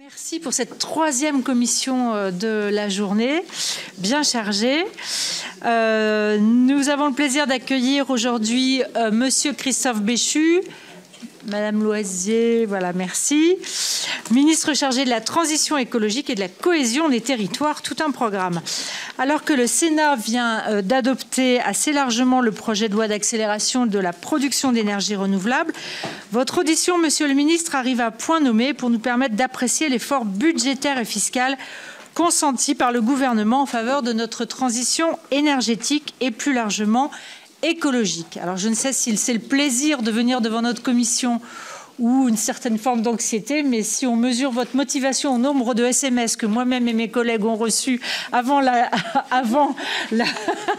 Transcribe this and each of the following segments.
Merci pour cette troisième commission euh, de la journée, bien chargée. Euh, nous avons le plaisir d'accueillir aujourd'hui euh, Monsieur Christophe Béchu, Madame Loisier, voilà, merci. Ministre chargé de la transition écologique et de la cohésion des territoires, tout un programme. Alors que le Sénat vient euh, d'adopter assez largement le projet de loi d'accélération de la production d'énergie renouvelable, votre audition, Monsieur le Ministre, arrive à point nommé pour nous permettre d'apprécier l'effort budgétaire et fiscal consenti par le gouvernement en faveur de notre transition énergétique et plus largement écologique. Alors je ne sais si c'est le plaisir de venir devant notre commission ou une certaine forme d'anxiété, mais si on mesure votre motivation au nombre de SMS que moi-même et mes collègues ont reçus avant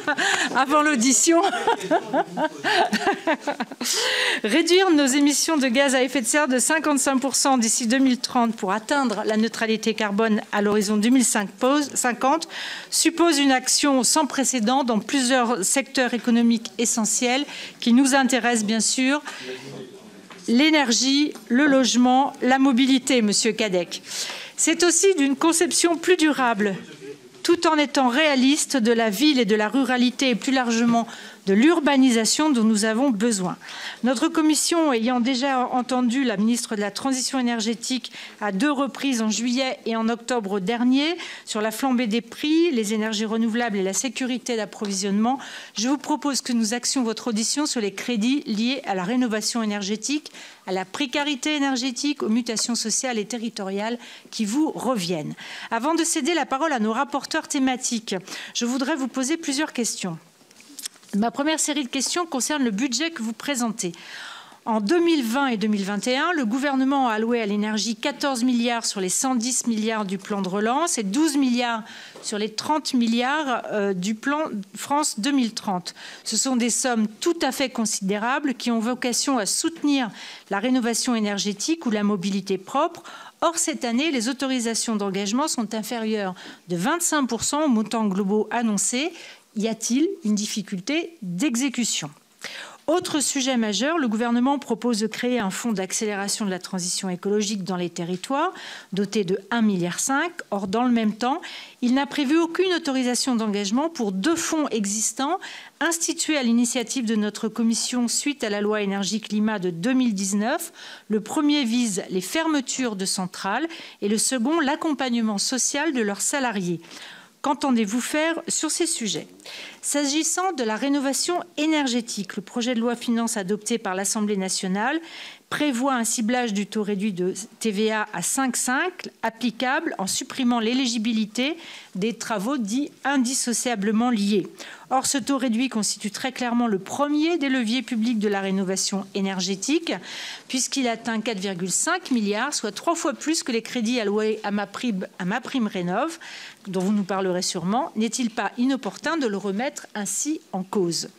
avant l'audition, réduire nos émissions de gaz à effet de serre de 55% d'ici 2030 pour atteindre la neutralité carbone à l'horizon 2050 suppose une action sans précédent dans plusieurs secteurs économiques essentiels qui nous intéressent bien sûr l'énergie, le logement, la mobilité, Monsieur Cadec. C'est aussi d'une conception plus durable, tout en étant réaliste de la ville et de la ruralité et plus largement de l'urbanisation dont nous avons besoin. Notre commission, ayant déjà entendu la ministre de la Transition énergétique à deux reprises en juillet et en octobre dernier sur la flambée des prix, les énergies renouvelables et la sécurité d'approvisionnement, je vous propose que nous axions votre audition sur les crédits liés à la rénovation énergétique, à la précarité énergétique, aux mutations sociales et territoriales qui vous reviennent. Avant de céder la parole à nos rapporteurs thématiques, je voudrais vous poser plusieurs questions. Ma première série de questions concerne le budget que vous présentez. En 2020 et 2021, le gouvernement a alloué à l'énergie 14 milliards sur les 110 milliards du plan de relance et 12 milliards sur les 30 milliards euh, du plan France 2030. Ce sont des sommes tout à fait considérables qui ont vocation à soutenir la rénovation énergétique ou la mobilité propre. Or, cette année, les autorisations d'engagement sont inférieures de 25% aux montants globaux annoncés y a-t-il une difficulté d'exécution? Autre sujet majeur, le gouvernement propose de créer un fonds d'accélération de la transition écologique dans les territoires, doté de 1,5 milliard. Or, dans le même temps, il n'a prévu aucune autorisation d'engagement pour deux fonds existants institués à l'initiative de notre commission suite à la loi énergie-climat de 2019. Le premier vise les fermetures de centrales et le second l'accompagnement social de leurs salariés. Qu'entendez-vous faire sur ces sujets? S'agissant de la rénovation énergétique, le projet de loi finance adopté par l'Assemblée nationale prévoit un ciblage du taux réduit de TVA à 5,5 applicable en supprimant l'éligibilité des travaux dits indissociablement liés. Or, ce taux réduit constitue très clairement le premier des leviers publics de la rénovation énergétique, puisqu'il atteint 4,5 milliards, soit trois fois plus que les crédits alloués à ma prime, à dont vous nous parlerez sûrement. N'est-il pas inopportun de le remettre ainsi en cause?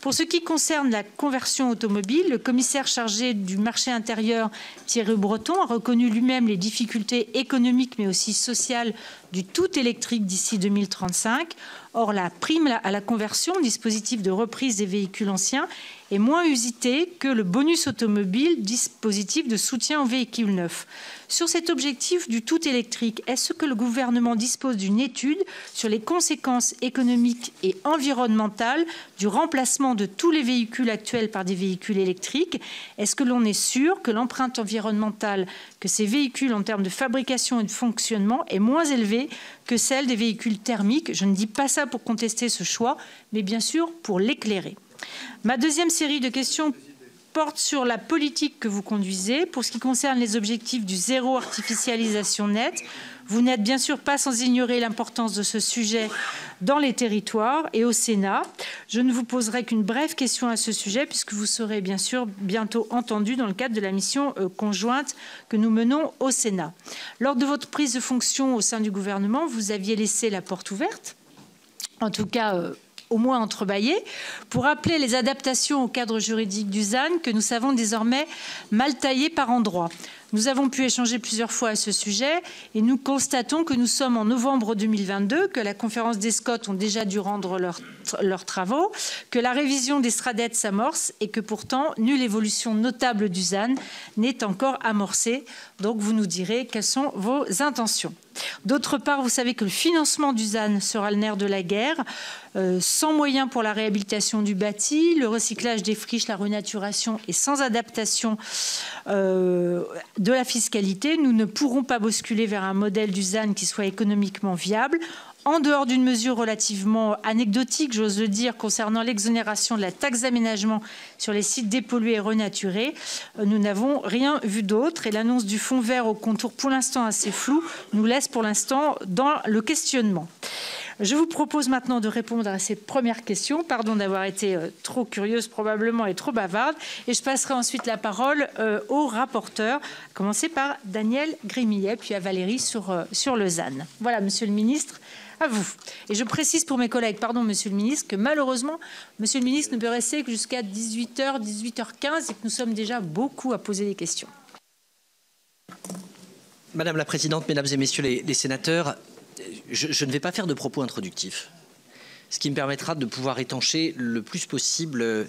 Pour ce qui concerne la conversion automobile, le commissaire chargé du marché intérieur, Thierry Breton, a reconnu lui-même les difficultés économiques mais aussi sociales du tout électrique d'ici 2035. Or, la prime à la conversion, dispositif de reprise des véhicules anciens, est moins usité que le bonus automobile, dispositif de soutien aux véhicules neufs. Sur cet objectif du tout électrique, est-ce que le gouvernement dispose d'une étude sur les conséquences économiques et environnementales du remplacement de tous les véhicules actuels par des véhicules électriques? Est-ce que l'on est sûr que l'empreinte environnementale que ces véhicules en termes de fabrication et de fonctionnement est moins élevée que celle des véhicules thermiques Je ne dis pas ça pour contester ce choix, mais bien sûr pour l'éclairer. Ma deuxième série de questions porte sur la politique que vous conduisez. Pour ce qui concerne les objectifs du zéro artificialisation nette, vous n'êtes bien sûr pas sans ignorer l'importance de ce sujet dans les territoires et au Sénat. Je ne vous poserai qu'une brève question à ce sujet puisque vous serez bien sûr bientôt entendu dans le cadre de la mission euh, conjointe que nous menons au Sénat. Lors de votre prise de fonction au sein du gouvernement, vous aviez laissé la porte ouverte, en tout cas euh, au moins entrebâillé, pour rappeler les adaptations au cadre juridique du ZAN que nous savons désormais mal taillées par endroits. Nous avons pu échanger plusieurs fois à ce sujet et nous constatons que nous sommes en novembre 2022, que la conférence des Scots ont déjà dû rendre leurs, travaux, que la révision des STRADET s'amorce et que pourtant nulle évolution notable du ZAN n'est encore amorcée. Donc vous nous direz quelles sont vos intentions. D'autre part, vous savez que le financement du ZAN sera le nerf de la guerre. Euh, sans moyens pour la réhabilitation du bâti, le recyclage des friches, la renaturation et sans adaptation euh, de la fiscalité, nous ne pourrons pas basculer vers un modèle du ZAN qui soit économiquement viable en dehors d'une mesure relativement anecdotique, j'ose le dire, concernant l'exonération de la taxe d'aménagement sur les sites dépollués et renaturés, euh, nous n'avons rien vu d'autre et l'annonce du fonds vert au contour pour l'instant assez flou nous laisse pour l'instant dans le questionnement. Je vous propose maintenant de répondre à ces premières questions. Pardon d'avoir été euh, trop curieuse probablement et trop bavarde. Et je passerai ensuite la parole euh, au rapporteur, à commencer par Daniel Grimillet, puis à Valérie sur, sur. Voilà, Monsieur le Ministre, à vous. Et je précise pour mes collègues, pardon, Monsieur le Ministre, que malheureusement, Monsieur le Ministre ne peut rester que jusqu'à 18h, 18h15 et que nous sommes déjà beaucoup à poser des questions. Madame la Présidente, Mesdames et Messieurs les, sénateurs, je, je, ne vais pas faire de propos introductifs, ce qui me permettra de pouvoir étancher le plus possible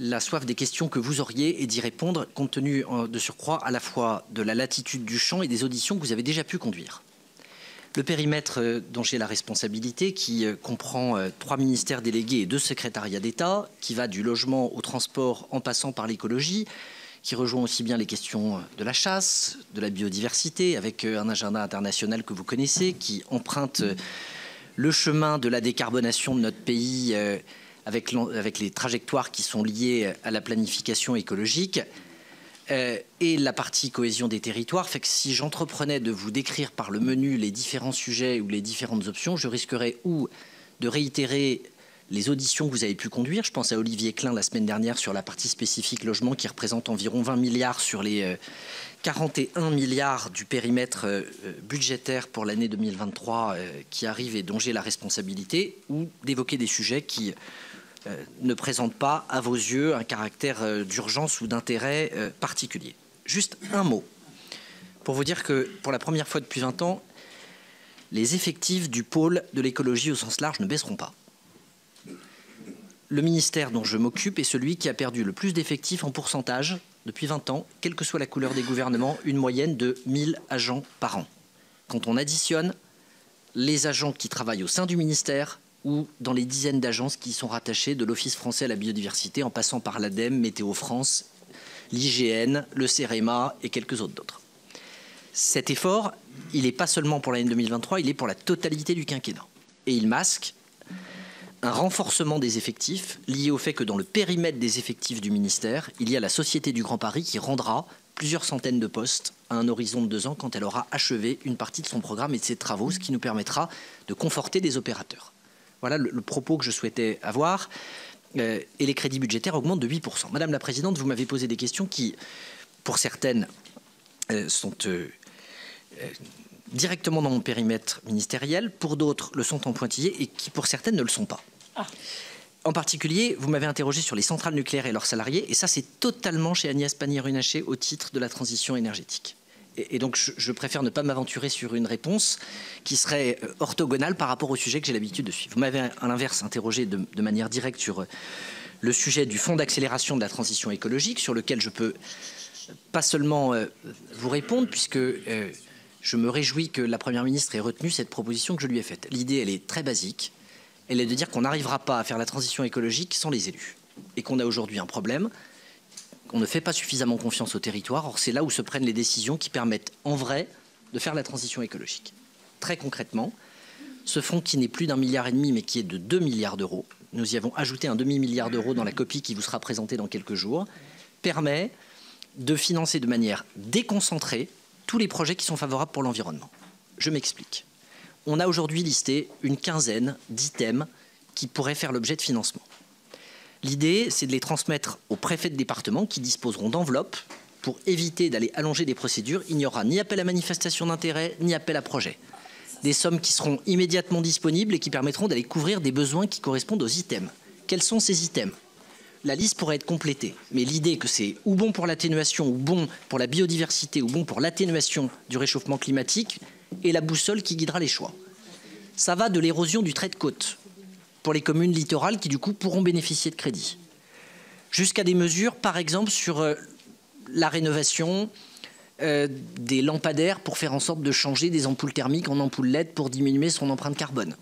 la soif des questions que vous auriez et d'y répondre compte tenu de surcroît à la fois de la latitude du champ et des auditions que vous avez déjà pu conduire. Le périmètre euh, dont j'ai la responsabilité, qui euh, comprend euh, trois ministères délégués et deux secrétariats d'État, qui va du logement au transport en passant par l'écologie, qui rejoint aussi bien les questions de la chasse, de la biodiversité, avec un agenda international que vous connaissez, qui emprunte le chemin de la décarbonation de notre pays avec, avec les trajectoires qui sont liées à la planification écologique. Euh, et la partie cohésion des territoires fait que si j'entreprenais de vous décrire par le menu les différents sujets ou les différentes options, je risquerais ou de réitérer les auditions que vous avez pu conduire. Je pense à Olivier Klein la semaine dernière sur la partie spécifique logement qui représente environ 20 milliards sur les 41 euh, milliards du périmètre euh, budgétaire pour l'année 2023 qui arrive et dont j'ai la responsabilité, ou d'évoquer des sujets qui ne présente pas, à vos yeux, un caractère euh, d'urgence ou d'intérêt euh, particulier. Juste un mot pour vous dire que pour la première fois depuis 20 ans, les effectifs du pôle de l'écologie au sens large ne baisseront pas. Le ministère dont je m'occupe est celui qui a perdu le plus d'effectifs en pourcentage depuis 20 ans, quelle que soit la couleur des gouvernements, une moyenne de 1000 agents par an. Quand on additionne les agents qui travaillent au sein du ministère, ou dans les dizaines d'agences qui sont rattachées de l'Office français à la biodiversité en passant par l'ADEME, Météo France, l'IGN, le CEREMA et quelques autres d'autres. Cet effort, il n'est pas seulement pour l'année 2023, il est pour la totalité du quinquennat. Et il masque un renforcement des effectifs lié au fait que dans le périmètre des effectifs du ministère, il y a la Société du Grand Paris qui rendra plusieurs centaines de postes à un horizon de deux ans quand elle aura achevé une partie de son programme et de ses travaux, ce qui nous permettra de conforter des opérateurs. Voilà le, propos que je souhaitais avoir. Euh, et les crédits budgétaires augmentent de 8%. Madame la Présidente, vous m'avez posé des questions qui, pour certaines, euh, sont euh, directement dans mon périmètre ministériel, pour d'autres le sont en pointillé et qui, pour certaines, ne le sont pas. Ah. En particulier, vous m'avez interrogé sur les centrales nucléaires et leurs salariés, et ça, c'est totalement chez Agnès Pannier-Runacher au titre de la transition énergétique et, donc je, préfère ne pas m'aventurer sur une réponse qui serait euh, orthogonale par rapport au sujet que j'ai l'habitude de suivre. Vous m'avez à l'inverse interrogé de, manière directe sur euh, le sujet du fonds d'accélération de la transition écologique, sur lequel je peux pas seulement euh, vous répondre, puisque je me réjouis que la Première ministre ait retenu cette proposition que je lui ai faite. L'idée, elle est très basique. Elle est de dire qu'on n'arrivera pas à faire la transition écologique sans les élus. Et qu'on a aujourd'hui un problème, on ne fait pas suffisamment confiance au territoire. Or, c'est là où se prennent les décisions qui permettent en vrai de faire la transition écologique. Très concrètement, ce fonds qui n'est plus d'un milliard et demi, mais qui est de 2 milliards d'euros, nous y avons ajouté un demi-milliard d'euros dans la copie qui vous sera présentée dans quelques jours, permet de financer de manière déconcentrée tous les projets qui sont favorables pour l'environnement. Je m'explique. On a aujourd'hui listé une quinzaine d'items qui pourraient faire l'objet de financement. L'idée, c'est de les transmettre aux préfets de département qui disposeront d'enveloppes pour éviter d'aller allonger des procédures. Il n'y aura ni appel à manifestation d'intérêt, ni appel à projet. Des sommes qui seront immédiatement disponibles et qui permettront d'aller couvrir des besoins qui correspondent aux items. Quels sont ces items? La liste pourrait être complétée. Mais l'idée que c'est ou bon pour l'atténuation, ou bon pour la biodiversité, ou bon pour l'atténuation du réchauffement climatique est la boussole qui guidera les choix. Ça va de l'érosion du trait de côte pour les communes littorales qui, du coup, pourront bénéficier de crédits, jusqu'à des mesures, par exemple, sur euh, la rénovation euh, des lampadaires pour faire en sorte de changer des ampoules thermiques en ampoules LED pour diminuer son empreinte carbone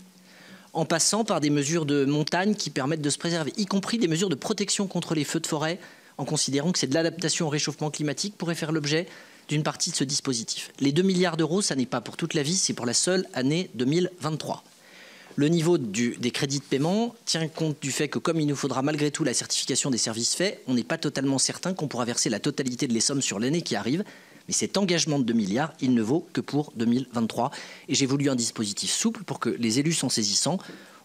en passant par des mesures de montagne qui permettent de se préserver, y compris des mesures de protection contre les feux de forêt, en considérant que c'est de l'adaptation au réchauffement climatique pourrait faire l'objet d'une partie de ce dispositif. Les 2 milliards d'euros, ça n'est pas pour toute la vie, c'est pour la seule année 2023. Le niveau des crédits de paiement tient compte du fait que comme il nous faudra malgré tout la certification des services faits, on n'est pas totalement certain qu'on pourra verser la totalité de les sommes sur l'année qui arrive. Mais cet engagement de 2 milliards, il ne vaut que pour 2023. Et j'ai voulu un dispositif souple pour que les élus s'en saisissant,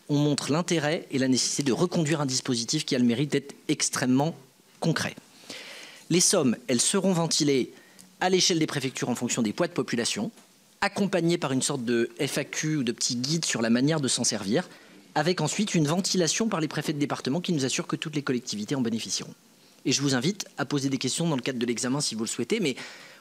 on montre l'intérêt et la nécessité de reconduire un dispositif qui a le mérite d'être extrêmement concret. Les sommes, elles seront ventilées à l'échelle des préfectures en fonction des poids de population, accompagnées par une sorte de FAQ ou de petit guide sur la manière de s'en servir, avec ensuite une ventilation par les préfets de département qui nous assurent que toutes les collectivités en bénéficieront. Et je vous invite à poser des questions dans le cadre de l'examen si vous le souhaitez, mais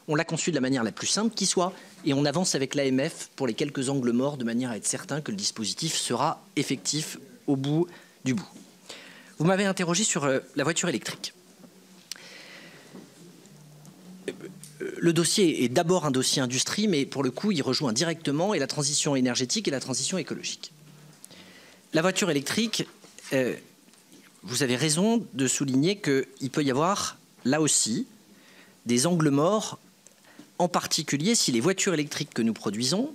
on l'a conçu de la manière la plus simple qui soit, et on avance avec l'AMF pour les quelques angles morts de manière à être certain que le dispositif sera effectif au bout du bout. Vous m'avez interrogé sur euh, la voiture électrique. Le dossier est d'abord un dossier industrie, mais pour le coup, il rejoint directement la transition énergétique et la transition écologique. La voiture électrique, euh, vous avez raison de souligner qu'il peut y avoir, là aussi, des angles morts en particulier si les voitures électriques que nous produisons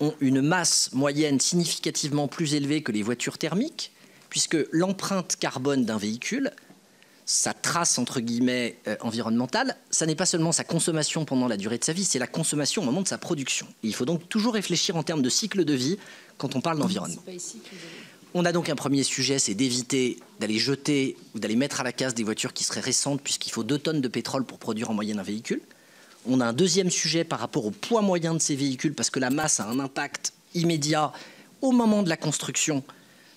ont une masse moyenne significativement plus élevée que les voitures thermiques, puisque l'empreinte carbone d'un véhicule, sa trace entre guillemets euh, environnementale, ça n'est pas seulement sa consommation pendant la durée de sa vie, c'est la consommation au moment de sa production. il faut donc toujours réfléchir en termes de cycle de vie quand on parle d'environnement. On a donc un premier sujet, c'est d'éviter d'aller jeter ou d'aller mettre à la case des voitures qui seraient récentes, puisqu'il faut 2 tonnes de pétrole pour produire en moyenne un véhicule. On a un deuxième sujet par rapport au poids moyen de ces véhicules, parce que la masse a un impact immédiat au moment de la construction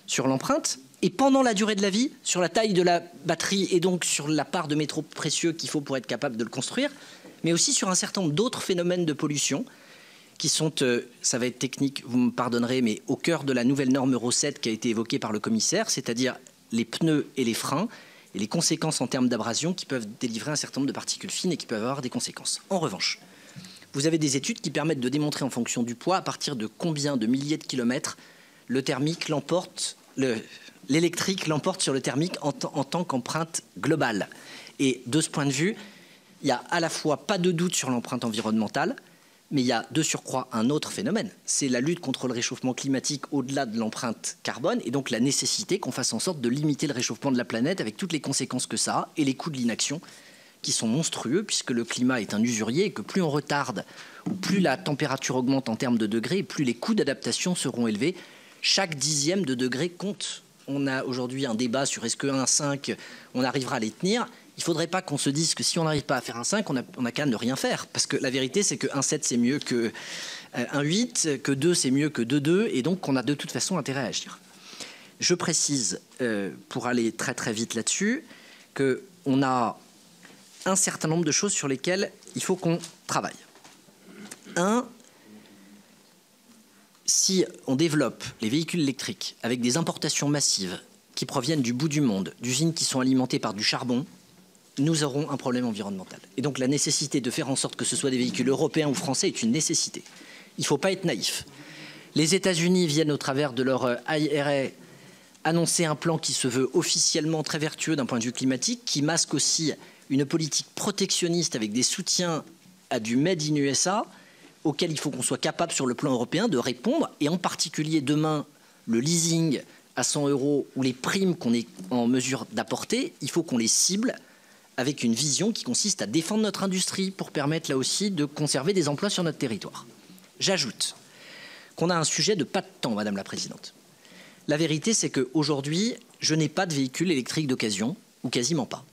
sur l'empreinte et pendant la durée de la vie, sur la taille de la batterie et donc sur la part de métaux précieux qu'il faut pour être capable de le construire, mais aussi sur un certain nombre d'autres phénomènes de pollution qui sont, euh, ça va être technique, vous me pardonnerez, mais au cœur de la nouvelle norme Euro 7 qui a été évoquée par le commissaire, c'est-à-dire les pneus et les freins, et les conséquences en termes d'abrasion qui peuvent délivrer un certain nombre de particules fines et qui peuvent avoir des conséquences. En revanche, vous avez des études qui permettent de démontrer en fonction du poids à partir de combien de milliers de kilomètres le thermique l'emporte, l'électrique l'emporte sur le thermique en, tant qu'empreinte globale. Et de ce point de vue, il n'y a à la fois pas de doute sur l'empreinte environnementale, mais il y a de surcroît un autre phénomène, c'est la lutte contre le réchauffement climatique au-delà de l'empreinte carbone, et donc la nécessité qu'on fasse en sorte de limiter le réchauffement de la planète avec toutes les conséquences que ça a, et les coûts de l'inaction qui sont monstrueux, puisque le climat est un usurier, et que plus on retarde, ou plus la température augmente en termes de degrés, plus les coûts d'adaptation seront élevés. Chaque dixième de degré compte. On a aujourd'hui un débat sur est-ce que 1,5, on arrivera à les tenir il ne faudrait pas qu'on se dise que si on n'arrive pas à faire un 5, on a, on a qu'à ne rien faire. Parce que la vérité, c'est que 7, c'est mieux que 8, euh, que 2, c'est mieux que 2, 2, et donc on a de toute façon intérêt à agir. Je précise, euh, pour aller très très vite là-dessus, qu'on a un certain nombre de choses sur lesquelles il faut qu'on travaille. Si on développe les véhicules électriques avec des importations massives qui proviennent du bout du monde, d'usines qui sont alimentées par du charbon, nous aurons un problème environnemental. Et donc la nécessité de faire en sorte que ce soit des véhicules européens ou français est une nécessité. Il ne faut pas être naïf. Les États-Unis viennent au travers de leur euh, IRA annoncer un plan qui se veut officiellement très vertueux d'un point de vue climatique, qui masque aussi une politique protectionniste avec des soutiens à du Made in USA, auquel il faut qu'on soit capable sur le plan européen de répondre, et en particulier demain le leasing à 100 euros ou les primes qu'on est en mesure d'apporter, il faut qu'on les cible avec une vision qui consiste à défendre notre industrie pour permettre là aussi de conserver des emplois sur notre territoire. J'ajoute qu'on a un sujet de pas de temps, Madame la Présidente. La vérité, c'est qu'aujourd'hui, je n'ai pas de véhicule électrique d'occasion, ou quasiment pas.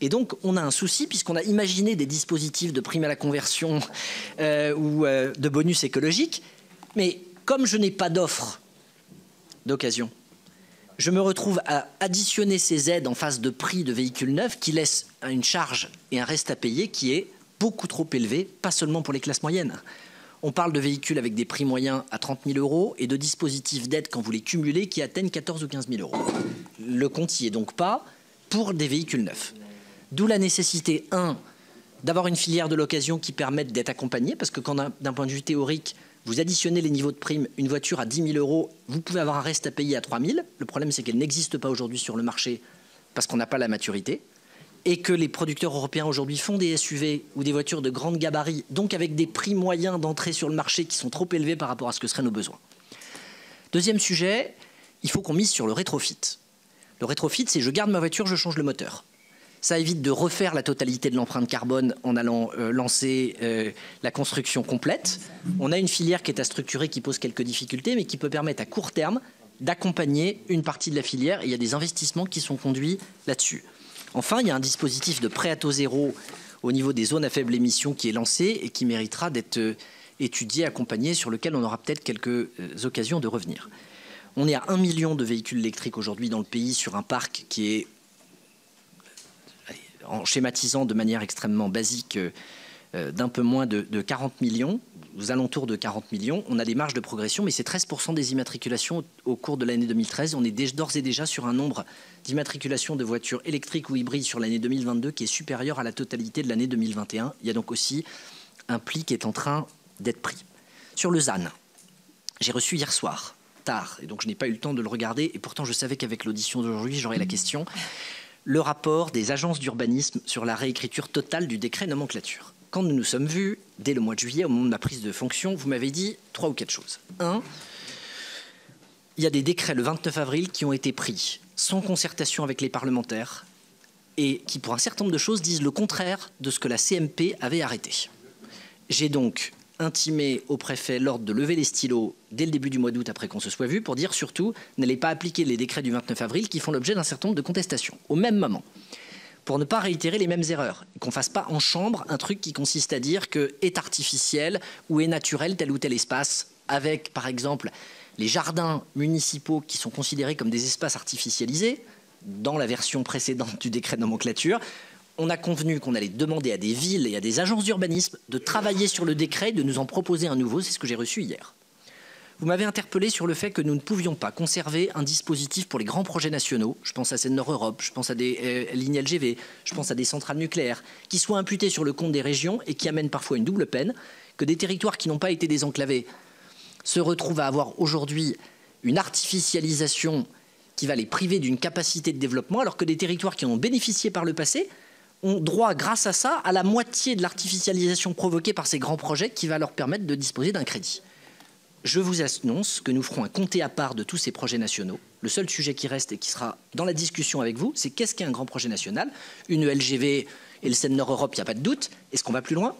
Et donc, on a un souci, puisqu'on a imaginé des dispositifs de prime à la conversion euh, ou euh, de bonus écologiques, mais comme je n'ai pas d'offre d'occasion, je me retrouve à additionner ces aides en face de prix de véhicules neufs qui laissent une charge et un reste à payer qui est beaucoup trop élevé, pas seulement pour les classes moyennes. On parle de véhicules avec des prix moyens à 30 000 euros et de dispositifs d'aide quand vous les cumulez qui atteignent 14 ou 15 000 euros. Le compte n'y est donc pas pour des véhicules neufs. D'où la nécessité, un, d'avoir une filière de l'occasion qui permette d'être accompagnée, parce que quand d'un point de vue théorique, vous additionnez les niveaux de prime, une voiture à 10 000 euros, vous pouvez avoir un reste à payer à 3 000. Le problème, c'est qu'elle n'existe pas aujourd'hui sur le marché parce qu'on n'a pas la maturité. Et que les producteurs européens aujourd'hui font des SUV ou des voitures de grande gabarit, donc avec des prix moyens d'entrée sur le marché qui sont trop élevés par rapport à ce que seraient nos besoins. Deuxième sujet, il faut qu'on mise sur le rétrofit. Le rétrofit, c'est je garde ma voiture, je change le moteur. Ça évite de refaire la totalité de l'empreinte carbone en allant euh, lancer euh, la construction complète. On a une filière qui est à structurer, qui pose quelques difficultés, mais qui peut permettre à court terme d'accompagner une partie de la filière. Et il y a des investissements qui sont conduits là-dessus. Enfin, il y a un dispositif de prêt à taux zéro au niveau des zones à faible émission qui est lancé et qui méritera d'être euh, étudié, accompagné, sur lequel on aura peut-être quelques occasions de revenir. On est à un million de véhicules électriques aujourd'hui dans le pays sur un parc qui est en schématisant de manière extrêmement basique, euh, euh, d'un peu moins de, 40 millions, aux alentours de 40 millions. On a des marges de progression, mais c'est 13% des immatriculations au, cours de l'année 2013. On est d'ores et déjà sur un nombre d'immatriculations de voitures électriques ou hybrides sur l'année 2022 qui est supérieur à la totalité de l'année 2021. Il y a donc aussi un pli qui est en train d'être pris. Sur le ZAN, j'ai reçu hier soir, tard, et donc je n'ai pas eu le temps de le regarder, et pourtant je savais qu'avec l'audition d'aujourd'hui, j'aurais la question le rapport des agences d'urbanisme sur la réécriture totale du décret nomenclature. Quand nous nous sommes vus, dès le mois de juillet, au moment de ma prise de fonction, vous m'avez dit trois ou quatre choses. Un, il y a des décrets le 29 avril qui ont été pris sans concertation avec les parlementaires et qui, pour un certain nombre de choses, disent le contraire de ce que la CMP avait arrêté. J'ai donc intimé au préfet l'ordre de lever les stylos dès le début du mois d'août après qu'on se soit vu pour dire surtout n'allez pas appliquer les décrets du 29 avril qui font l'objet d'un certain nombre de contestations. Au même moment, pour ne pas réitérer les mêmes erreurs, qu'on fasse pas en chambre un truc qui consiste à dire que est artificiel ou est naturel tel ou tel espace, avec par exemple les jardins municipaux qui sont considérés comme des espaces artificialisés, dans la version précédente du décret de nomenclature, on a convenu qu'on allait demander à des villes et à des agences d'urbanisme de travailler sur le décret, de nous en proposer un nouveau. C'est ce que j'ai reçu hier. Vous m'avez interpellé sur le fait que nous ne pouvions pas conserver un dispositif pour les grands projets nationaux. Je pense à Seine Nord Europe, je pense à des euh, lignes LGV, je pense à des centrales nucléaires, qui soient imputés sur le compte des régions et qui amènent parfois une double peine, que des territoires qui n'ont pas été désenclavés se retrouvent à avoir aujourd'hui une artificialisation qui va les priver d'une capacité de développement, alors que des territoires qui en ont bénéficié par le passé ont droit, grâce à ça, à la moitié de l'artificialisation provoquée par ces grands projets qui va leur permettre de disposer d'un crédit. Je vous annonce que nous ferons un comté à part de tous ces projets nationaux. Le seul sujet qui reste et qui sera dans la discussion avec vous, c'est qu'est-ce qu'est un grand projet national? Une LGV et le Seine Nord Europe, il n'y a pas de doute. Est-ce qu'on va plus loin?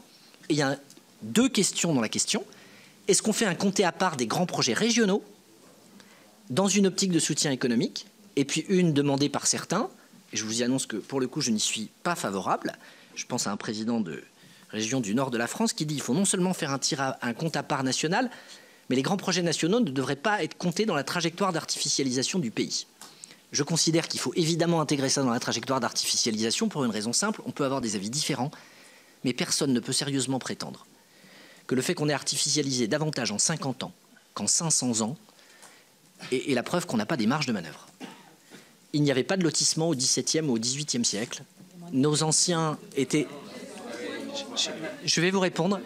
Il y a deux questions dans la question. Est-ce qu'on fait un comté à part des grands projets régionaux dans une optique de soutien économique? Et puis une demandée par certains, je vous y annonce que pour le coup, je n'y suis pas favorable. Je pense à un président de région du nord de la France qui dit qu'il faut non seulement faire un, compte à part national, mais les grands projets nationaux ne devraient pas être comptés dans la trajectoire d'artificialisation du pays. Je considère qu'il faut évidemment intégrer ça dans la trajectoire d'artificialisation pour une raison simple, on peut avoir des avis différents, mais personne ne peut sérieusement prétendre que le fait qu'on ait artificialisé davantage en 50 ans qu'en 500 ans est la preuve qu'on n'a pas des marges de manœuvre il n'y avait pas de lotissement au XVIIe ou au XVIIIe siècle. Nos anciens étaient. Je vais vous répondre.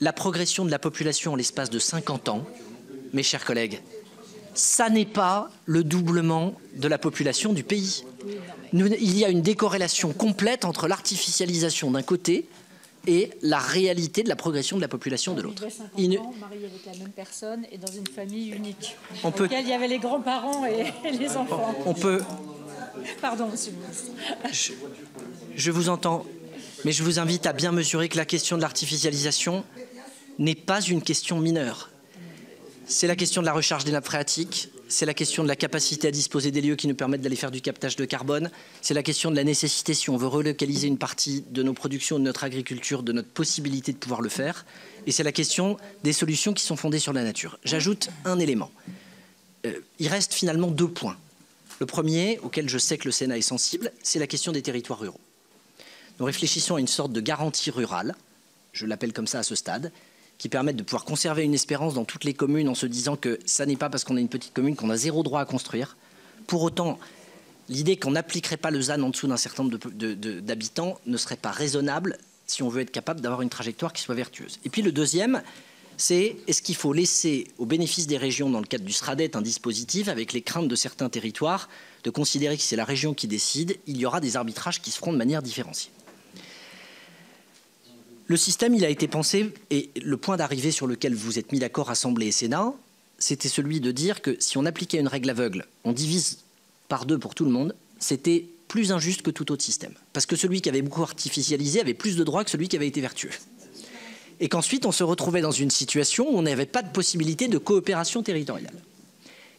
La progression de la population en l'espace de 50 ans, mes chers collègues, ça n'est pas le doublement de la population du pays. il y a une décorrélation complète entre l'artificialisation d'un côté et la réalité de la progression de la population de l'autre. Il ans, marié avec la même personne et dans une famille unique. On peut... il y avait les grands-parents et, les enfants. On peut. Pardon, monsieur le ministre. Je, je vous entends, mais je vous invite à bien mesurer que la question de l'artificialisation n'est pas une question mineure. C'est la question de la recharge des nappes phréatiques, c'est la question de la capacité à disposer des lieux qui nous permettent d'aller faire du captage de carbone, c'est la question de la nécessité, si on veut relocaliser une partie de nos productions, de notre agriculture, de notre possibilité de pouvoir le faire, et c'est la question des solutions qui sont fondées sur la nature. J'ajoute un élément. Euh, il reste finalement deux points Le premier, auquel je sais que le Sénat est sensible, c'est la question des territoires ruraux. Nous réfléchissons à une sorte de garantie rurale, je l'appelle comme ça à ce stade, qui permette de pouvoir conserver une espérance dans toutes les communes en se disant que ça n'est pas parce qu'on est une petite commune qu'on a zéro droit à construire. Pour autant, l'idée qu'on n'appliquerait pas le ZAN en dessous d'un certain nombre d'habitants ne serait pas raisonnable si on veut être capable d'avoir une trajectoire qui soit vertueuse. Et puis le deuxième, c'est est-ce qu'il faut laisser au bénéfice des régions, dans le cadre du SRADET, un dispositif avec les craintes de certains territoires, de considérer que c'est la région qui décide, il y aura des arbitrages qui se feront de manière différenciée. Le système, il a été pensé, et le point d'arrivée sur lequel vous êtes mis d'accord, Assemblée et Sénat, c'était celui de dire que si on appliquait une règle aveugle, on divise par deux pour tout le monde, c'était plus injuste que tout autre système. Parce que celui qui avait beaucoup artificialisé avait plus de droits que celui qui avait été vertueux et qu'ensuite on se retrouvait dans une situation où on n'avait pas de possibilité de coopération territoriale.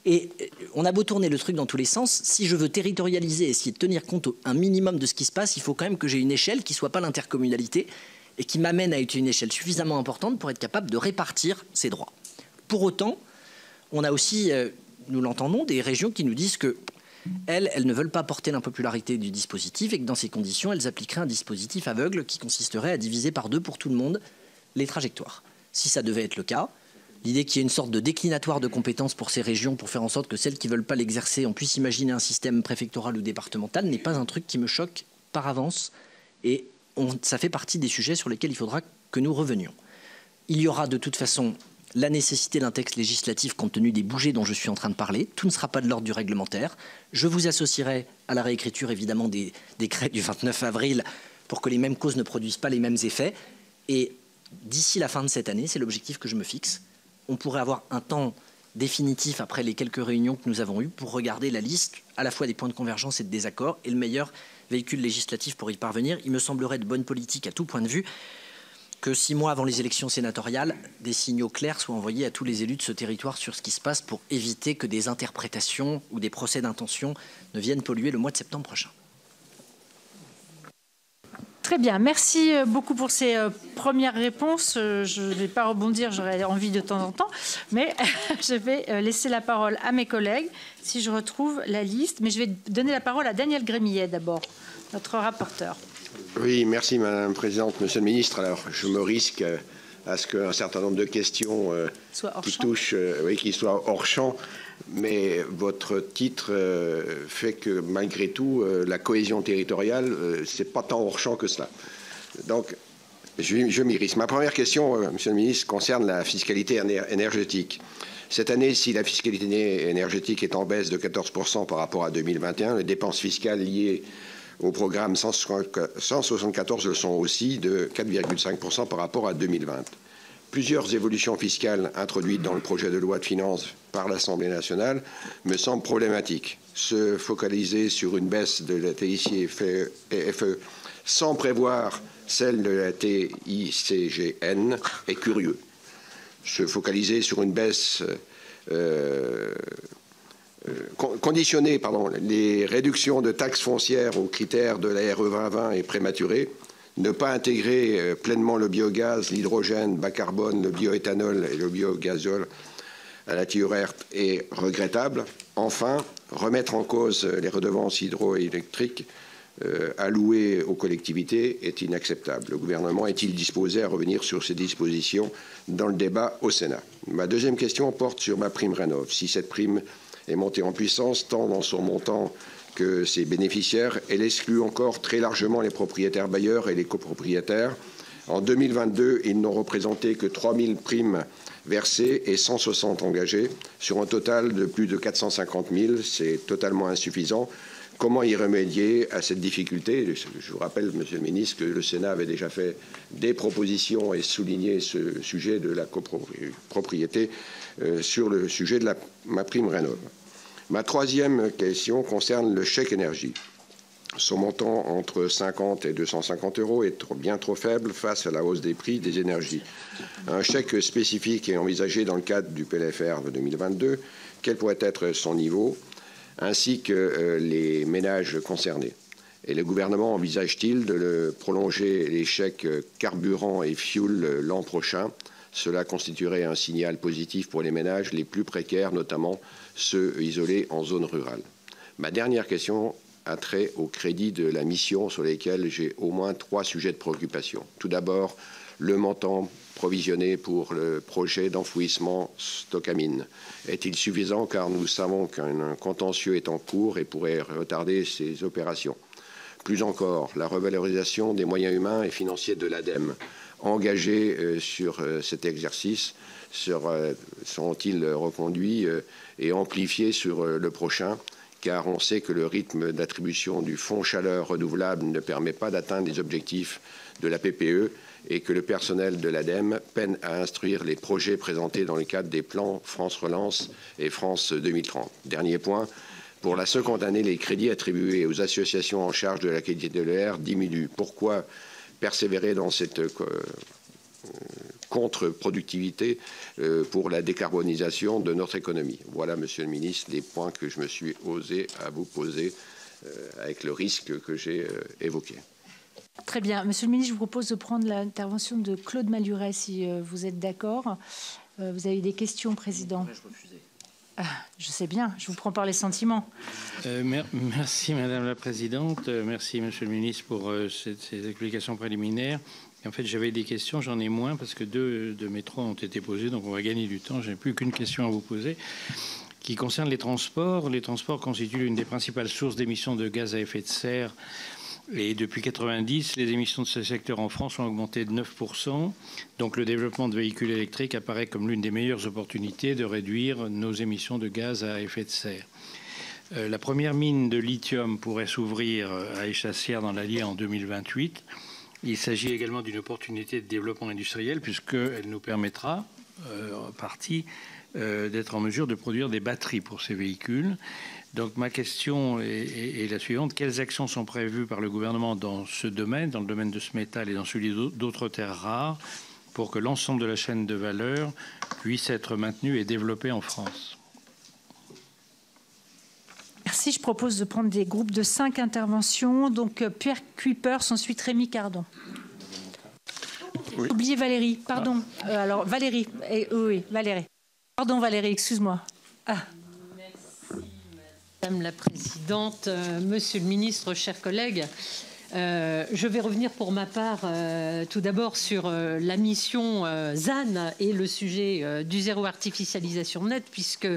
Et euh, on a beau tourner le truc dans tous les sens, si je veux territorialiser et essayer de tenir compte un minimum de ce qui se passe, il faut quand même que j'ai une échelle qui ne soit pas l'intercommunalité et qui m'amène à une échelle suffisamment importante pour être capable de répartir ces droits. Pour autant, on a aussi, euh, nous l'entendons, des régions qui nous disent que elles, elles ne veulent pas porter l'impopularité du dispositif et que dans ces conditions, elles appliqueraient un dispositif aveugle qui consisterait à diviser par deux pour tout le monde les trajectoires. Si ça devait être le cas, l'idée qu'il y ait une sorte de déclinatoire de compétences pour ces régions pour faire en sorte que celles qui ne veulent pas l'exercer, on puisse imaginer un système préfectoral ou départemental, n'est pas un truc qui me choque par avance. Et ça fait partie des sujets sur lesquels il faudra que nous revenions. Il y aura de toute façon la nécessité d'un texte législatif compte tenu des bougées dont je suis en train de parler. Tout ne sera pas de l'ordre du réglementaire. Je vous associerai à la réécriture évidemment des décrets du 29 avril pour que les mêmes causes ne produisent pas les mêmes effets. Et d'ici la fin de cette année, c'est l'objectif que je me fixe, on pourrait avoir un temps définitif après les quelques réunions que nous avons eues pour regarder la liste à la fois des points de convergence et de désaccord et le meilleur véhicule législatif pour y parvenir. Il me semblerait de bonne politique à tout point de vue que six mois avant les élections sénatoriales, des signaux clairs soient envoyés à tous les élus de ce territoire sur ce qui se passe pour éviter que des interprétations ou des procès d'intention ne viennent polluer le mois de septembre prochain. Très bien, merci euh, beaucoup pour ces euh, premières réponses. Euh, je ne vais pas rebondir, j'aurais envie de temps en temps, mais je vais laisser la parole à mes collègues si je retrouve la liste. Mais je vais donner la parole à Daniel Grémillet d'abord, notre rapporteur. Oui, merci Madame la Présidente. Monsieur le Ministre, alors je me risque à ce qu'un certain nombre de questions qui touchent, oui, qui soient hors champ mais votre titre euh, fait que malgré tout, euh, la cohésion territoriale, euh, c'est pas tant hors champ que cela. Donc, je, m'y risque. Ma première question, Monsieur le Ministre, concerne la fiscalité énergétique. Cette année, si la fiscalité énergétique est en baisse de 14% par rapport à 2021, les dépenses fiscales liées au programme 174 le sont aussi de 4,5% par rapport à 2020 plusieurs évolutions fiscales introduites dans le projet de loi de finances par l'Assemblée nationale me semblent problématiques. Se focaliser sur une baisse de la TICFE sans prévoir celle de la TICGN est curieux. Se focaliser sur une baisse euh, euh, conditionner les réductions de taxes foncières aux critères de la RE 2020 est prématuré ne pas intégrer euh, pleinement le biogaz, l'hydrogène, bas carbone, le bioéthanol et le biogazole à la TURERT est regrettable. Enfin, remettre en cause les redevances hydroélectriques euh, allouées aux collectivités est inacceptable. Le gouvernement est-il disposé à revenir sur ces dispositions dans le débat au Sénat? Ma deuxième question porte sur ma prime Rénov. Si cette prime est montée en puissance tant dans son montant que ses bénéficiaires, elle exclut encore très largement les propriétaires bailleurs et les copropriétaires. En 2022, ils n'ont représenté que 3 000 primes versées et 160 engagées, sur un total de plus de 450 000. C'est totalement insuffisant. Comment y remédier à cette difficulté? Je vous rappelle, Monsieur le Ministre, que le Sénat avait déjà fait des propositions et souligné ce sujet de la copropriété euh, sur le sujet de la, ma prime Rénov'. Ma troisième question concerne le chèque énergie. Son montant entre 50 et 250 euros est bien trop faible face à la hausse des prix des énergies. Un chèque spécifique est envisagé dans le cadre du PLFR de 2022. Quel pourrait être son niveau ainsi que euh, les ménages concernés? Et le gouvernement envisage-t-il de prolonger les chèques carburant et fuel l'an prochain? Cela constituerait un signal positif pour les ménages les plus précaires, notamment ceux isolés en zone rurale. Ma dernière question a trait au crédit de la mission sur lesquels j'ai au moins trois sujets de préoccupation. Tout d'abord, le montant provisionné pour le projet d'enfouissement Stocamine Est-il suffisant car nous savons qu'un contentieux est en cours et pourrait retarder ces opérations? Plus encore, la revalorisation des moyens humains et financiers de l'ADEME engagés euh, sur euh, cet exercice euh, seront-ils reconduits et amplifiés sur le prochain car on sait que le rythme d'attribution du fonds chaleur renouvelable ne permet pas d'atteindre les objectifs de la PPE et que le personnel de l'ADEME peine à instruire les projets présentés dans le cadre des plans France Relance et France 2030. Dernier point, pour la seconde année, les crédits attribués aux associations en charge de la qualité de l'air diminuent. Pourquoi persévérer dans cette euh, contre-productivité euh, pour la décarbonisation de notre économie Voilà, Monsieur le Ministre, les points que je me suis osé à vous poser euh, avec le risque que j'ai évoqué. Très bien. Monsieur le ministre, je vous propose de prendre l'intervention de Claude Maluret, si euh, vous êtes d'accord. Euh, vous avez des questions, Président? Ah, je sais bien, je vous prends par les sentiments. Euh, merci Madame la Présidente, merci Monsieur le Ministre pour ces, explications préliminaires. En fait, j'avais des questions, j'en ai moins parce que deux de mes trois ont été posées, donc on va gagner du temps. Je n'ai plus qu'une question à vous poser qui concerne les transports. Les transports constituent l'une des principales sources d'émissions de gaz à effet de serre et depuis 90, les émissions de ce secteur en France ont augmenté de 9%. Donc le développement de véhicules électriques apparaît comme l'une des meilleures opportunités de réduire nos émissions de gaz à effet de serre. Euh, la première mine de lithium pourrait s'ouvrir à Échassière dans l'Allier en 2028. Il s'agit également d'une opportunité de développement industriel puisqu'elle nous permettra, euh, en partie, euh, d'être en mesure de produire des batteries pour ces véhicules. Donc ma question est, la suivante. Quelles actions sont prévues par le gouvernement dans ce domaine, dans le domaine de ce métal et dans celui d'autres terres rares, pour que l'ensemble de la chaîne de valeur puisse être maintenue et développée en France? Merci. Je propose de prendre des groupes de cinq interventions. Donc euh, Pierre Kuipers, ensuite Rémi Cardon. Oui. Oubliez Valérie, pardon. Euh, alors Valérie, eh, oui, Valérie. Pardon Valérie, excuse-moi. Ah. Madame la Présidente, euh, Monsieur le Ministre, chers collègues, euh, je vais revenir pour ma part euh, tout d'abord sur la mission ZAN et le sujet du zéro artificialisation nette, puisque,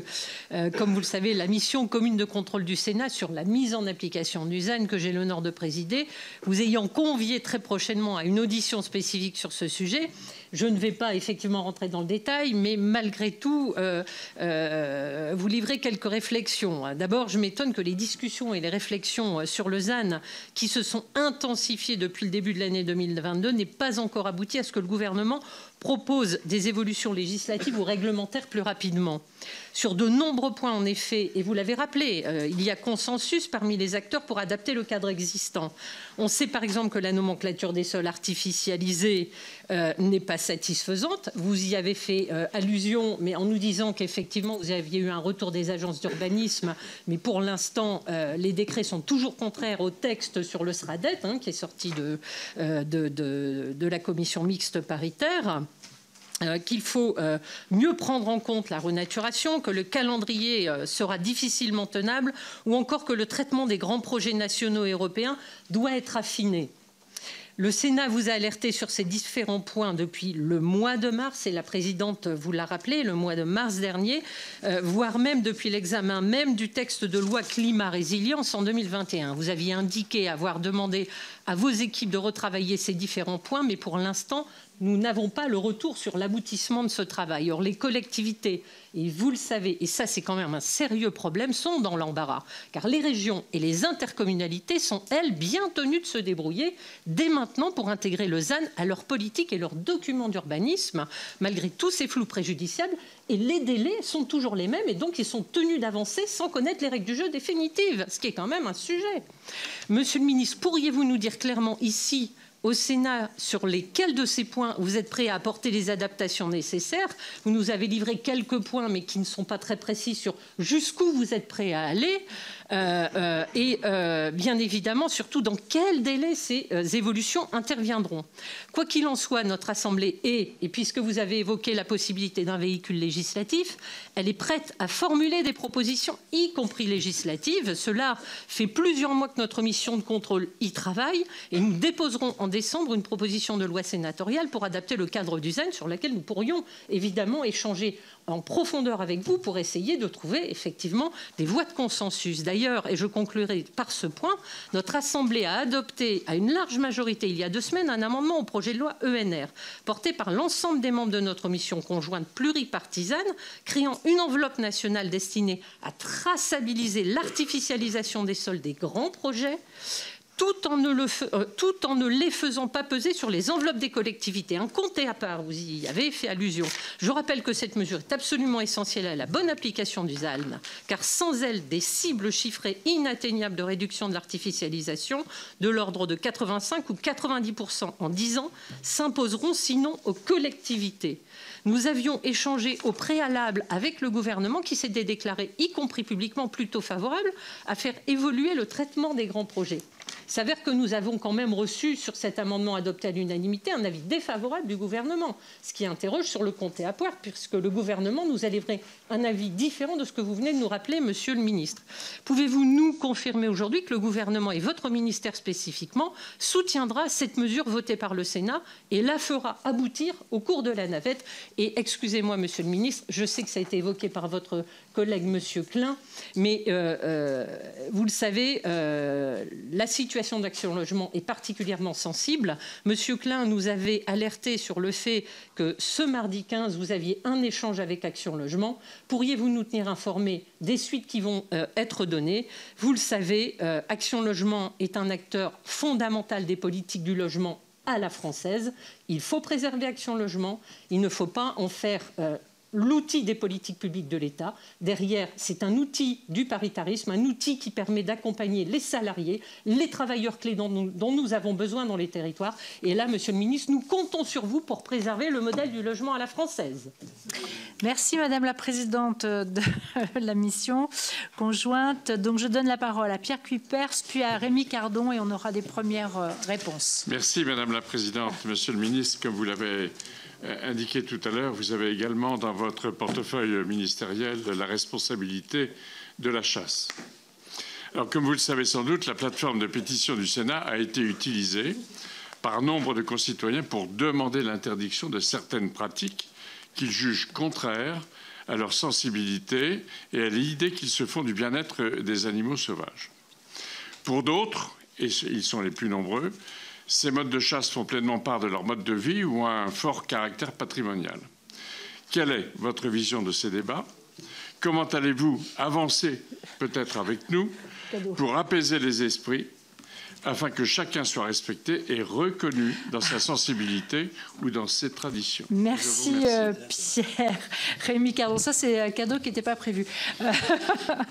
comme vous le savez, la mission commune de contrôle du Sénat sur la mise en application du ZAN que j'ai l'honneur de présider, vous ayant convié très prochainement à une audition spécifique sur ce sujet, je ne vais pas effectivement rentrer dans le détail, mais malgré tout, euh, euh, vous livrez quelques réflexions. D'abord, je m'étonne que les discussions et les réflexions sur le ZAN, qui se sont intensifiées depuis le début de l'année 2022, n'aient pas encore abouti à ce que le gouvernement propose des évolutions législatives ou réglementaires plus rapidement. Sur de nombreux points, en effet, et vous l'avez rappelé, euh, il y a consensus parmi les acteurs pour adapter le cadre existant. On sait par exemple que la nomenclature des sols artificialisés euh, n'est pas satisfaisante. Vous y avez fait euh, allusion, mais en nous disant qu'effectivement, vous aviez eu un retour des agences d'urbanisme, mais pour l'instant, les décrets sont toujours contraires au texte sur le SRADET, hein, qui est sorti de, de la commission mixte paritaire. Euh, qu'il faut euh, mieux prendre en compte la renaturation, que le calendrier euh, sera difficilement tenable ou encore que le traitement des grands projets nationaux et européens doit être affiné. Le Sénat vous a alerté sur ces différents points depuis le mois de mars, et la présidente vous l'a rappelé, le mois de mars dernier, voire même depuis l'examen même du texte de loi climat résilience en 2021. Vous aviez indiqué avoir demandé à vos équipes de retravailler ces différents points, mais pour l'instant, nous n'avons pas le retour sur l'aboutissement de ce travail. Or, les collectivités, et vous le savez, et ça c'est quand même un sérieux problème, sont dans l'embarras, car les régions et les intercommunalités sont, elles, bien tenues de se débrouiller dès maintenant pour intégrer le ZAN à leur politique et leurs documents d'urbanisme, malgré tous ces flous préjudiciables, et les délais sont toujours les mêmes, et donc ils sont tenus d'avancer sans connaître les règles du jeu définitives, ce qui est quand même un sujet. Monsieur le ministre, pourriez-vous nous dire clairement ici au Sénat sur lesquels de ces points vous êtes prêts à apporter les adaptations nécessaires. Vous nous avez livré quelques points, mais qui ne sont pas très précis sur jusqu'où vous êtes prêts à aller. Euh, euh, et euh, bien évidemment, surtout dans quel délai ces évolutions interviendront. Quoi qu'il en soit, notre Assemblée est, et puisque vous avez évoqué la possibilité d'un véhicule législatif, elle est prête à formuler des propositions, y compris législatives. Cela fait plusieurs mois que notre mission de contrôle y travaille et nous déposerons en décembre une proposition de loi sénatoriale pour adapter le cadre du ZEN sur laquelle nous pourrions évidemment échanger en profondeur avec vous pour essayer de trouver effectivement des voies de consensus. D'ailleurs, et je conclurai par ce point, notre Assemblée a adopté à une large majorité il y a deux semaines un amendement au projet de loi ENR porté par l'ensemble des membres de notre mission conjointe pluripartisane, créant une enveloppe nationale destinée à traçabiliser l'artificialisation des sols des grands projets tout en, ne le, euh, tout en ne les faisant pas peser sur les enveloppes des collectivités. Un comté à part, vous y avez fait allusion. Je rappelle que cette mesure est absolument essentielle à la bonne application du ZALN, car sans elle, des cibles chiffrées inatteignables de réduction de l'artificialisation, de l'ordre de 85 ou 90% en 10 ans, s'imposeront sinon aux collectivités. Nous avions échangé au préalable avec le gouvernement qui s'était déclaré, y compris publiquement, plutôt favorable à faire évoluer le traitement des grands projets s'avère que nous avons quand même reçu sur cet amendement adopté à l'unanimité un avis défavorable du gouvernement, ce qui interroge sur le compte à poire, puisque le gouvernement nous a livré un avis différent de ce que vous venez de nous rappeler, monsieur le ministre. Pouvez-vous nous confirmer aujourd'hui que le gouvernement et votre ministère spécifiquement soutiendra cette mesure votée par le Sénat et la fera aboutir au cours de la navette? Et excusez-moi, monsieur le ministre, je sais que ça a été évoqué par votre collègue monsieur Klein, mais euh, euh, vous le savez, euh, la situation d'Action Logement est particulièrement sensible. Monsieur Klein nous avait alerté sur le fait que ce mardi 15, vous aviez un échange avec Action Logement. Pourriez-vous nous tenir informés des suites qui vont être données? Vous le savez, Action Logement est un acteur fondamental des politiques du logement à la française. Il faut préserver Action Logement. Il ne faut pas en faire l'outil des politiques publiques de l'État. Derrière, c'est un outil du paritarisme, un outil qui permet d'accompagner les salariés, les travailleurs clés dont nous, avons besoin dans les territoires. Et là, Monsieur le Ministre, nous comptons sur vous pour préserver le modèle du logement à la française. Merci Madame la Présidente de la mission conjointe. Donc je donne la parole à Pierre Cuypers, puis à Rémi Cardon et on aura des premières euh, réponses. Merci Madame la Présidente. Monsieur le Ministre, comme vous l'avez indiqué tout à l'heure, vous avez également dans votre portefeuille ministériel la responsabilité de la chasse. Alors, comme vous le savez sans doute, la plateforme de pétition du Sénat a été utilisée par nombre de concitoyens pour demander l'interdiction de certaines pratiques qu'ils jugent contraires à leur sensibilité et à l'idée qu'ils se font du bien-être des animaux sauvages. Pour d'autres, et ils sont les plus nombreux, ces modes de chasse font pleinement part de leur mode de vie ou ont un fort caractère patrimonial. Quelle est votre vision de ces débats? Comment allez-vous avancer, peut-être avec nous, pour apaiser les esprits afin que chacun soit respecté et reconnu dans sa sensibilité ou dans ses traditions. Merci, euh, Pierre. Rémi Cardon, ça c'est un cadeau qui n'était pas prévu.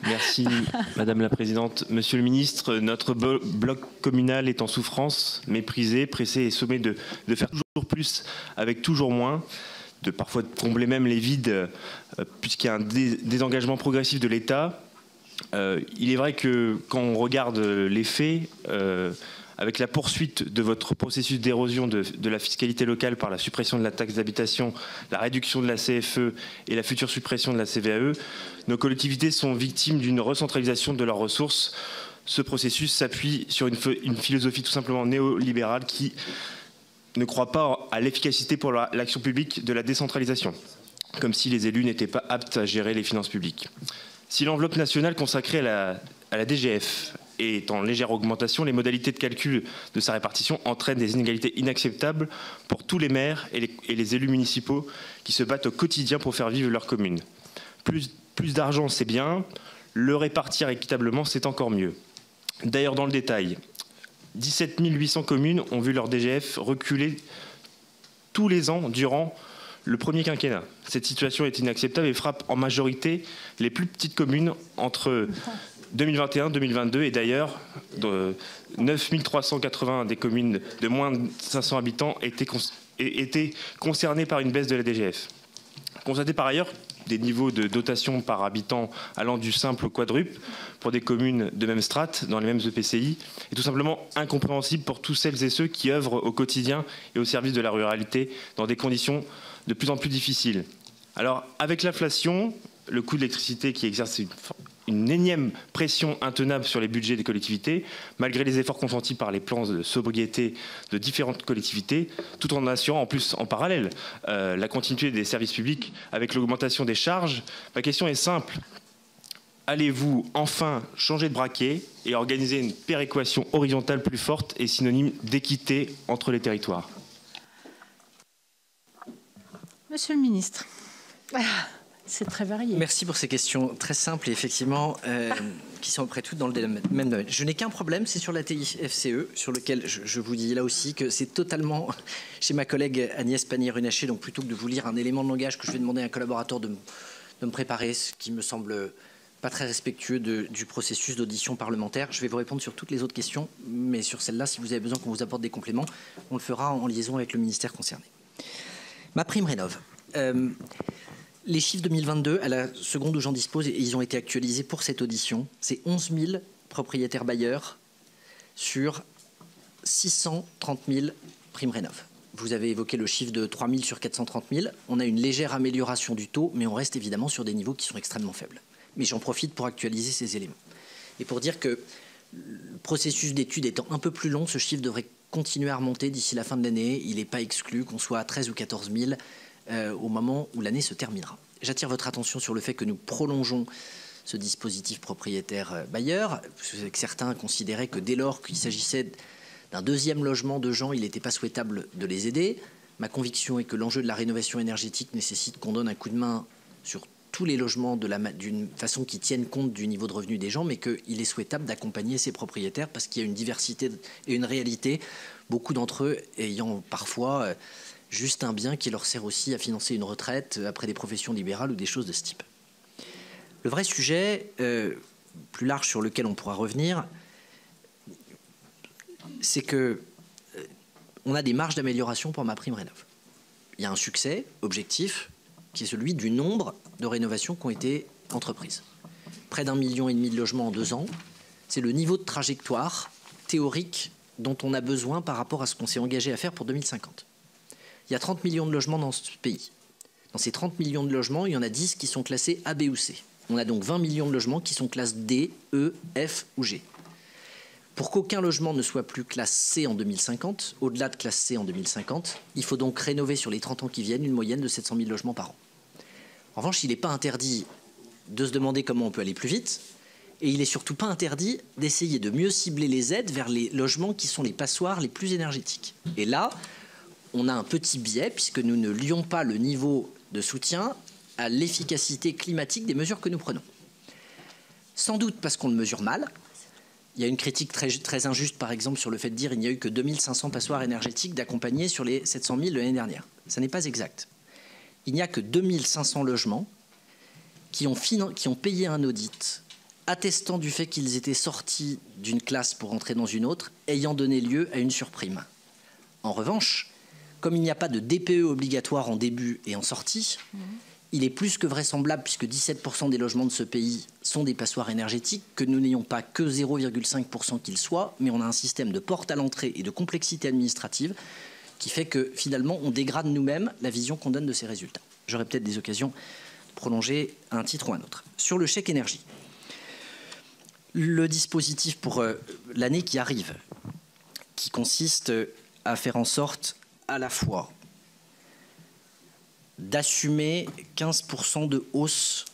Merci Madame la Présidente. Monsieur le Ministre, notre bloc communal est en souffrance, méprisé, pressé et sommé de, faire toujours plus avec toujours moins de parfois combler même les vides, euh, puisqu'il y a un désengagement progressif de l'État, euh, il est vrai que quand on regarde les faits, euh, avec la poursuite de votre processus d'érosion de, la fiscalité locale par la suppression de la taxe d'habitation, la réduction de la CFE et la future suppression de la CVAE, nos collectivités sont victimes d'une recentralisation de leurs ressources. Ce processus s'appuie sur une, une, philosophie tout simplement néolibérale qui ne croit pas à l'efficacité pour l'action publique de la décentralisation, comme si les élus n'étaient pas aptes à gérer les finances publiques. Si l'enveloppe nationale consacrée à la, DGF est en légère augmentation, les modalités de calcul de sa répartition entraînent des inégalités inacceptables pour tous les maires et les, élus municipaux qui se battent au quotidien pour faire vivre leur commune. Plus, d'argent, c'est bien, le répartir équitablement, c'est encore mieux. D'ailleurs, dans le détail, 17 800 communes ont vu leur DGF reculer tous les ans durant le premier quinquennat. Cette situation est inacceptable et frappe en majorité les plus petites communes entre 2021-2022 et d'ailleurs 9380 des communes de moins de 500 habitants étaient, étaient concernées par une baisse de la DGF. Constatez par ailleurs des niveaux de dotation par habitant allant du simple au quadruple pour des communes de même strate, dans les mêmes EPCI, est tout simplement incompréhensible pour tous celles et ceux qui œuvrent au quotidien et au service de la ruralité dans des conditions de plus en plus difficiles. Alors, avec l'inflation, le coût de l'électricité qui exerce une, énième pression intenable sur les budgets des collectivités, malgré les efforts consentis par les plans de sobriété de différentes collectivités, tout en assurant en plus en parallèle euh, la continuité des services publics avec l'augmentation des charges. Ma question est simple. Allez-vous enfin changer de braquet et organiser une péréquation horizontale plus forte et synonyme d'équité entre les territoires? Monsieur le ministre. C'est très varié. Merci pour ces questions très simples et effectivement euh, qui sont près toutes dans le même domaine. Je n'ai qu'un problème, c'est sur la TIFCE, sur lequel je, vous dis là aussi que c'est totalement chez ma collègue Agnès Pannier-Runacher, donc plutôt que de vous lire un élément de langage que je vais demander à un collaborateur de, de me préparer, ce qui me semble pas très respectueux du processus d'audition parlementaire. Je vais vous répondre sur toutes les autres questions, mais sur celle-là, si vous avez besoin qu'on vous apporte des compléments, on le fera en liaison avec le ministère concerné. Ma prime rénove. Euh, les chiffres 2022, à la seconde où j'en dispose, et ils ont été actualisés pour cette audition, c'est 11 000 propriétaires bailleurs sur 630 000 primes rénov. Vous avez évoqué le chiffre de 3 000 sur 430 000. On a une légère amélioration du taux, mais on reste évidemment sur des niveaux qui sont extrêmement faibles. Mais j'en profite pour actualiser ces éléments. Et pour dire que le processus d'étude étant un peu plus long, ce chiffre devrait continuer à remonter d'ici la fin de l'année. Il n'est pas exclu qu'on soit à 13 ou 14 000 euh, au moment où l'année se terminera. J'attire votre attention sur le fait que nous prolongeons ce dispositif propriétaire euh, bailleur. Certains considéraient que dès lors qu'il s'agissait d'un deuxième logement de gens, il n'était pas souhaitable de les aider. Ma conviction est que l'enjeu de la rénovation énergétique nécessite qu'on donne un coup de main sur tous les logements d'une façon qui tienne compte du niveau de revenu des gens, mais qu'il est souhaitable d'accompagner ces propriétaires parce qu'il y a une diversité et une réalité, beaucoup d'entre eux ayant parfois euh, juste un bien qui leur sert aussi à financer une retraite après des professions libérales ou des choses de ce type. Le vrai sujet, euh, plus large sur lequel on pourra revenir, c'est que euh, on a des marges d'amélioration pour ma prime rénov. Il y a un succès objectif qui est celui du nombre de rénovations qui ont été entreprises. Près d'un million et demi de logements en deux ans, c'est le niveau de trajectoire théorique dont on a besoin par rapport à ce qu'on s'est engagé à faire pour 2050 il y a 30 millions de logements dans ce pays. Dans ces 30 millions de logements, il y en a 10 qui sont classés A, B ou C. On a donc 20 millions de logements qui sont classés D, E, F ou G. Pour qu'aucun logement ne soit plus classe C en 2050, au-delà de classe C en 2050, il faut donc rénover sur les 30 ans qui viennent une moyenne de 700 000 logements par an. En revanche, il n'est pas interdit de se demander comment on peut aller plus vite, et il n'est surtout pas interdit d'essayer de mieux cibler les aides vers les logements qui sont les passoires les plus énergétiques. Et là, on a un petit biais puisque nous ne lions pas le niveau de soutien à l'efficacité climatique des mesures que nous prenons. Sans doute parce qu'on le mesure mal. Il y a une critique très, très injuste, par exemple, sur le fait de dire qu'il n'y a eu que 2500 passoires énergétiques d'accompagner sur les 700 000 de l'année dernière. Ce n'est pas exact. Il n'y a que 2500 logements qui ont, qui ont payé un audit attestant du fait qu'ils étaient sortis d'une classe pour entrer dans une autre, ayant donné lieu à une surprime. En revanche, comme il n'y a pas de DPE obligatoire en début et en sortie, mhm. il est plus que vraisemblable, puisque 17% des logements de ce pays sont des passoires énergétiques, que nous n'ayons pas que 0,5% qu'ils soient, mais on a un système de porte à l'entrée et de complexité administrative qui fait que finalement on dégrade nous-mêmes la vision qu'on donne de ces résultats. J'aurai peut-être des occasions de prolonger un titre ou un autre. Sur le chèque énergie, le dispositif pour euh, l'année qui arrive, qui consiste à faire en sorte à la fois d'assumer 15% de hausse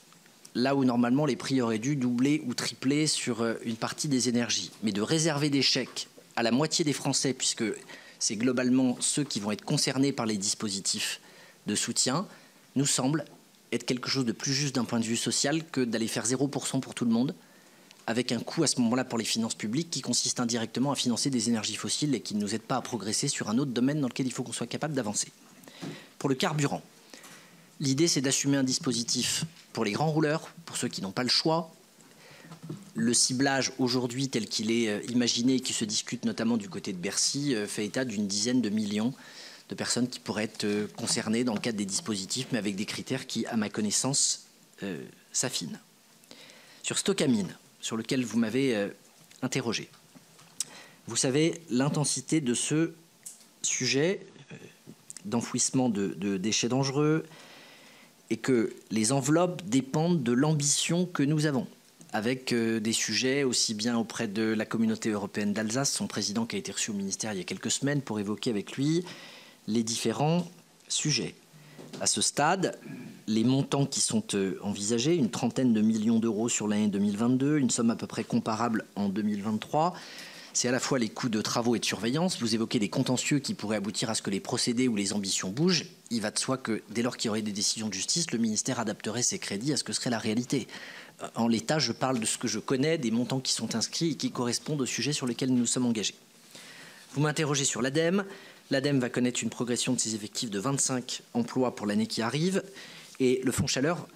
là où normalement les prix auraient dû doubler ou tripler sur euh, une partie des énergies, mais de réserver des chèques à la moitié des Français, puisque c'est globalement ceux qui vont être concernés par les dispositifs de soutien, nous semble être quelque chose de plus juste d'un point de vue social que d'aller faire 0% pour tout le monde, avec un coût à ce moment-là pour les finances publiques qui consiste indirectement à financer des énergies fossiles et qui ne nous aide pas à progresser sur un autre domaine dans lequel il faut qu'on soit capable d'avancer. Pour le carburant, l'idée c'est d'assumer un dispositif pour les grands rouleurs, pour ceux qui n'ont pas le choix, le ciblage aujourd'hui tel qu'il est euh, imaginé et qui se discute notamment du côté de Bercy euh, fait état d'une dizaine de millions de personnes qui pourraient être euh, concernées dans le cadre des dispositifs, mais avec des critères qui, à ma connaissance, s'affinent. Sur Stockamine, sur lequel vous m'avez interrogé, vous savez l'intensité de ce sujet d'enfouissement de déchets dangereux et que les enveloppes dépendent de l'ambition que nous avons avec euh, des sujets aussi bien auprès de la communauté européenne d'Alsace, son président qui a été reçu au ministère il y a quelques semaines pour évoquer avec lui les différents sujets. À ce stade, les montants qui sont euh, envisagés, une trentaine de millions d'euros sur l'année 2022, une somme à peu près comparable en 2023, c'est à la fois les coûts de travaux et de surveillance. Vous évoquez des contentieux qui pourraient aboutir à ce que les procédés ou les ambitions bougent. Il va de soi que dès lors qu'il y aurait des décisions de justice, le ministère adapterait ses crédits à ce que serait la réalité en l'état, je parle de ce que je connais, des montants qui sont inscrits et qui correspondent aux sujets sur lesquels nous nous sommes engagés. Vous m'interrogez sur l'ADEME. L'ADEME va connaître une progression de ses effectifs de 25 emplois pour l'année qui arrive et le fonds chaleur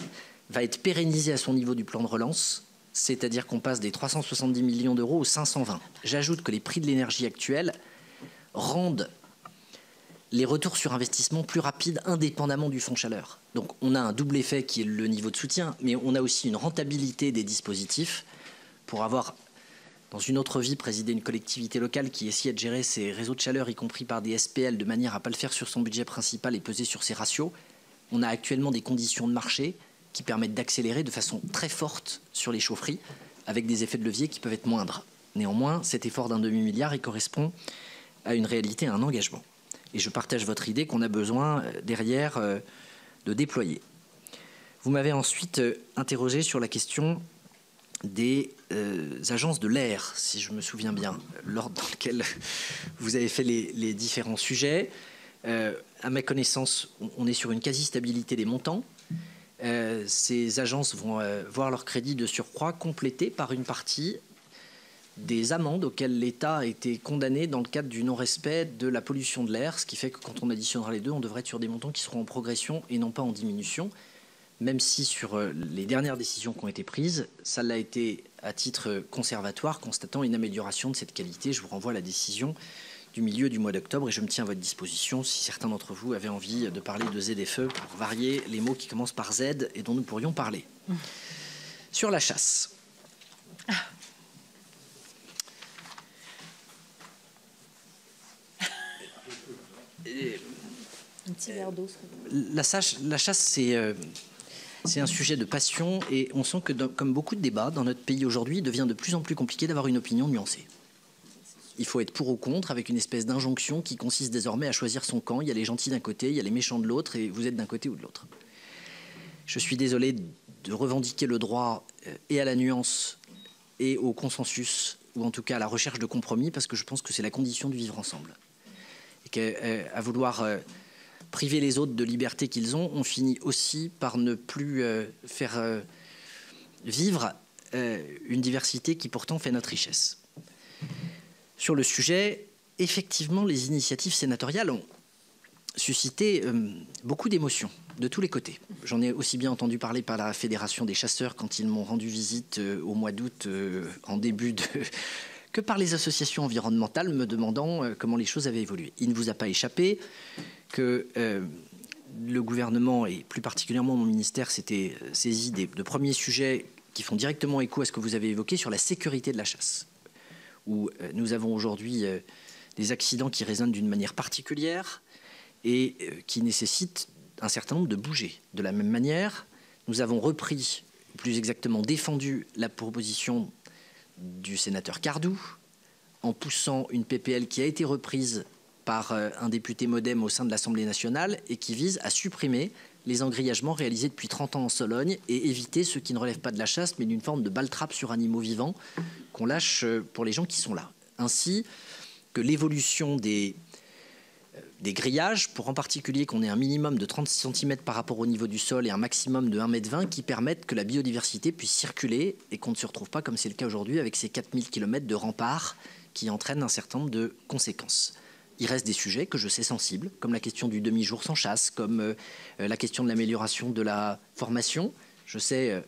va être pérennisé à son niveau du plan de relance, c'est-à-dire qu'on passe des 370 millions d'euros aux 520. J'ajoute que les prix de l'énergie actuels rendent les retours sur investissement plus rapides indépendamment du fonds chaleur. Donc on a un double effet qui est le niveau de soutien, mais on a aussi une rentabilité des dispositifs pour avoir, dans une autre vie, présidé une collectivité locale qui essayait de gérer ses réseaux de chaleur, y compris par des SPL, de manière à ne pas le faire sur son budget principal et peser sur ses ratios. On a actuellement des conditions de marché qui permettent d'accélérer de façon très forte sur les chaufferies, avec des effets de levier qui peuvent être moindres. Néanmoins, cet effort d'un demi-milliard, il correspond à une réalité, à un engagement. Et je partage votre idée qu'on a besoin euh, derrière euh, de déployer. Vous m'avez ensuite euh, interrogé sur la question des agences de l'air, si je me souviens bien, l'ordre dans lequel vous avez fait les, différents sujets. à ma connaissance, on est sur une quasi-stabilité des montants. ces agences vont voir leur crédit de surcroît complété par une partie des amendes auxquelles l'État a été condamné dans le cadre du non-respect de la pollution de l'air, ce qui fait que quand on additionnera les deux, on devrait être sur des montants qui seront en progression et non pas en diminution, même si sur euh, les dernières décisions qui ont été prises, ça l'a été à titre conservatoire, constatant une amélioration de cette qualité. Je vous renvoie à la décision du milieu du mois d'octobre et je me tiens à votre disposition si certains d'entre vous avaient envie de parler de ZFE pour varier les mots qui commencent par Z et dont nous pourrions parler. Sur la chasse. La, la chasse, euh, c'est un sujet de passion et on sent que, comme beaucoup de débats dans notre pays aujourd'hui, il devient de plus en plus compliqué d'avoir une opinion nuancée. Il faut être pour ou contre avec une espèce d'injonction qui consiste désormais à choisir son camp. Il y a les gentils d'un côté, il y a les méchants de l'autre et vous êtes d'un côté ou de l'autre. Je suis désolé de revendiquer le droit euh, et à la nuance et au consensus, ou en tout cas à la recherche de compromis, parce que je pense que c'est la condition du vivre ensemble. Et qu'à euh, vouloir priver les autres de liberté qu'ils ont, on finit aussi par ne plus euh, faire euh, vivre euh, une diversité qui pourtant fait notre richesse. Sur le sujet, effectivement, les initiatives sénatoriales ont suscité beaucoup d'émotions de tous les côtés. J'en ai aussi bien entendu parler par la Fédération des chasseurs quand ils m'ont rendu visite au mois d'août en début de que par les associations environnementales me demandant comment les choses avaient évolué. Il ne vous a pas échappé que euh, le gouvernement et plus particulièrement mon ministère s'était euh, saisi des, de premiers sujets qui font directement écho à ce que vous avez évoqué sur la sécurité de la chasse, où euh, nous avons aujourd'hui des accidents qui résonnent d'une manière particulière et qui nécessitent un certain nombre de bouger. De la même manière, nous avons repris, plus exactement défendu la proposition du sénateur Cardou en poussant une PPL qui a été reprise par euh, un député modem au sein de l'Assemblée nationale et qui vise à supprimer les engrillagements réalisés depuis 30 ans en Sologne et éviter ceux qui ne relèvent pas de la chasse mais d'une forme de baltrappe sur animaux vivants qu'on lâche euh, pour les gens qui sont là. Ainsi que l'évolution des, euh, grillages, pour en particulier qu'on ait un minimum de 30 cm par rapport au niveau du sol et un maximum de 1,20 m qui permettent que la biodiversité puisse circuler et qu'on ne se retrouve pas, comme c'est le cas aujourd'hui, avec ces 4000 km de remparts qui entraînent un certain nombre de conséquences il reste des sujets que je sais sensibles, comme la question du demi-jour sans chasse, comme euh, la question de l'amélioration de la formation. Je sais euh,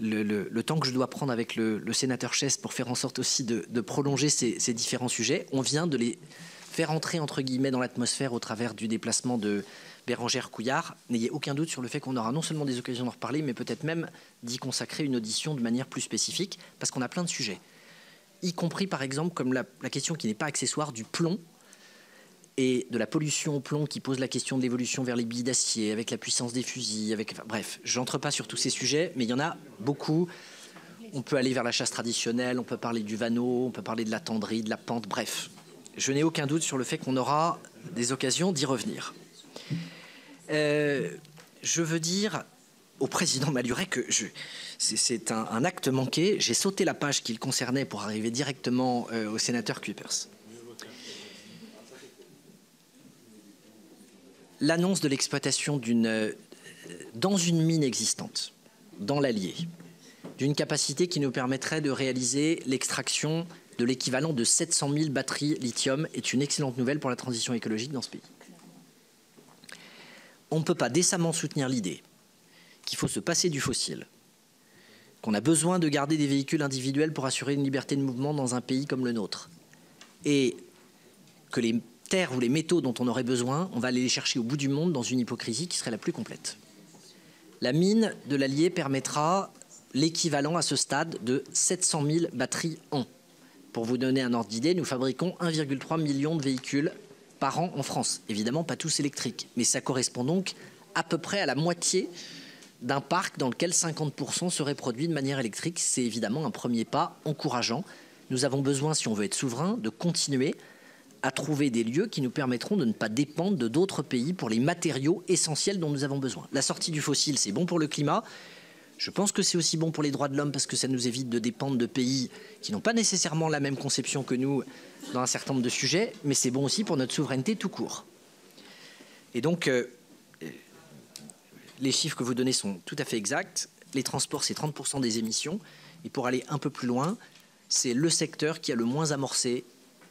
le, temps que je dois prendre avec le, sénateur Chess pour faire en sorte aussi de, prolonger ces, ces, différents sujets. On vient de les faire entrer entre guillemets dans l'atmosphère au travers du déplacement de Bérangère Couillard. N'ayez aucun doute sur le fait qu'on aura non seulement des occasions d'en reparler, mais peut-être même d'y consacrer une audition de manière plus spécifique, parce qu'on a plein de sujets, y compris par exemple comme la, question qui n'est pas accessoire du plomb et de la pollution au plomb qui pose la question de l'évolution vers les billes d'acier, avec la puissance des fusils, avec bref, je n'entre pas sur tous ces sujets, mais il y en a beaucoup. On peut aller vers la chasse traditionnelle, on peut parler du vanneau, on peut parler de la tendrie, de la pente, bref. Je n'ai aucun doute sur le fait qu'on aura des occasions d'y revenir. Euh, je veux dire au président Maluret que c'est un, acte manqué. J'ai sauté la page qu'il concernait pour arriver directement euh, au sénateur Kuipers. L'annonce de l'exploitation d'une euh, dans une mine existante, dans l'Allier, d'une capacité qui nous permettrait de réaliser l'extraction de l'équivalent de 700 000 batteries lithium est une excellente nouvelle pour la transition écologique dans ce pays. On ne peut pas décemment soutenir l'idée qu'il faut se passer du fossile, qu'on a besoin de garder des véhicules individuels pour assurer une liberté de mouvement dans un pays comme le nôtre, et que les terres ou les métaux dont on aurait besoin, on va aller les chercher au bout du monde dans une hypocrisie qui serait la plus complète. La mine de l'Allier permettra l'équivalent à ce stade de 700 000 batteries an. Pour vous donner un ordre d'idée, nous fabriquons 1,3 million de véhicules par an en France. Évidemment, pas tous électriques, mais ça correspond donc à peu près à la moitié d'un parc dans lequel 50% seraient produits de manière électrique. C'est évidemment un premier pas encourageant. Nous avons besoin, si on veut être souverain, de continuer à trouver des lieux qui nous permettront de ne pas dépendre de d'autres pays pour les matériaux essentiels dont nous avons besoin. La sortie du fossile, c'est bon pour le climat. Je pense que c'est aussi bon pour les droits de l'homme parce que ça nous évite de dépendre de pays qui n'ont pas nécessairement la même conception que nous dans un certain nombre de sujets, mais c'est bon aussi pour notre souveraineté tout court. Et donc, euh, les chiffres que vous donnez sont tout à fait exacts. Les transports, c'est 30% des émissions. Et pour aller un peu plus loin, c'est le secteur qui a le moins amorcé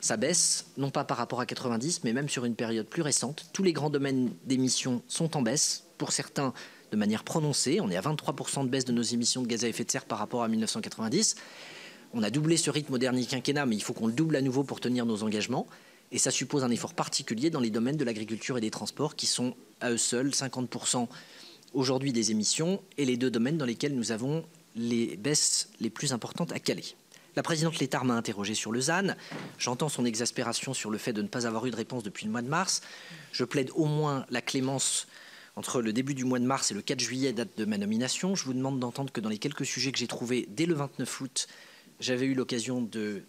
sa baisse, non pas par rapport à 90, mais même sur une période plus récente. Tous les grands domaines d'émissions sont en baisse, pour certains de manière prononcée. On est à 23% de baisse de nos émissions de gaz à effet de serre par rapport à 1990. On a doublé ce rythme au dernier quinquennat, mais il faut qu'on le double à nouveau pour tenir nos engagements. Et ça suppose un effort particulier dans les domaines de l'agriculture et des transports, qui sont à eux seuls 50% aujourd'hui des émissions, et les deux domaines dans lesquels nous avons les baisses les plus importantes à caler. La présidente Létard m'a interrogé sur le ZAN. J'entends son exaspération sur le fait de ne pas avoir eu de réponse depuis le mois de mars. Je plaide au moins la clémence entre le début du mois de mars et le 4 juillet, date de ma nomination. Je vous demande d'entendre que dans les quelques sujets que j'ai trouvés dès le 29 août, j'avais eu l'occasion euh,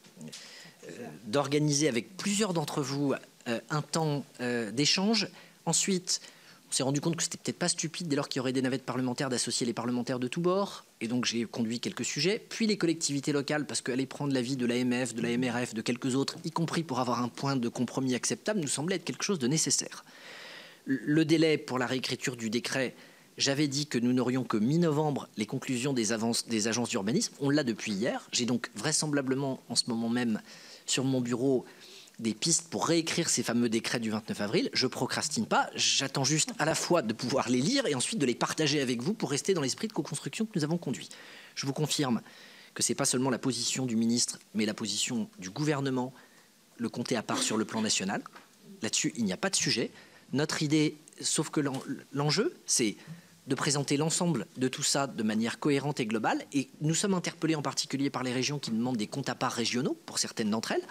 d'organiser avec plusieurs d'entre vous euh, un temps euh, d'échange. Ensuite, on s'est rendu compte que c'était peut-être pas stupide dès lors qu'il y aurait des navettes parlementaires d'associer les parlementaires de tous bords. Et donc j'ai conduit quelques sujets. Puis les collectivités locales, parce qu'aller prendre l'avis de l'AMF, de la MRF, de quelques autres, y compris pour avoir un point de compromis acceptable, nous semblait être quelque chose de nécessaire. Le délai pour la réécriture du décret j'avais dit que nous n'aurions que mi-novembre les conclusions des agences d'urbanisme. On l'a depuis hier. J'ai donc vraisemblablement en ce moment même sur mon bureau des pistes pour réécrire ces fameux décrets du 29 avril. Je procrastine pas. J'attends juste à la fois de pouvoir les lire et ensuite de les partager avec vous pour rester dans l'esprit de co-construction que nous avons conduit. Je vous confirme que ce n'est pas seulement la position du ministre, mais la position du gouvernement, le compter à part sur le plan national. Là-dessus, il n'y a pas de sujet. Notre idée, sauf que l'enjeu, c'est de présenter l'ensemble de tout ça de manière cohérente et globale. Et nous sommes interpellés en particulier par les régions qui demandent des comptes à part régionaux pour certaines d'entre elles,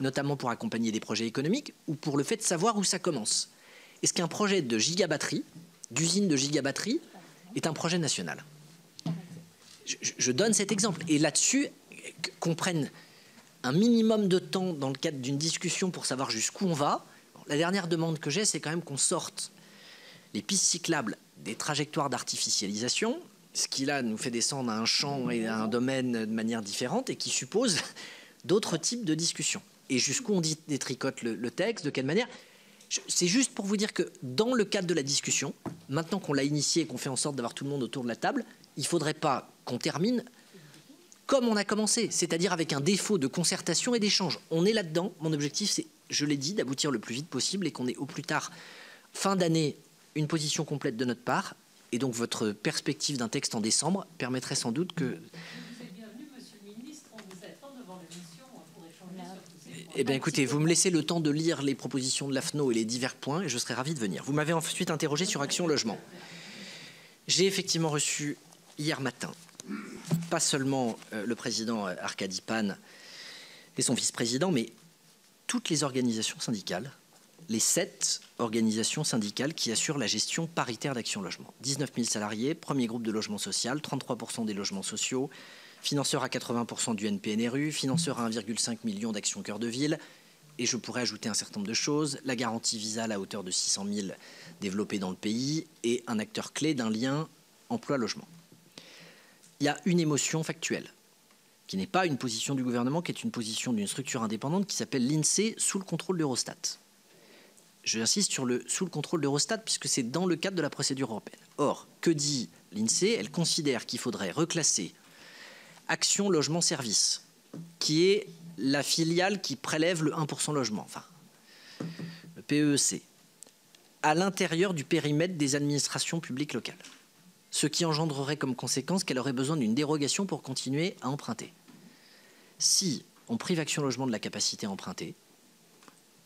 notamment pour accompagner des projets économiques ou pour le fait de savoir où ça commence. Est-ce qu'un projet de gigabatterie, d'usine de gigabatterie, est un projet national? Je, donne cet exemple. Et là-dessus, qu'on prenne un minimum de temps dans le cadre d'une discussion pour savoir jusqu'où on va. La dernière demande que j'ai, c'est quand même qu'on sorte les pistes cyclables des trajectoires d'artificialisation, ce qui là nous fait descendre à un champ et à un domaine de manière différente et qui suppose d'autres types de discussions. Et jusqu'où on dit détricote le, texte, de quelle manière c'est juste pour vous dire que dans le cadre de la discussion, maintenant qu'on l'a initié et qu'on fait en sorte d'avoir tout le monde autour de la table, il ne faudrait pas qu'on termine comme on a commencé, c'est-à-dire avec un défaut de concertation et d'échange. On est là-dedans. Mon objectif, c'est, je l'ai dit, d'aboutir le plus vite possible et qu'on ait au plus tard fin d'année une position complète de notre part Et donc votre perspective d'un texte en décembre permettrait sans doute que... Eh bien, écoutez, vous me laissez le temps de lire les propositions de l'AFNO et les divers points, et je serai ravi de venir. Vous m'avez ensuite interrogé sur Action Logement. J'ai effectivement reçu hier matin, pas seulement euh, le président euh, Arkady Pan et son vice-président, mais toutes les organisations syndicales, les sept organisations syndicales qui assurent la gestion paritaire d'Action Logement. 19 000 salariés, premier groupe de logement social, 33% des logements sociaux, financeur à 80% du NPNRU, financeur à 1,5 million d'Action Cœur de Ville, et je pourrais ajouter un certain nombre de choses, la garantie Visa à hauteur de 600 000 développés dans le pays, et un acteur clé d'un lien emploi-logement. Il y a une émotion factuelle qui n'est pas une position du gouvernement, qui est une position d'une structure indépendante qui s'appelle l'INSEE sous le contrôle d'Eurostat. J'insiste sur le sous le contrôle d'Eurostat puisque c'est dans le cadre de la procédure européenne. Or, que dit l'INSEE? Elle considère qu'il faudrait reclasser Action Logement Service, qui est la filiale qui prélève le 1% logement, enfin le PEC, à l'intérieur du périmètre des administrations publiques locales. Ce qui engendrerait comme conséquence qu'elle aurait besoin d'une dérogation pour continuer à emprunter si on prive Action Logement de la capacité à emprunter,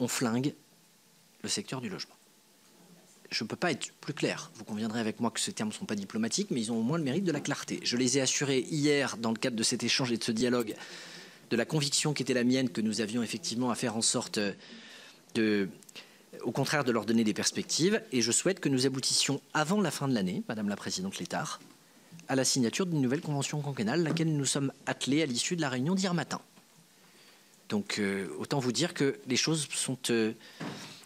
on flingue le secteur du logement. Je ne peux pas être plus clair. Vous conviendrez avec moi que ces termes ne sont pas diplomatiques, mais ils ont au moins le mérite de la clarté. Je les ai assurés hier, dans le cadre de cet échange et de ce dialogue, de la conviction qui était la mienne que nous avions effectivement à faire en sorte de, au contraire, de leur donner des perspectives. Et je souhaite que nous aboutissions avant la fin de l'année, Madame la Présidente Létard, à la signature d'une nouvelle convention quinquennale, laquelle nous sommes attelés à l'issue de la réunion d'hier matin. Donc euh, autant vous dire que les choses sont, euh,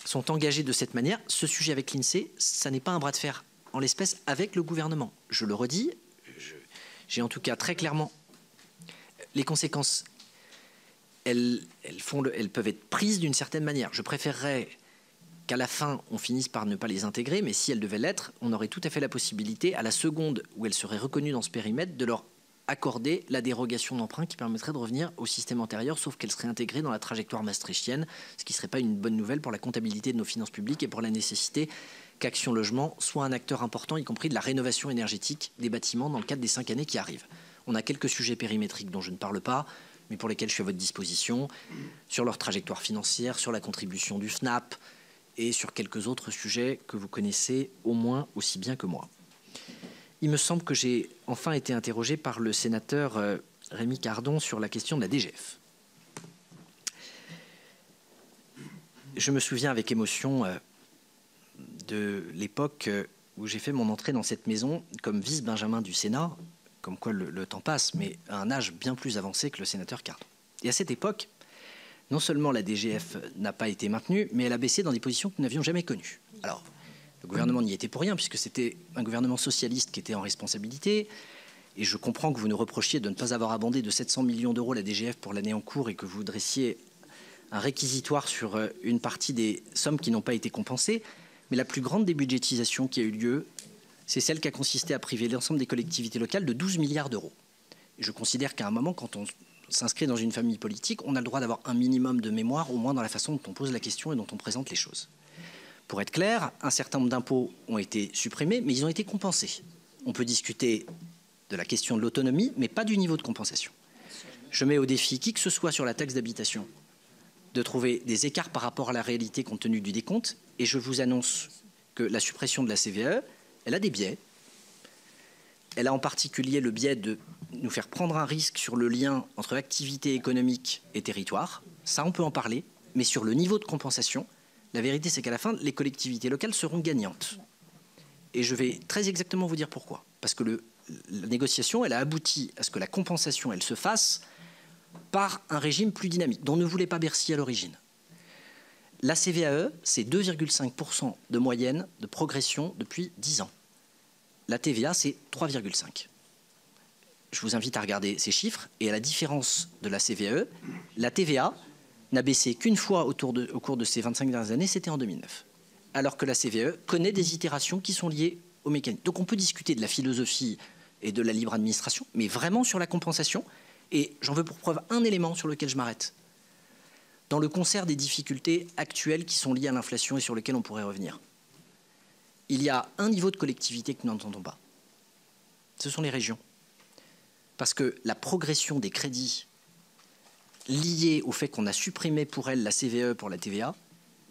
sont engagées de cette manière. Ce sujet avec l'INSEE, ça n'est pas un bras de fer en l'espèce avec le gouvernement. Je le redis, j'ai en tout cas très clairement les conséquences. Elles, elles, font elles peuvent être prises d'une certaine manière. Je préférerais qu'à la fin, on finisse par ne pas les intégrer, mais si elles devaient l'être, on aurait tout à fait la possibilité, à la seconde où elles seraient reconnues dans ce périmètre, de leur accorder la dérogation d'emprunt qui permettrait de revenir au système antérieur, sauf qu'elle serait intégrée dans la trajectoire maastrichtienne, ce qui ne serait pas une bonne nouvelle pour la comptabilité de nos finances publiques et pour la nécessité qu'Action Logement soit un acteur important, y compris de la rénovation énergétique des bâtiments dans le cadre des cinq années qui arrivent. On a quelques sujets périmétriques dont je ne parle pas, mais pour lesquels je suis à votre disposition, sur leur trajectoire financière, sur la contribution du FNAP, et sur quelques autres sujets que vous connaissez au moins aussi bien que moi. Il me semble que j'ai enfin été interrogé par le sénateur euh, Rémi Cardon sur la question de la DGF. Je me souviens avec émotion euh, de l'époque euh, où j'ai fait mon entrée dans cette maison comme vice-benjamin du Sénat, comme quoi le, temps passe, mais à un âge bien plus avancé que le sénateur Cardon. Et à cette époque, non seulement la DGF n'a pas été maintenue, mais elle a baissé dans des positions que nous n'avions jamais connues. Le gouvernement n'y était pour rien, puisque c'était un gouvernement socialiste qui était en responsabilité. Et je comprends que vous nous reprochiez de ne pas avoir abondé de 700 millions d'euros la DGF pour l'année en cours et que vous dressiez un réquisitoire sur euh, une partie des sommes qui n'ont pas été compensées. Mais la plus grande débudgétisation qui a eu lieu, c'est celle qui a consisté à priver l'ensemble des collectivités locales de 12 milliards d'euros. Je considère qu'à un moment, quand on s'inscrit dans une famille politique, on a le droit d'avoir un minimum de mémoire, au moins dans la façon dont on pose la question et dont on présente les choses. Pour être clair, un certain nombre d'impôts ont été supprimés, mais ils ont été compensés. On peut discuter de la question de l'autonomie, mais pas du niveau de compensation. Je mets au défi qui que ce soit sur la taxe d'habitation de trouver des écarts par rapport à la réalité compte tenu du décompte, et je vous annonce que la suppression de la CVE, elle a des biais, elle a en particulier le biais de nous faire prendre un risque sur le lien entre activité économique et territoire. Ça, on peut en parler. Mais sur le niveau de compensation, la vérité, c'est qu'à la fin, les collectivités locales seront gagnantes. Et je vais très exactement vous dire pourquoi. Parce que la négociation, elle a abouti à ce que la compensation, elle se fasse par un régime plus dynamique, dont ne voulait pas Bercy à l'origine. La CVAE, c'est 2,5% de moyenne de progression depuis 10 ans. La TVA, c'est 3,5. Je vous invite à regarder ces chiffres. Et à la différence de la CVAE, la TVA n'a baissé qu'une fois au cours de ces 25 dernières années, c'était en 2009. Alors que la CVAE connaît des itérations qui sont liées au mécanisme. Donc on peut discuter de la philosophie et de la libre administration, mais vraiment sur la compensation. Et j'en veux pour preuve un élément sur lequel je m'arrête. Dans le concert des difficultés actuelles qui sont liées à l'inflation et sur lesquelles on pourrait revenir il y a un niveau de collectivité que nous n'entendons pas. Ce sont les régions. Parce que la progression des crédits liés au fait qu'on a supprimé pour elles la CVE pour la TVA,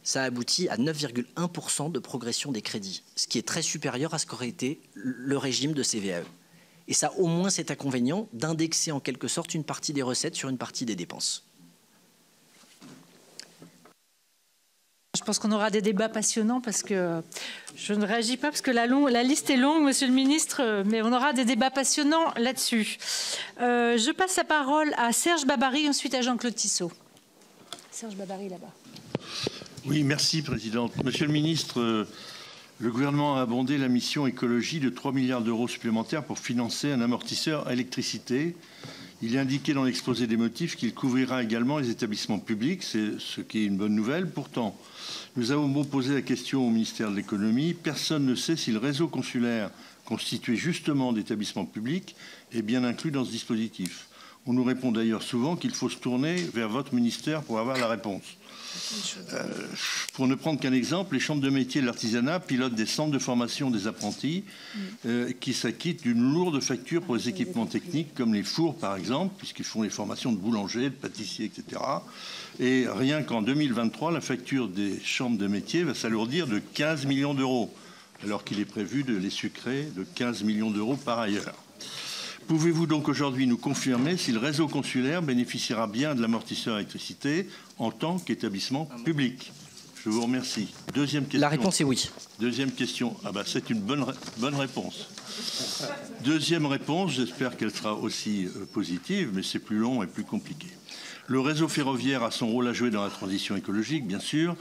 ça aboutit à 9,1% de progression des crédits, ce qui est très supérieur à ce qu'aurait été le régime de CVAE. Et ça au moins cet inconvénient d'indexer en quelque sorte une partie des recettes sur une partie des dépenses. Je pense qu'on aura des débats passionnants parce que je ne réagis pas parce que la, liste est longue, Monsieur le Ministre, mais on aura des débats passionnants là-dessus. Euh, je passe la parole à Serge Babary, ensuite à Jean-Claude Tissot. Serge Babary, là-bas. Oui, merci, Présidente. Monsieur le Ministre, euh, le gouvernement a abondé la mission écologie de 3 milliards d'euros supplémentaires pour financer un amortisseur électricité il est indiqué dans l'exposé des motifs qu'il couvrira également les établissements publics, c'est ce qui est une bonne nouvelle. Pourtant, nous avons beau poser la question au ministère de l'économie, personne ne sait si le réseau consulaire constitué justement d'établissements publics est bien inclus dans ce dispositif. On nous répond d'ailleurs souvent qu'il faut se tourner vers votre ministère pour avoir la réponse. Euh, pour ne prendre qu'un exemple, les chambres de métier de l'artisanat pilotent des centres de formation des apprentis euh, qui s'acquittent d'une lourde facture pour les équipements techniques, comme les fours par exemple, puisqu'ils font les formations de boulanger, de pâtissier, etc. Et rien qu'en 2023, la facture des chambres de métier va s'alourdir de 15 millions d'euros, alors qu'il est prévu de les sucrer de 15 millions d'euros par ailleurs. Pouvez-vous donc aujourd'hui nous confirmer si le réseau consulaire bénéficiera bien de l'amortisseur électricité en tant qu'établissement public? Je vous remercie. Deuxième question. La réponse est oui. Deuxième question. Ah bah c'est une bonne, bonne réponse. Deuxième réponse, j'espère qu'elle sera aussi euh, positive, mais c'est plus long et plus compliqué. Le réseau ferroviaire a son rôle à jouer dans la transition écologique, bien sûr.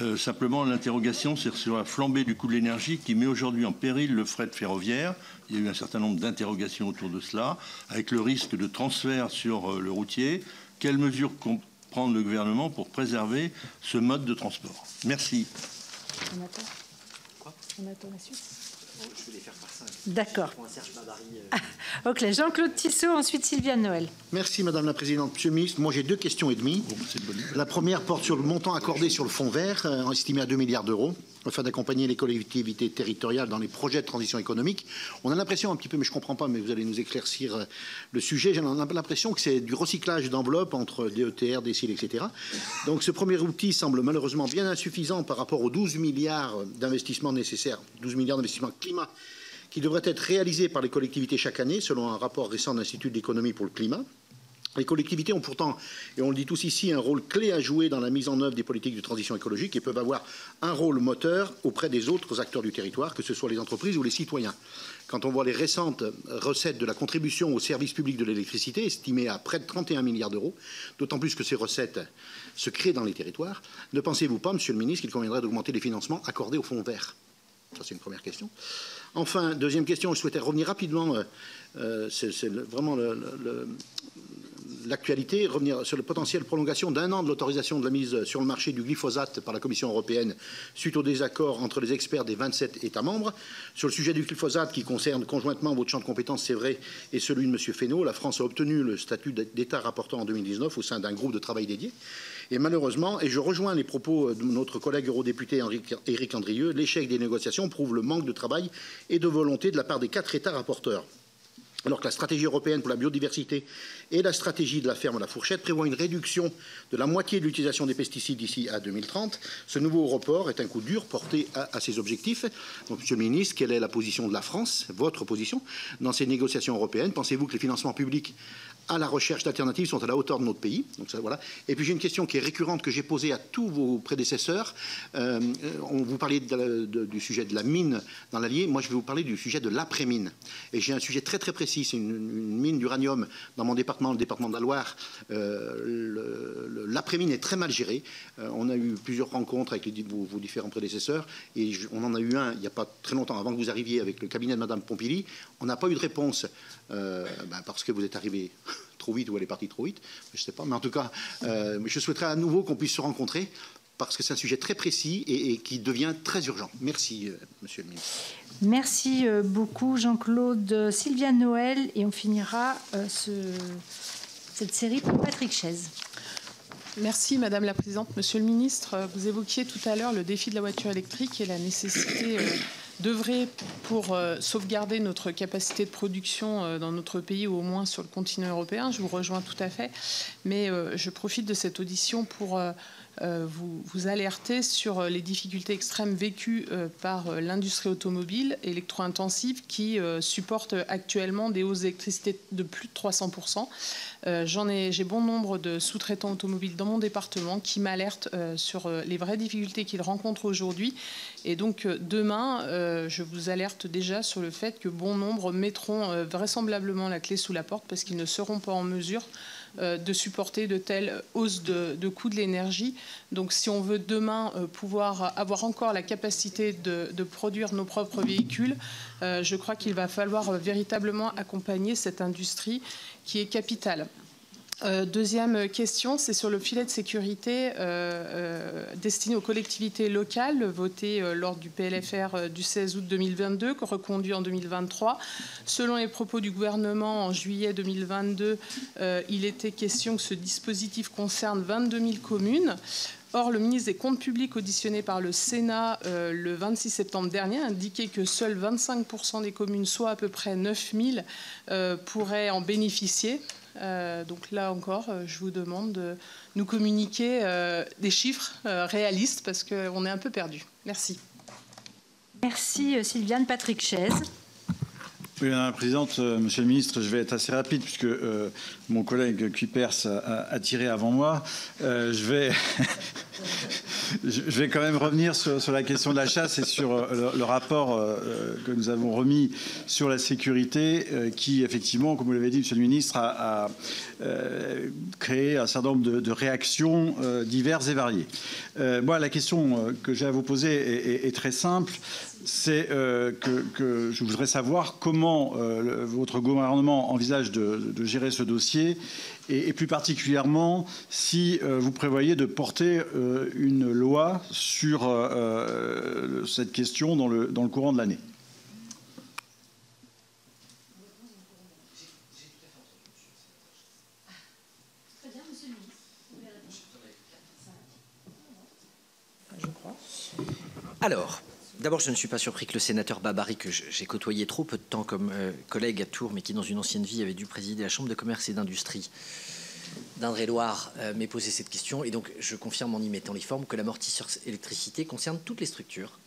Euh, simplement, l'interrogation, c'est sur la flambée du coût de l'énergie qui met aujourd'hui en péril le fret ferroviaire. Il y a eu un certain nombre d'interrogations autour de cela, avec le risque de transfert sur euh, le routier. Quelles mesures prendre le gouvernement pour préserver ce mode de transport? Merci. On attend. On attend la suite. Je vais les faire par D'accord. Euh. ok, Jean-Claude Tissot, ensuite Sylviane Noël. Merci Madame la Présidente. Monsieur le Ministre, moi j'ai deux questions et demie. la première porte sur le montant accordé sur le fonds vert, euh, estimé à 2 milliards d'euros, afin d'accompagner les collectivités territoriales dans les projets de transition économique. On a l'impression un petit peu, mais je ne comprends pas, mais vous allez nous éclaircir euh, le sujet, j'ai l'impression que c'est du recyclage d'enveloppes entre DETR, DECIL, etc. Donc ce premier outil semble malheureusement bien insuffisant par rapport aux 12 milliards d'investissements nécessaires, 12 milliards d'investissements climat qui devrait être réalisé par les collectivités chaque année, selon un rapport récent de l'Institut pour le climat. Les collectivités ont pourtant, et on le dit tous ici, un rôle clé à jouer dans la mise en œuvre des politiques de transition écologique et peuvent avoir un rôle moteur auprès des autres acteurs du territoire, que ce soit les entreprises ou les citoyens. Quand on voit les récentes recettes de la contribution au service public de l'électricité, estimées à près de 31 milliards d'euros, d'autant plus que ces recettes se créent dans les territoires, ne pensez-vous pas, Monsieur le Ministre, qu'il conviendrait d'augmenter les financements accordés au fonds vert? Ça, c'est une première question. Enfin, deuxième question, je souhaitais revenir rapidement, euh, euh, c'est vraiment l'actualité, revenir sur la potentielle prolongation d'un an de l'autorisation de la mise sur le marché du glyphosate par la Commission européenne suite au désaccord entre les experts des 27 États membres. Sur le sujet du glyphosate qui concerne conjointement votre champ de compétences, c'est vrai, et celui de M. Fesneau, la France a obtenu le statut d'État rapportant en 2019 au sein d'un groupe de travail dédié. Et malheureusement, et je rejoins les propos de notre collègue eurodéputé Éric Andrieux, l'échec des négociations prouve le manque de travail et de volonté de la part des quatre États rapporteurs. Alors que la stratégie européenne pour la biodiversité et la stratégie de la ferme à la fourchette prévoient une réduction de la moitié de l'utilisation des pesticides d'ici à 2030, ce nouveau report est un coup dur porté à, ces objectifs. Monsieur le Ministre, quelle est la position de la France, votre position, dans ces négociations européennes? Pensez-vous que les financements publics à la recherche d'alternatives sont à la hauteur de notre pays. Voilà. Et puis j'ai une question qui est récurrente que j'ai posée à tous vos prédécesseurs. Euh, vous parlait du sujet de la mine dans l'Allier. Moi, je vais vous parler du sujet de l'après-mine. Et j'ai un sujet très très précis. C'est une, mine d'uranium dans mon département, le département de la Loire. Euh, l'après-mine est très mal géré. Euh, on a eu plusieurs rencontres avec vos, différents prédécesseurs et on en a eu un il n'y a pas très longtemps avant que vous arriviez avec le cabinet de Madame Pompili. On n'a pas eu de réponse ben, parce que vous êtes arrivé trop vite ou elle est partie trop vite, je ne sais pas. Mais en tout cas, euh, je souhaiterais à nouveau qu'on puisse se rencontrer parce que c'est un sujet très précis et, qui devient très urgent. Merci, euh, Monsieur le ministre. Merci euh, beaucoup, Jean-Claude. Sylviane Noël, et on finira cette série pour Patrick Chaise. Merci Madame la Présidente. Monsieur le Ministre, vous évoquiez tout à l'heure le défi de la voiture électrique et la nécessité d'œuvrer pour sauvegarder notre capacité de production dans notre pays ou au moins sur le continent européen. Je vous rejoins tout à fait. Mais je profite de cette audition pour euh, vous, vous alertez sur les difficultés extrêmes vécues euh, par l'industrie automobile électro-intensive qui euh, supporte actuellement des hausses d'électricité de plus de 300%. J'en ai, j'ai bon nombre de sous-traitants automobiles dans mon département qui m'alertent sur les vraies difficultés qu'ils rencontrent aujourd'hui. Et donc demain, je vous alerte déjà sur le fait que bon nombre mettront vraisemblablement la clé sous la porte parce qu'ils ne seront pas en mesure euh, de supporter de telles hausses de, coûts de l'énergie. Donc si on veut demain euh, pouvoir avoir encore la capacité de, produire nos propres véhicules, euh, je crois qu'il va falloir véritablement accompagner cette industrie qui est capitale. Euh, deuxième question, c'est sur le filet de sécurité euh, euh, destiné aux collectivités locales, voté lors du PLFR du 16 août 2022, reconduit en 2023. Selon les propos du gouvernement en juillet 2022, il était question que ce dispositif concerne 22 000 communes. Or, le ministre des Comptes publics auditionné par le Sénat le 26 septembre dernier indiquait que seuls 25% des communes, soit à peu près 9 000, pourraient en bénéficier. Euh, donc là encore, euh, je vous demande de nous communiquer euh, des chiffres réalistes parce qu'on est un peu perdu. Merci. Merci Sylviane Patrick Chaise. Oui, Madame la Présidente, Monsieur le Ministre, je vais être assez rapide puisque mon collègue Kuipers a, tiré avant moi. je vais je vais quand même revenir sur, la question de la chasse et sur euh, le, rapport euh, que nous avons remis sur la sécurité, euh, qui effectivement, comme vous l'avez dit, Monsieur le Ministre, a, créé un certain nombre de, réactions diverses et variées. moi, la question que j'ai à vous poser est, très simple c'est que, je voudrais savoir comment votre gouvernement envisage de, gérer ce dossier et, plus particulièrement si euh, vous prévoyez de porter euh, une loi sur euh, cette question dans le, dans le courant de l'année. Alors, D'abord, je ne suis pas surpris que le sénateur Babary, que j'ai côtoyé trop peu de temps comme euh, collègue à Tours, mais qui dans une ancienne vie avait dû présider la Chambre de commerce et d'industrie d'Indre-et-Loire, euh, m'ait posé cette question. Et donc, je confirme en y mettant les formes que l'amortisseur électricité concerne toutes les structures,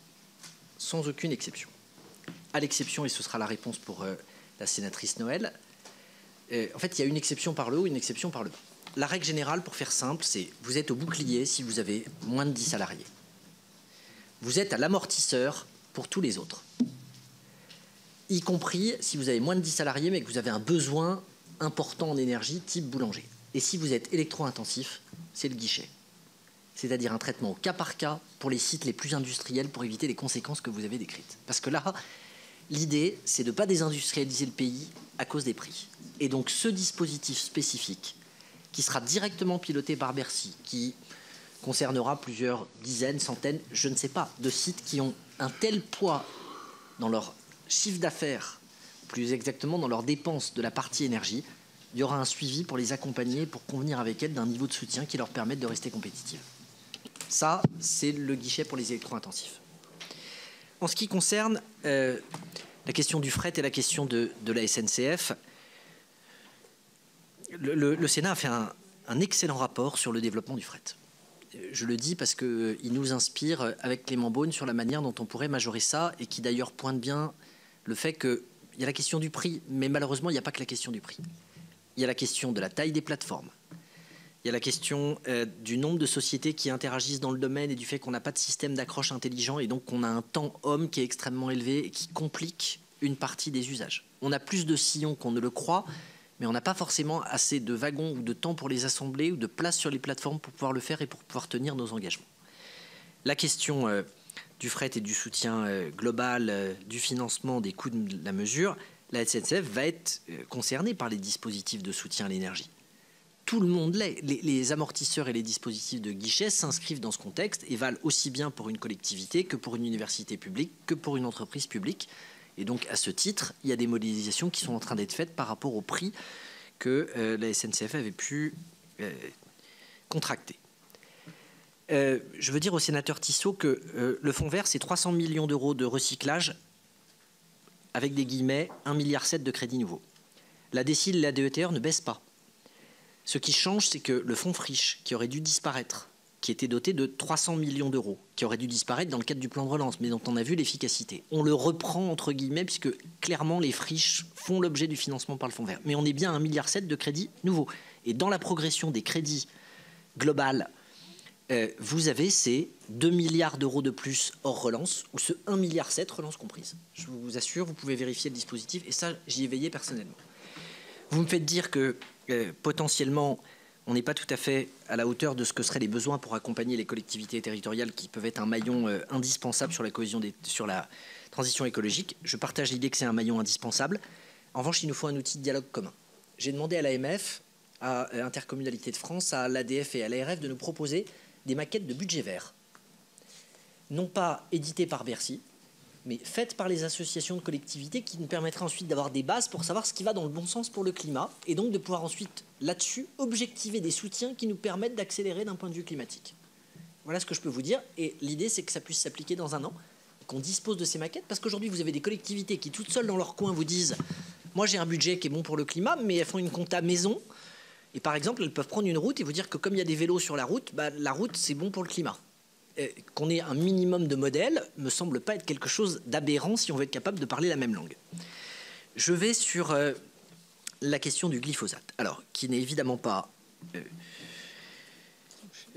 sans aucune exception. À l'exception, et ce sera la réponse pour euh, la sénatrice Noël, en fait, il y a une exception par le haut, une exception par le bas. La règle générale, pour faire simple, c'est vous êtes au bouclier si vous avez moins de 10 salariés vous êtes à l'amortisseur pour tous les autres. Y compris si vous avez moins de 10 salariés mais que vous avez un besoin important en énergie type boulanger. Et si vous êtes électro-intensif, c'est le guichet. C'est-à-dire un traitement au cas par cas pour les sites les plus industriels pour éviter les conséquences que vous avez décrites. Parce que là, l'idée, c'est de ne pas désindustrialiser le pays à cause des prix. Et donc ce dispositif spécifique, qui sera directement piloté par Bercy, qui concernera plusieurs dizaines, centaines, je ne sais pas, de sites qui ont un tel poids dans leur chiffre d'affaires, plus exactement dans leurs dépenses de la partie énergie, il y aura un suivi pour les accompagner, pour convenir avec elles d'un niveau de soutien qui leur permette de rester compétitives. Ça, c'est le guichet pour les électro-intensifs. En ce qui concerne euh, la question du fret et la question de, la SNCF, le, Sénat a fait un excellent rapport sur le développement du fret je le dis parce qu'il euh, nous inspire avec Clément Beaune sur la manière dont on pourrait majorer ça et qui d'ailleurs pointe bien le fait qu'il y a la question du prix, mais malheureusement, il n'y a pas que la question du prix. Il y a la question de la taille des plateformes. Il y a la question euh, du nombre de sociétés qui interagissent dans le domaine et du fait qu'on n'a pas de système d'accroche intelligent et donc qu'on a un temps homme qui est extrêmement élevé et qui complique une partie des usages. On a plus de sillons qu'on ne le croit mais on n'a pas forcément assez de wagons ou de temps pour les assembler ou de place sur les plateformes pour pouvoir le faire et pour pouvoir tenir nos engagements. La question euh, du fret et du soutien euh, global, euh, du financement des coûts de la mesure, la SNCF va être concernée par les dispositifs de soutien à l'énergie. Tout le monde l'est. Les, les, amortisseurs et les dispositifs de guichet s'inscrivent dans ce contexte et valent aussi bien pour une collectivité que pour une université publique, que pour une entreprise publique. Et donc, à ce titre, il y a des modélisations qui sont en train d'être faites par rapport au prix que euh, la SNCF avait pu euh, contracter. Euh, je veux dire au sénateur Tissot que le fonds vert, c'est 300 millions d'euros de recyclage, avec des guillemets, 1,7 milliard de crédits nouveaux. La la DETR ne baissent pas. Ce qui change, c'est que le fonds friche, qui aurait dû disparaître, qui était doté de 300 millions d'euros, qui aurait dû disparaître dans le cadre du plan de relance, mais dont on a vu l'efficacité. On le reprend entre guillemets, puisque clairement les friches font l'objet du financement par le fonds vert. Mais on est bien à 1,7 milliard de crédits nouveaux. Et dans la progression des crédits globales, euh, vous avez ces 2 milliards d'euros de plus hors relance, ou ce 1,7 milliard relance comprise. Je vous assure, vous pouvez vérifier le dispositif, et ça, j'y ai veillé personnellement. Vous me faites dire que euh, potentiellement, on n'est pas tout à fait à la hauteur de ce que seraient les besoins pour accompagner les collectivités territoriales qui peuvent être un maillon euh, indispensable sur la transition écologique. Je partage l'idée que c'est un maillon indispensable. En revanche, il nous faut un outil de dialogue commun. J'ai demandé à l'AMF, à euh, Intercommunalité de France, à l'ADF et à l'ARF de nous proposer des maquettes de budget vert. Non pas éditées par Bercy, mais faites par les associations de collectivités qui nous permettraient ensuite d'avoir des bases pour savoir ce qui va dans le bon sens pour le climat et donc de pouvoir ensuite là-dessus objectiver des soutiens qui nous permettent d'accélérer d'un point de vue climatique. Voilà ce que je peux vous dire et l'idée c'est que ça puisse s'appliquer dans un an, qu'on dispose de ces maquettes parce qu'aujourd'hui vous avez des collectivités qui toutes seules dans leur coin vous disent moi j'ai un budget qui est bon pour le climat mais elles font une compta maison et par exemple elles peuvent prendre une route et vous dire que comme il y a des vélos sur la route, bah, la route c'est bon pour le climat. Euh, qu'on ait un minimum de modèles me semble pas être quelque chose d'aberrant si on veut être capable de parler la même langue. Je vais sur euh, la question du glyphosate, alors qui n'est évidemment pas euh,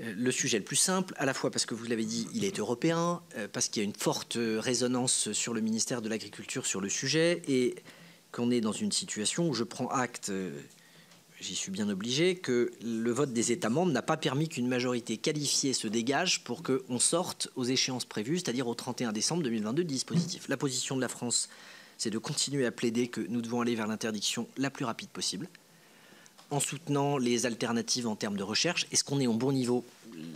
le sujet le plus simple, à la fois parce que vous l'avez dit, il est européen, parce qu'il y a une forte résonance sur le ministère de l'Agriculture sur le sujet, et qu'on est dans une situation où je prends acte j'y suis bien obligé, que le vote des États membres n'a pas permis qu'une majorité qualifiée se dégage pour qu'on sorte aux échéances prévues, c'est-à-dire au 31 décembre 2022 du dispositif. La position de la France, c'est de continuer à plaider que nous devons aller vers l'interdiction la plus rapide possible, en soutenant les alternatives en termes de recherche. Est-ce qu'on est au bon niveau?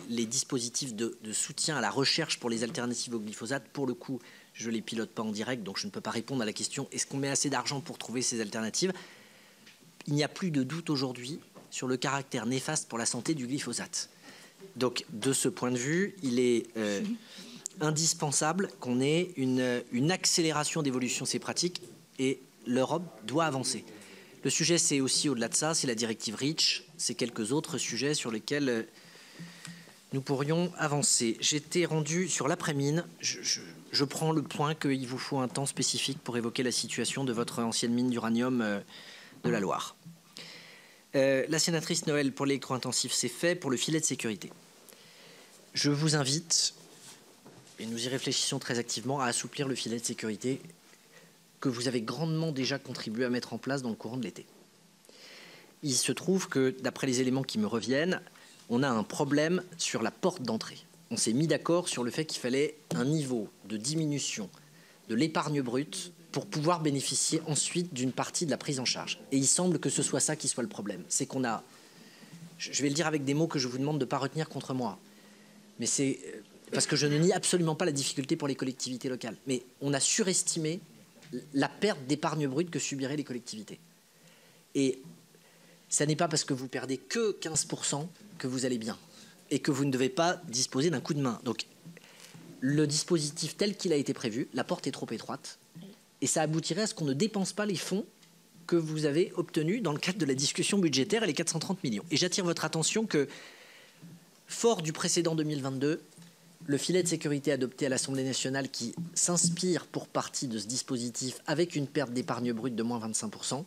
Les dispositifs de, de, soutien à la recherche pour les alternatives au glyphosate, pour le coup, je ne les pilote pas en direct, donc je ne peux pas répondre à la question est-ce qu'on met assez d'argent pour trouver ces alternatives? Il n'y a plus de doute aujourd'hui sur le caractère néfaste pour la santé du glyphosate. Donc, de ce point de vue, il est euh, indispensable qu'on ait une, une accélération d'évolution de ces pratiques et l'Europe doit avancer. Le sujet, c'est aussi au-delà de ça, c'est la directive REACH, c'est quelques autres sujets sur lesquels euh, nous pourrions avancer. J'étais rendu sur l'après-mine. Je, prends le point qu'il vous faut un temps spécifique pour évoquer la situation de votre ancienne mine d'uranium. Euh, de la Loire. Euh, la sénatrice Noël, pour l'électro-intensif, c'est fait pour le filet de sécurité. Je vous invite, et nous y réfléchissons très activement, à assouplir le filet de sécurité que vous avez grandement déjà contribué à mettre en place dans le courant de l'été. Il se trouve que, d'après les éléments qui me reviennent, on a un problème sur la porte d'entrée. On s'est mis d'accord sur le fait qu'il fallait un niveau de diminution de l'épargne brute pour pouvoir bénéficier ensuite d'une partie de la prise en charge. Et il semble que ce soit ça qui soit le problème. C'est qu'on a, je vais le dire avec des mots que je vous demande de ne pas retenir contre moi, mais c'est euh, parce que je ne nie absolument pas la difficulté pour les collectivités locales, mais on a surestimé la perte d'épargne brute que subiraient les collectivités. Et ça n'est pas parce que vous perdez que 15% que vous allez bien et que vous ne devez pas disposer d'un coup de main. Donc le dispositif tel qu'il a été prévu, la porte est trop étroite, et ça aboutirait à ce qu'on ne dépense pas les fonds que vous avez obtenus dans le cadre de la discussion budgétaire et les 430 millions. Et j'attire votre attention que, fort du précédent 2022, le filet de sécurité adopté à l'Assemblée nationale qui s'inspire pour partie de ce dispositif avec une perte d'épargne brute de moins 25%,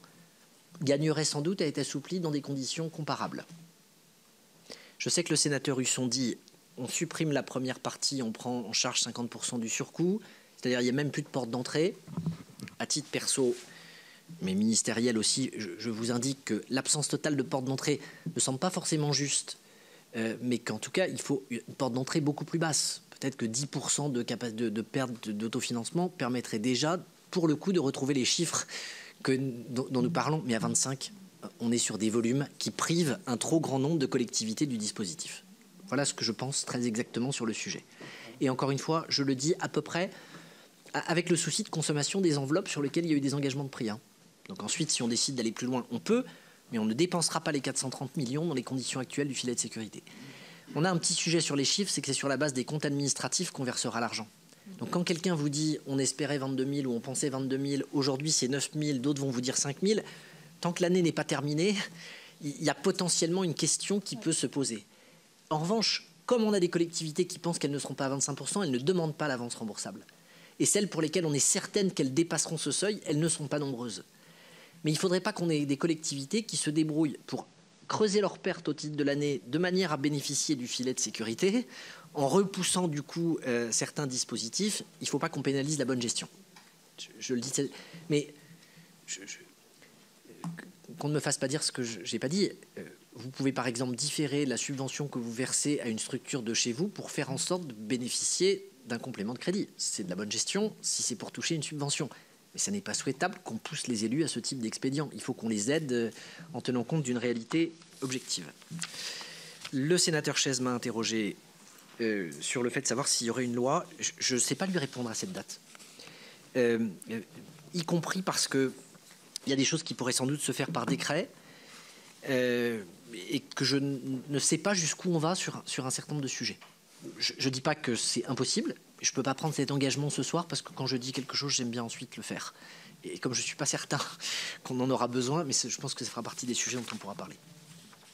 gagnerait sans doute à être assoupli dans des conditions comparables. Je sais que le sénateur Husson dit on supprime la première partie, on prend en charge 50% du surcoût, c'est-à-dire il n'y a même plus de porte d'entrée à titre perso, mais ministériel aussi, je, vous indique que l'absence totale de porte d'entrée ne semble pas forcément juste, euh, mais qu'en tout cas, il faut une porte d'entrée beaucoup plus basse. Peut-être que 10% de, de, de perte d'autofinancement permettrait déjà, pour le coup, de retrouver les chiffres que, dont, dont nous parlons, mais à 25, on est sur des volumes qui privent un trop grand nombre de collectivités du dispositif. Voilà ce que je pense très exactement sur le sujet. Et encore une fois, je le dis à peu près avec le souci de consommation des enveloppes sur lesquelles il y a eu des engagements de prix. Hein. Donc ensuite, si on décide d'aller plus loin, on peut, mais on ne dépensera pas les 430 millions dans les conditions actuelles du filet de sécurité. On a un petit sujet sur les chiffres, c'est que c'est sur la base des comptes administratifs qu'on versera l'argent. Donc quand quelqu'un vous dit on espérait 22 000 ou on pensait 22 000, aujourd'hui c'est 9 000, d'autres vont vous dire 5 000, tant que l'année n'est pas terminée, il y a potentiellement une question qui peut se poser. En revanche, comme on a des collectivités qui pensent qu'elles ne seront pas à 25%, elles ne demandent pas l'avance remboursable. Et celles pour lesquelles on est certaine qu'elles dépasseront ce seuil, elles ne sont pas nombreuses. Mais il ne faudrait pas qu'on ait des collectivités qui se débrouillent pour creuser leurs pertes au titre de l'année de manière à bénéficier du filet de sécurité en repoussant du coup euh, certains dispositifs. Il ne faut pas qu'on pénalise la bonne gestion. Je, le dis, mais qu'on ne me fasse pas dire ce que je n'ai pas dit. Euh, vous pouvez par exemple différer la subvention que vous versez à une structure de chez vous pour faire en sorte de bénéficier d'un complément de crédit. C'est de la bonne gestion si c'est pour toucher une subvention. Mais ce n'est pas souhaitable qu'on pousse les élus à ce type d'expédient. Il faut qu'on les aide euh, en tenant compte d'une réalité objective. Le sénateur Chaise m'a interrogé euh, sur le fait de savoir s'il y aurait une loi. Je ne sais pas lui répondre à cette date. Euh, y compris parce que il y a des choses qui pourraient sans doute se faire par décret et que je ne sais pas jusqu'où on va sur, sur un certain nombre de sujets. Je ne dis pas que c'est impossible. Je ne peux pas prendre cet engagement ce soir parce que quand je dis quelque chose, j'aime bien ensuite le faire. Et comme je ne suis pas certain qu'on en aura besoin, mais je pense que ça fera partie des sujets dont on pourra parler.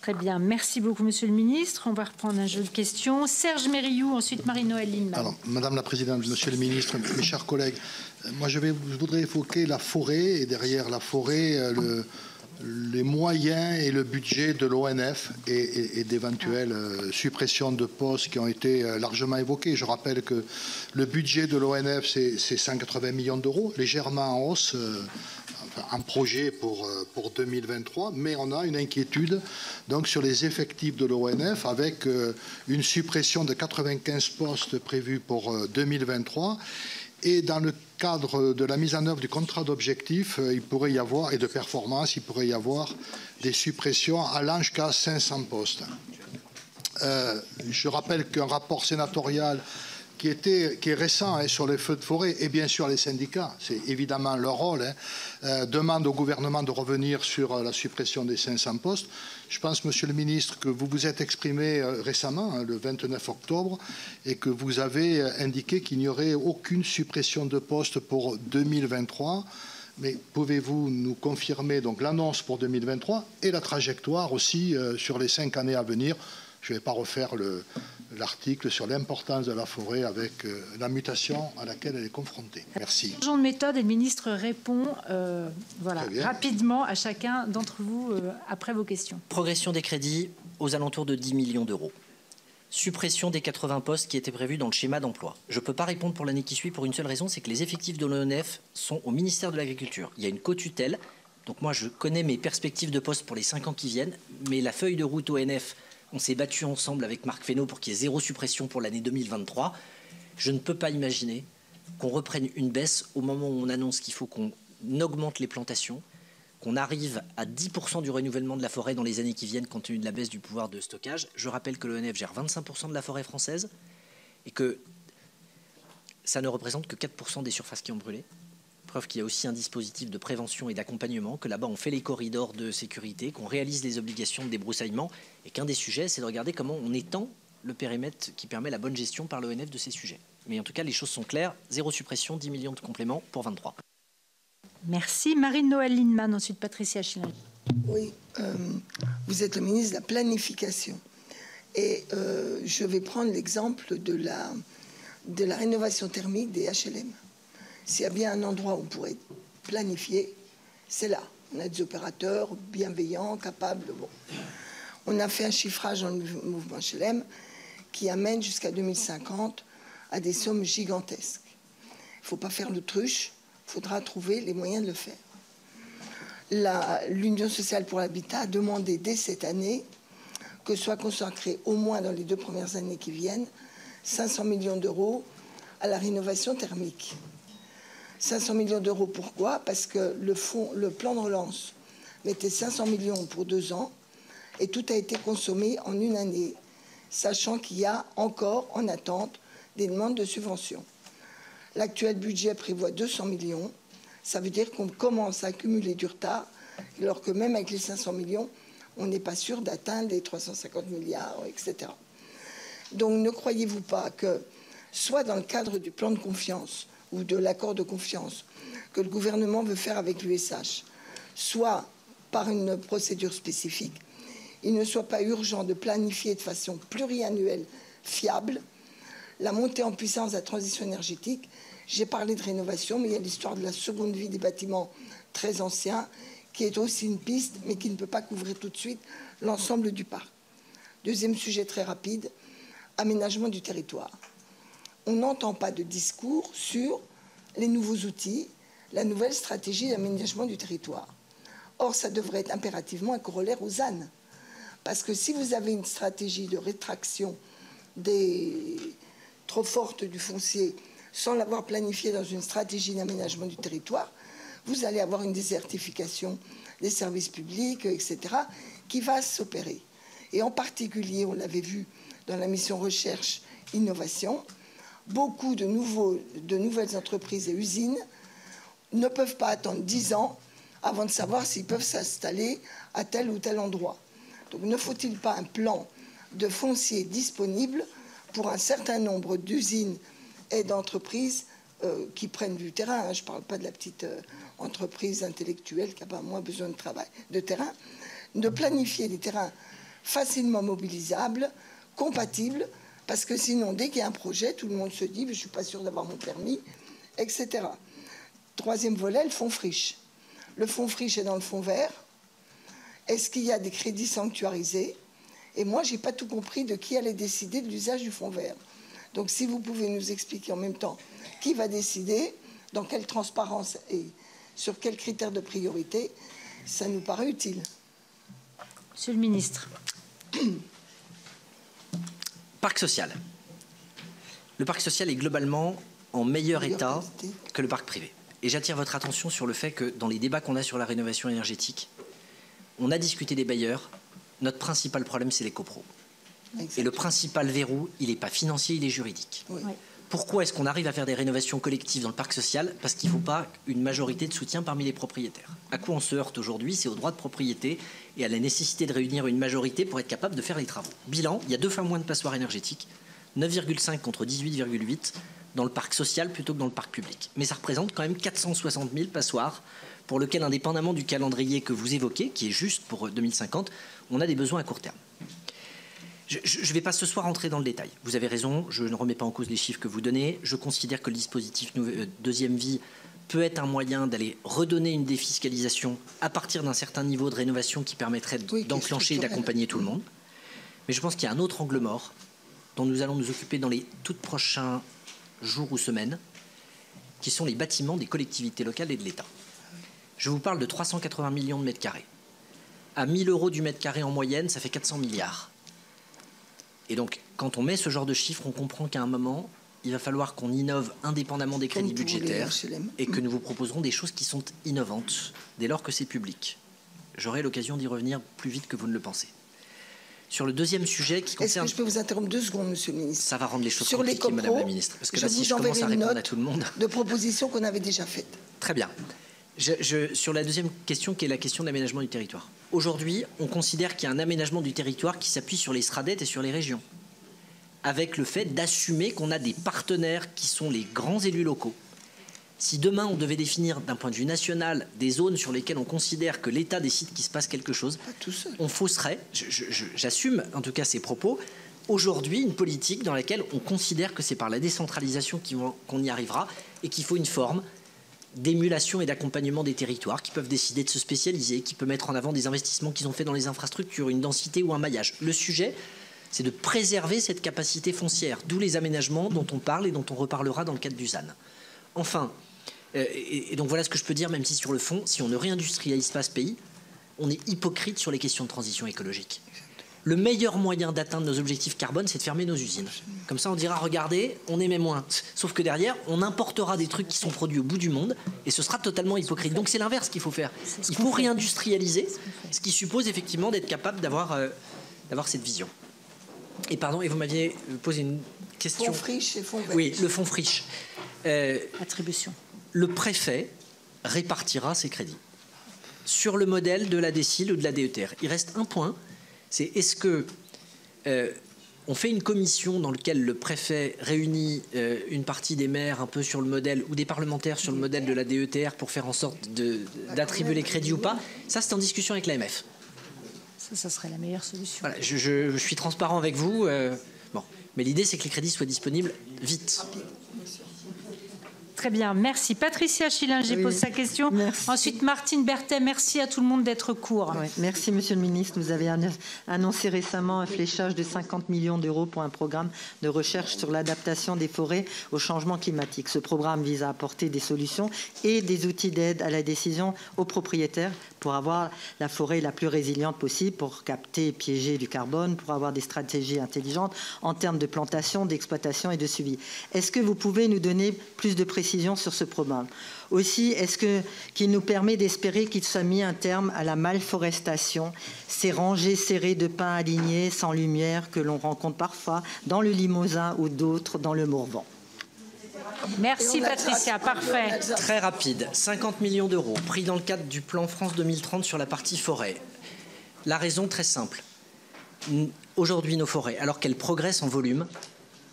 Très bien, merci beaucoup Monsieur le Ministre. On va reprendre un jeu de questions. Serge Mériou, ensuite Marie-Noël Lindemann. Alors, Madame la Présidente, Monsieur le Ministre, mes chers collègues, euh, moi je, vais, je voudrais évoquer la forêt et derrière la forêt, euh, le, les moyens et le budget de l'ONF et, d'éventuelles euh, suppressions de postes qui ont été euh, largement évoquées. Je rappelle que le budget de l'ONF, c'est 180 millions d'euros, légèrement en hausse. Euh, un projet pour, pour 2023, mais on a une inquiétude donc sur les effectifs de l'ONF avec une suppression de 95 postes prévus pour 2023 et dans le cadre de la mise en œuvre du contrat d'objectif, euh, il pourrait y avoir, et de performance, il pourrait y avoir des suppressions allant jusqu'à 500 postes. Euh, je rappelle qu'un rapport sénatorial qui, était, qui est récent hein, sur les feux de forêt, et bien sûr les syndicats, c'est évidemment leur rôle, hein, euh, demande au gouvernement de revenir sur euh, la suppression des 500 postes. Je pense, Monsieur le Ministre, que vous vous êtes exprimé euh, récemment, hein, le 29 octobre, et que vous avez indiqué qu'il n'y aurait aucune suppression de postes pour 2023. Mais pouvez-vous nous confirmer donc l'annonce pour 2023 et la trajectoire aussi sur les cinq années à venir? Je ne vais pas refaire le, l'article sur l'importance de la forêt avec euh, la mutation à laquelle elle est confrontée. Merci. Jean de méthode et le ministre répond euh, voilà, rapidement à chacun d'entre vous euh, après vos questions. Progression des crédits aux alentours de 10 millions d'euros. Suppression des 80 postes qui étaient prévus dans le schéma d'emploi. Je ne peux pas répondre pour l'année qui suit pour une seule raison, c'est que les effectifs de l'ONF sont au ministère de l'Agriculture. Il y a une co-tutelle. Donc moi, je connais mes perspectives de poste pour les 5 ans qui viennent, mais la feuille de route ONF on s'est battu ensemble avec Marc Fesneau pour qu'il y ait zéro suppression pour l'année 2023. Je ne peux pas imaginer qu'on reprenne une baisse au moment où on annonce qu'il faut qu'on augmente les plantations, qu'on arrive à 10% du renouvellement de la forêt dans les années qui viennent compte tenu de la baisse du pouvoir de stockage. Je rappelle que l'ONF gère 25% de la forêt française et que ça ne représente que 4% des surfaces qui ont brûlé. Preuve qu'il y a aussi un dispositif de prévention et d'accompagnement, que là-bas on fait les corridors de sécurité, qu'on réalise les obligations de débroussaillement, et qu'un des sujets, c'est de regarder comment on étend le périmètre qui permet la bonne gestion par l'ONF de ces sujets. Mais en tout cas, les choses sont claires. Zéro suppression, 10 millions de compléments pour 23. Merci. Marine-Noël Lindemann, ensuite Patricia Schilling. Oui, euh, vous êtes le ministre de la Planification. Et euh, je vais prendre l'exemple de la, de la rénovation thermique des HLM. S'il y a bien un endroit où on pourrait planifier, c'est là. On a des opérateurs bienveillants, capables. On a fait un chiffrage dans le mouvement HLM qui amène jusqu'à 2050 à des sommes gigantesques. Il ne faut pas faire l'autruche, il faudra trouver les moyens de le faire. L'Union sociale pour l'habitat a demandé dès cette année que soit consacré au moins dans les deux premières années qui viennent 500 millions d'euros à la rénovation thermique. 500 millions d'euros, pourquoi? Parce que le, plan de relance mettait 500 millions pour deux ans et tout a été consommé en une année, sachant qu'il y a encore en attente des demandes de subventions. L'actuel budget prévoit 200 millions. Ça veut dire qu'on commence à accumuler du retard, alors que même avec les 500 millions, on n'est pas sûr d'atteindre les 350 milliards, etc. Donc ne croyez-vous pas que, soit dans le cadre du plan de confiance ou de l'accord de confiance que le gouvernement veut faire avec l'USH, soit par une procédure spécifique, il ne soit pas urgent de planifier de façon pluriannuelle fiable la montée en puissance de la transition énergétique. J'ai parlé de rénovation, mais il y a l'histoire de la seconde vie des bâtiments très anciens, qui est aussi une piste, mais qui ne peut pas couvrir tout de suite l'ensemble du parc. Deuxième sujet très rapide, aménagement du territoire. On n'entend pas de discours sur les nouveaux outils, la nouvelle stratégie d'aménagement du territoire. Or, ça devrait être impérativement un corollaire aux ânes. Parce que si vous avez une stratégie de rétraction des trop forte du foncier sans l'avoir planifié dans une stratégie d'aménagement du territoire, vous allez avoir une désertification des services publics, etc., qui va s'opérer. Et en particulier, on l'avait vu dans la mission recherche innovation, beaucoup de, nouveaux, de nouvelles entreprises et usines ne peuvent pas attendre dix ans avant de savoir s'ils peuvent s'installer à tel ou tel endroit. Donc ne faut-il pas un plan de foncier disponible pour un certain nombre d'usines et d'entreprises euh, qui prennent du terrain. Hein? Je ne parle pas de la petite euh, entreprise intellectuelle qui n'a pas moins besoin de travail, de terrain. De planifier des terrains facilement mobilisables, compatibles, parce que sinon, dès qu'il y a un projet, tout le monde se dit, je ne suis pas sûr d'avoir mon permis, etc. Troisième volet, le fonds friche. Le fonds friche est dans le fonds vert. Est-ce qu'il y a des crédits sanctuarisés? Et moi, je n'ai pas tout compris de qui allait décider de l'usage du fonds vert. Donc si vous pouvez nous expliquer en même temps qui va décider, dans quelle transparence et sur quels critères de priorité, ça nous paraît utile. Monsieur le ministre. Parc social. Le parc social est globalement en meilleur état que le parc privé. Et j'attire votre attention sur le fait que dans les débats qu'on a sur la rénovation énergétique, on a discuté des bailleurs. Notre principal problème, c'est les copros. Et le principal verrou, il n'est pas financier, il est juridique. Pourquoi est-ce qu'on arrive à faire des rénovations collectives dans le parc social? Parce qu'il ne faut pas une majorité de soutien parmi les propriétaires. À quoi on se heurte aujourd'hui? C'est au droit de propriété et à la nécessité de réunir une majorité pour être capable de faire les travaux. Bilan, il y a deux fois moins de passoires énergétiques, 9,5 contre 18,8 dans le parc social plutôt que dans le parc public. Mais ça représente quand même 460 000 passoires pour lequel, indépendamment du calendrier que vous évoquez, qui est juste pour 2050, on a des besoins à court terme. Je ne vais pas ce soir entrer dans le détail. Vous avez raison, je ne remets pas en cause les chiffres que vous donnez. Je considère que le dispositif euh, deuxième vie peut être un moyen d'aller redonner une défiscalisation à partir d'un certain niveau de rénovation qui permettrait d'enclencher et d'accompagner tout le monde. Mais je pense qu'il y a un autre angle mort dont nous allons nous occuper dans les tout prochains jours ou semaines, qui sont les bâtiments des collectivités locales et de l'État. Je vous parle de 380 millions de mètres carrés. À 1000 euros du mètre carré en moyenne, ça fait 400 milliards. Et donc, quand on met ce genre de chiffres, on comprend qu'à un moment, il va falloir qu'on innove indépendamment des crédits budgétaires et que nous vous proposerons des choses qui sont innovantes dès lors que c'est public. J'aurai l'occasion d'y revenir plus vite que vous ne le pensez. Sur le deuxième sujet qui concerne... Est-ce que je peux vous interrompre deux secondes, Monsieur le Ministre Ça va rendre les choses Sur compliquées, les Madame la Ministre. Parce que je là, si je commence à répondre à tout le monde... de propositions qu'on avait déjà faites. Très bien. Je, sur la deuxième question, qui est la question de l'aménagement du territoire. Aujourd'hui, on considère qu'il y a un aménagement du territoire qui s'appuie sur les SRADET et sur les régions, avec le fait d'assumer qu'on a des partenaires qui sont les grands élus locaux. Si demain on devait définir d'un point de vue national des zones sur lesquelles on considère que l'État décide qu'il se passe quelque chose, on fausserait, j'assume en tout cas ces propos, aujourd'hui une politique dans laquelle on considère que c'est par la décentralisation qu'on y arrivera et qu'il faut une forme d'émulation et d'accompagnement des territoires qui peuvent décider de se spécialiser, qui peuvent mettre en avant des investissements qu'ils ont fait dans les infrastructures, une densité ou un maillage. Le sujet, c'est de préserver cette capacité foncière, d'où les aménagements dont on parle et dont on reparlera dans le cadre du ZAN. Enfin, euh, et, donc voilà ce que je peux dire, même si sur le fond, si on ne réindustrialise pas ce pays, on est hypocrite sur les questions de transition écologique le meilleur moyen d'atteindre nos objectifs carbone, c'est de fermer nos usines. Comme ça, on dira, regardez, on émet moins. Sauf que derrière, on importera des trucs qui sont produits au bout du monde, et ce sera totalement hypocrite. Donc c'est l'inverse qu'il faut faire. Il faut réindustrialiser, ce qui suppose effectivement d'être capable d'avoir euh, cette vision. Et pardon, et vous m'aviez posé une question. Fonds friche et fonds vert. Oui, le fonds friche. Euh, Attribution. Le préfet répartira ses crédits sur le modèle de la DECIL ou de la DETR. Il reste un point c'est est-ce que euh, on fait une commission dans laquelle le préfet réunit euh, une partie des maires un peu sur le modèle ou des parlementaires sur le modèle de la DETR pour faire en sorte d'attribuer les crédits ou pas? Ça, c'est en discussion avec l'AMF. Ça, ça serait la meilleure solution. Voilà, je, suis transparent avec vous. Euh, bon, mais l'idée, c'est que les crédits soient disponibles vite. Très bien, merci. Patricia Schillinger pose sa question. Ensuite, Martine Berthet, merci à tout le monde d'être court. merci, Monsieur le Ministre. Vous avez annoncé récemment un fléchage de 50 millions d'euros pour un programme de recherche sur l'adaptation des forêts au changement climatique. Ce programme vise à apporter des solutions et des outils d'aide à la décision aux propriétaires pour avoir la forêt la plus résiliente possible, pour capter et piéger du carbone, pour avoir des stratégies intelligentes en termes de plantation, d'exploitation et de suivi. Est-ce que vous pouvez nous donner plus de précisions sur ce programme? Aussi, est-ce qu'il nous permet d'espérer qu'il soit mis un terme à la malforestation, ces rangées serrées de pins alignés sans lumière que l'on rencontre parfois dans le Limousin ou d'autres dans le Morvan? Merci Patricia, parfait. Très rapide, 50 millions d'euros pris dans le cadre du plan France 2030 sur la partie forêt. La raison très simple. Aujourd'hui, nos forêts, alors qu'elles progressent en volume,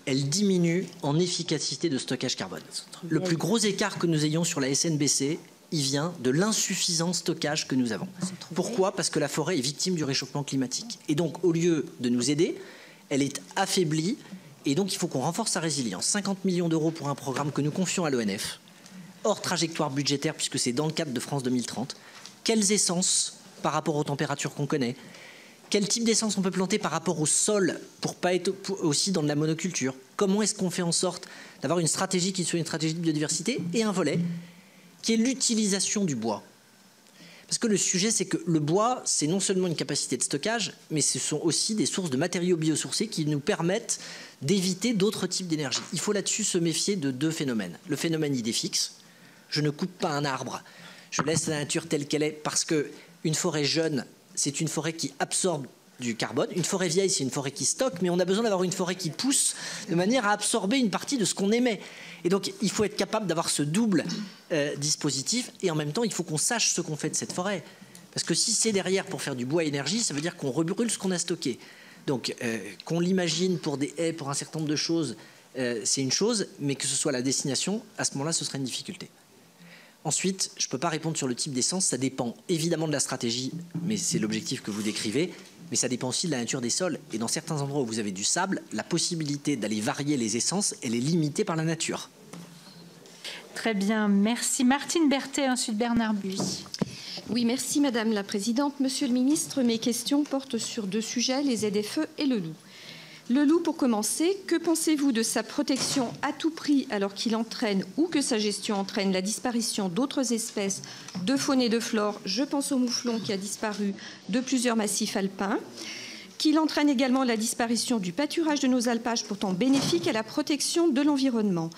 elles diminuent en efficacité de stockage carbone. Le plus gros écart que nous ayons sur la SNBC, il vient de l'insuffisant stockage que nous avons. Pourquoi? Parce que la forêt est victime du réchauffement climatique. Et donc, au lieu de nous aider, elle est affaiblie et donc, il faut qu'on renforce sa résilience. 50 millions d'euros pour un programme que nous confions à l'ONF, hors trajectoire budgétaire, puisque c'est dans le cadre de France 2030. Quelles essences par rapport aux températures qu'on connaît? Quel type d'essence on peut planter par rapport au sol pour pas être aussi dans de la monoculture? Comment est-ce qu'on fait en sorte d'avoir une stratégie qui soit une stratégie de biodiversité et un volet qui est l'utilisation du bois? Parce que le sujet, c'est que le bois, c'est non seulement une capacité de stockage, mais ce sont aussi des sources de matériaux biosourcés qui nous permettent d'éviter d'autres types d'énergie. Il faut là-dessus se méfier de deux phénomènes. Le phénomène idée fixe. Je ne coupe pas un arbre, je laisse la nature telle qu'elle est parce que une forêt jeune, c'est une forêt qui absorbe du carbone. Une forêt vieille, c'est une forêt qui stocke, mais on a besoin d'avoir une forêt qui pousse de manière à absorber une partie de ce qu'on émet. Et donc, il faut être capable d'avoir ce double euh, dispositif, et en même temps, il faut qu'on sache ce qu'on fait de cette forêt. Parce que si c'est derrière pour faire du bois énergie, ça veut dire qu'on rebrûle ce qu'on a stocké. Donc, euh, qu'on l'imagine pour des haies, pour un certain nombre de choses, euh, c'est une chose, mais que ce soit la destination, à ce moment-là, ce serait une difficulté. Ensuite, je ne peux pas répondre sur le type d'essence, ça dépend évidemment de la stratégie, mais c'est l'objectif que vous décrivez, mais ça dépend aussi de la nature des sols. Et dans certains endroits où vous avez du sable, la possibilité d'aller varier les essences, elle est limitée par la nature. Très bien, merci. Martine Berthet, ensuite Bernard Buis. Oui, merci Madame la Présidente. Monsieur le Ministre, mes questions portent sur deux sujets, les ZFE et le loup. Le loup, pour commencer, que pensez-vous de sa protection à tout prix alors qu'il entraîne ou que sa gestion entraîne la disparition d'autres espèces de faune et de flore? Je pense au mouflon qui a disparu de plusieurs massifs alpins qu'il entraîne également la disparition du pâturage de nos alpages pourtant bénéfiques à la protection de l'environnement.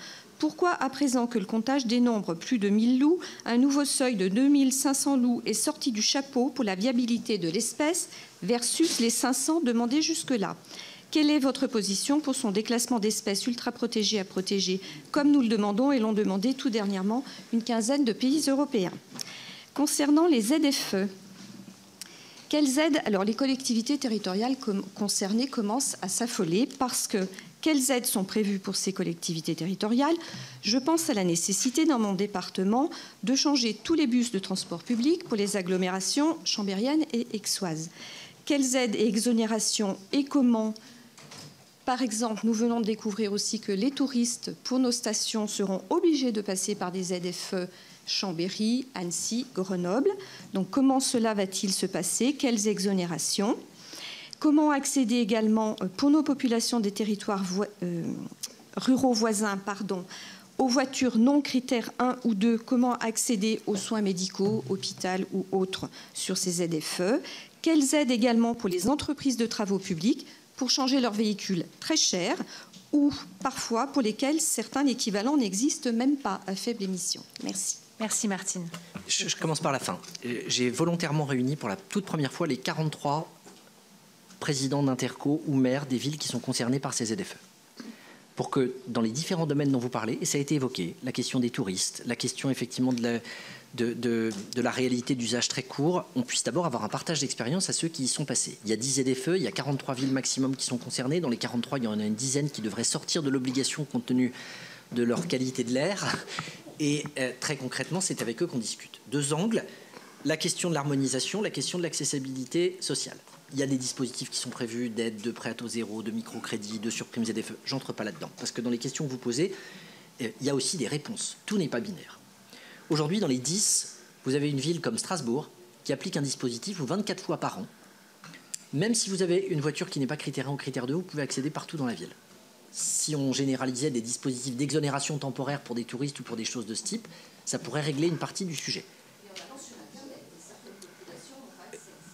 Pourquoi, à présent que le comptage dénombre plus de 1000 loups, un nouveau seuil de 2500 loups est sorti du chapeau pour la viabilité de l'espèce versus les 500 demandés jusque-là? Quelle est votre position pour son déclassement d'espèces ultra protégées à protéger, comme nous le demandons et l'ont demandé tout dernièrement une quinzaine de pays européens? Concernant les ZFE, quelles aides Alors, les collectivités territoriales concernées commencent à s'affoler parce que quelles aides sont prévues pour ces collectivités territoriales Je pense à la nécessité dans mon département de changer tous les bus de transport public pour les agglomérations chambériennes et aixoises. Quelles aides et exonérations et comment par exemple, nous venons de découvrir aussi que les touristes pour nos stations seront obligés de passer par des ZFE Chambéry, Annecy, Grenoble. Donc comment cela va-t-il se passer? Quelles exonérations? Comment accéder également euh, pour nos populations des territoires euh, ruraux voisins pardon, aux voitures non critères 1 ou 2, comment accéder aux soins médicaux, hôpital ou autres sur ces ZFE? Quelles aides également pour les entreprises de travaux publics pour changer leurs véhicules très chers ou parfois pour lesquels certains équivalents n'existent même pas à faible émission? Merci. Merci Martine. Je, commence par la fin. J'ai volontairement réuni pour la toute première fois les 43 présidents d'interco ou maires des villes qui sont concernées par ces ZFE. pour que dans les différents domaines dont vous parlez, et ça a été évoqué, la question des touristes, la question effectivement de la réalité d'usage très court, on puisse d'abord avoir un partage d'expérience à ceux qui y sont passés. Il y a 10 ZFE, il y a 43 villes maximum qui sont concernées. Dans les 43, il y en a une dizaine qui devraient sortir de l'obligation compte tenu de leur qualité de l'air. Et euh, très concrètement, c'est avec eux qu'on discute. Deux angles, la question de l'harmonisation, la question de l'accessibilité sociale. Il y a des dispositifs qui sont prévus d'aide, de prêt à taux zéro, de microcrédit, de surprimes et des feux. J'entre pas là-dedans. Parce que dans les questions que vous posez, euh, il y a aussi des réponses. Tout n'est pas binaire. Aujourd'hui, dans les 10, vous avez une ville comme Strasbourg qui applique un dispositif où 24 fois par an, même si vous avez une voiture qui n'est pas critère 1 ou critère 2, vous pouvez accéder partout dans la ville. Si on généralisait des dispositifs d'exonération temporaire pour des touristes ou pour des choses de ce type, ça pourrait régler une partie du sujet.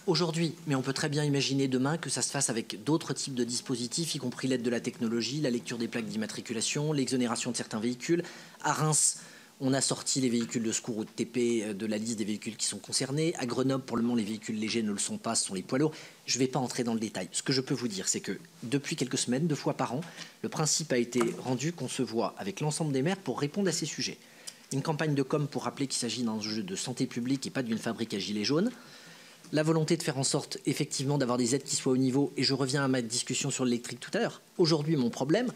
Aujourd'hui, mais on peut très bien imaginer demain que ça se fasse avec d'autres types de dispositifs, y compris l'aide de la technologie, la lecture des plaques d'immatriculation, l'exonération de certains véhicules. À Reims, on a sorti les véhicules de secours ou de TP euh, de la liste des véhicules qui sont concernés. À Grenoble, pour le moment, les véhicules légers ne le sont pas, ce sont les poids lourds. Je ne vais pas entrer dans le détail. Ce que je peux vous dire, c'est que depuis quelques semaines, deux fois par an, le principe a été rendu qu'on se voit avec l'ensemble des maires pour répondre à ces sujets. Une campagne de com pour rappeler qu'il s'agit d'un jeu de santé publique et pas d'une fabrique à gilets jaunes la volonté de faire en sorte effectivement d'avoir des aides qui soient au niveau, et je reviens à ma discussion sur l'électrique tout à l'heure, aujourd'hui mon problème,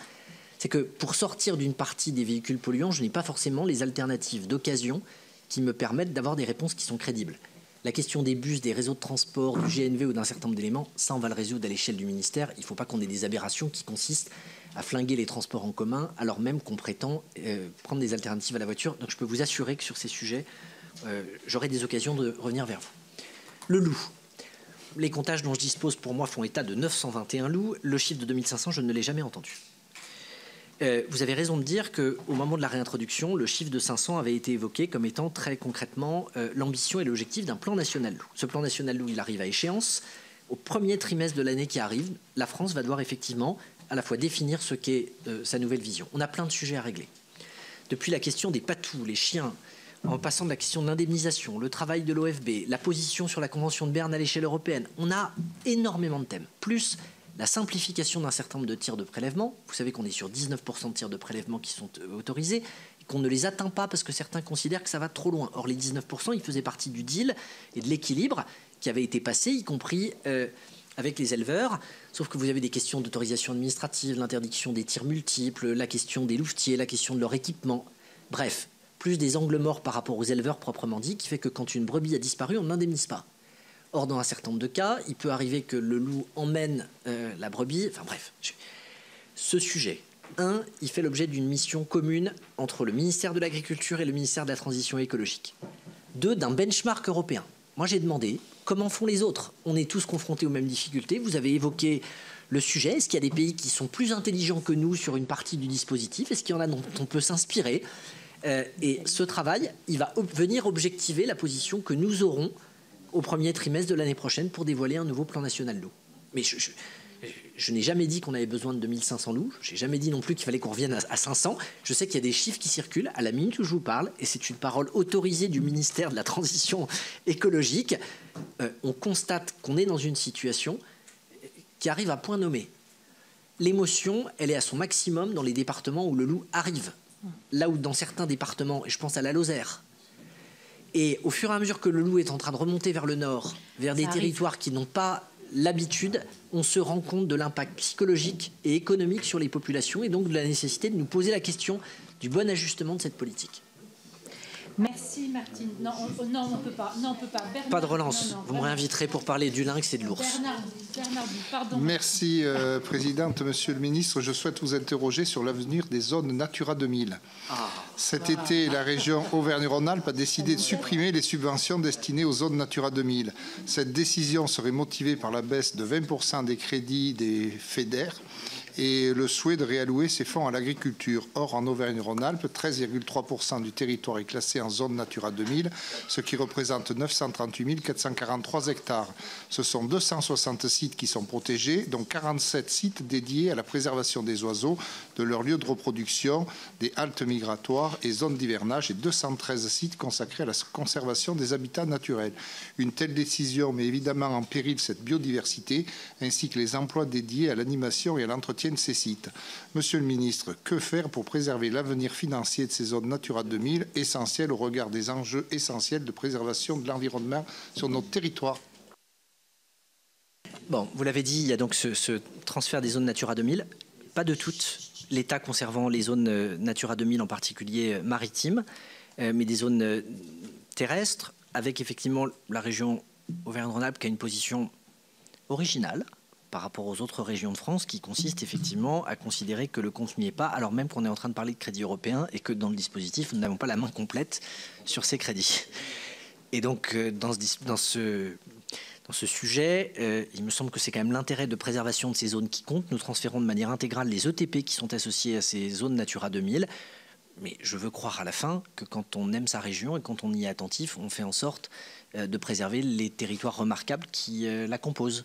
c'est que pour sortir d'une partie des véhicules polluants, je n'ai pas forcément les alternatives d'occasion qui me permettent d'avoir des réponses qui sont crédibles. La question des bus, des réseaux de transport, du GNV ou d'un certain nombre d'éléments, ça on va le résoudre à l'échelle du ministère. Il ne faut pas qu'on ait des aberrations qui consistent à flinguer les transports en commun alors même qu'on prétend euh, prendre des alternatives à la voiture. Donc je peux vous assurer que sur ces sujets, euh, j'aurai des occasions de revenir vers vous. Le loup. Les comptages dont je dispose pour moi font état de 921 loups. Le chiffre de 2500, je ne l'ai jamais entendu. Euh, vous avez raison de dire qu'au moment de la réintroduction, le chiffre de 500 avait été évoqué comme étant très concrètement euh, l'ambition et l'objectif d'un plan national loup. Ce plan national loup, il arrive à échéance. Au premier trimestre de l'année qui arrive, la France va devoir effectivement à la fois définir ce qu'est euh, sa nouvelle vision. On a plein de sujets à régler. Depuis la question des patous, les chiens, en passant de la question de l'indemnisation, le travail de l'OFB, la position sur la Convention de Berne à l'échelle européenne. On a énormément de thèmes. Plus la simplification d'un certain nombre de tirs de prélèvement. Vous savez qu'on est sur 19% de tirs de prélèvement qui sont euh, autorisés qu'on ne les atteint pas parce que certains considèrent que ça va trop loin. Or, les 19%, ils faisaient partie du deal et de l'équilibre qui avait été passé, y compris euh, avec les éleveurs. Sauf que vous avez des questions d'autorisation administrative, l'interdiction des tirs multiples, la question des louvetiers, la question de leur équipement. Bref, plus des angles morts par rapport aux éleveurs proprement dit, qui fait que quand une brebis a disparu, on n'indemnise pas. Or, dans un certain nombre de cas, il peut arriver que le loup emmène euh, la brebis. Enfin bref, ce sujet, un, il fait l'objet d'une mission commune entre le ministère de l'Agriculture et le ministère de la Transition écologique. Deux, d'un benchmark européen. Moi, j'ai demandé comment font les autres? On est tous confrontés aux mêmes difficultés. Vous avez évoqué le sujet. Est-ce qu'il y a des pays qui sont plus intelligents que nous sur une partie du dispositif? Est-ce qu'il y en a dont on peut s'inspirer? Euh, et ce travail, il va venir objectiver la position que nous aurons au premier trimestre de l'année prochaine pour dévoiler un nouveau plan national loup. Mais je, n'ai jamais dit qu'on avait besoin de 2500 loups. Je n'ai jamais dit non plus qu'il fallait qu'on revienne à, 500. Je sais qu'il y a des chiffres qui circulent à la minute où je vous parle, et c'est une parole autorisée du ministère de la Transition écologique. Euh, on constate qu'on est dans une situation qui arrive à point nommé. L'émotion, elle est à son maximum dans les départements où le loup arrive là où dans certains départements, et je pense à la Lozère, et au fur et à mesure que le loup est en train de remonter vers le nord, vers des territoires qui n'ont pas l'habitude, on se rend compte de l'impact psychologique et économique sur les populations et donc de la nécessité de nous poser la question du bon ajustement de cette politique. Merci Martine. Non, on, non, on peut pas. Non, on peut pas. pas de relance. Vous me réinviterez pour parler du lynx et de l'ours. Bernard, pardon. Merci euh, Présidente, Monsieur le Ministre. Je souhaite vous interroger sur l'avenir des zones Natura 2000. Ah. Cet été, la région Auvergne-Rhône-Alpes a décidé de supprimer les subventions destinées aux zones Natura 2000. Cette décision serait motivée par la baisse de 20% des crédits des FEDER et le souhait de réallouer ces fonds à l'agriculture. Or, en Auvergne-Rhône-Alpes, 13,3% du territoire est classé en zone Natura 2000, ce qui représente 938 443 hectares. Ce sont 260 sites qui sont protégés, dont 47 sites dédiés à la préservation des oiseaux, de leurs lieux de reproduction, des haltes migratoires et zones d'hivernage, et 213 sites consacrés à la conservation des habitats naturels. Une telle décision met évidemment en péril cette biodiversité, ainsi que les emplois dédiés à l'animation et à l'entretien entretiennent ces sites. Monsieur le ministre, que faire pour préserver l'avenir financier de ces zones Natura 2000, essentielles au regard des enjeux essentiels de préservation de l'environnement sur notre territoire? Bon, vous l'avez dit, il y a donc ce, ce, transfert des zones Natura 2000. Pas de toutes, l'État conservant les zones euh, Natura 2000, en particulier euh, maritimes, euh, mais des zones terrestres, avec effectivement la région Auvergne-Rhône-Alpes qui a une position originale par rapport aux autres régions de France, qui consiste effectivement à considérer que le compte n'y est pas, alors même qu'on est en train de parler de crédit européen et que dans le dispositif, nous n'avons pas la main complète sur ces crédits. Et donc, dans ce, dans ce dans ce sujet, euh, il me semble que c'est quand même l'intérêt de préservation de ces zones qui compte. Nous transférons de manière intégrale les ETP qui sont associés à ces zones Natura 2000. Mais je veux croire à la fin que quand on aime sa région et quand on y est attentif, on fait en sorte euh, de préserver les territoires remarquables qui euh, la composent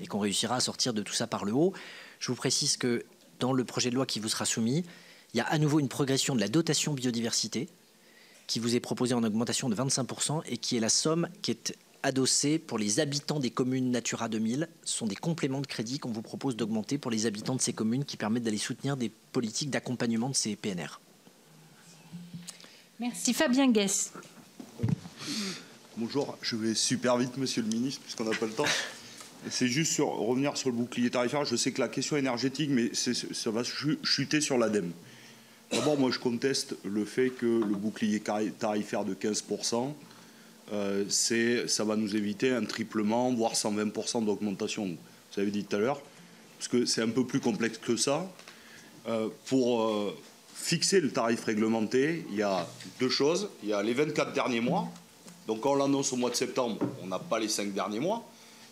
et qu'on réussira à sortir de tout ça par le haut. Je vous précise que dans le projet de loi qui vous sera soumis, il y a à nouveau une progression de la dotation biodiversité qui vous est proposée en augmentation de 25% et qui est la somme qui est adossés pour les habitants des communes Natura 2000 sont des compléments de crédit qu'on vous propose d'augmenter pour les habitants de ces communes qui permettent d'aller soutenir des politiques d'accompagnement de ces PNR. Merci Fabien Guess. Bonjour, je vais super vite, monsieur le ministre, puisqu'on n'a pas le temps. C'est juste sur, revenir sur le bouclier tarifaire. Je sais que la question énergétique, mais ça va chuter sur l'ADEME. D'abord, moi, je conteste le fait que le bouclier tarifaire de 15%, euh, ça va nous éviter un triplement, voire 120% d'augmentation. Vous avez dit tout à l'heure, parce que c'est un peu plus complexe que ça. Euh, pour euh, fixer le tarif réglementé, il y a deux choses. Il y a les 24 derniers mois. Donc quand on l'annonce au mois de septembre, on n'a pas les 5 derniers mois.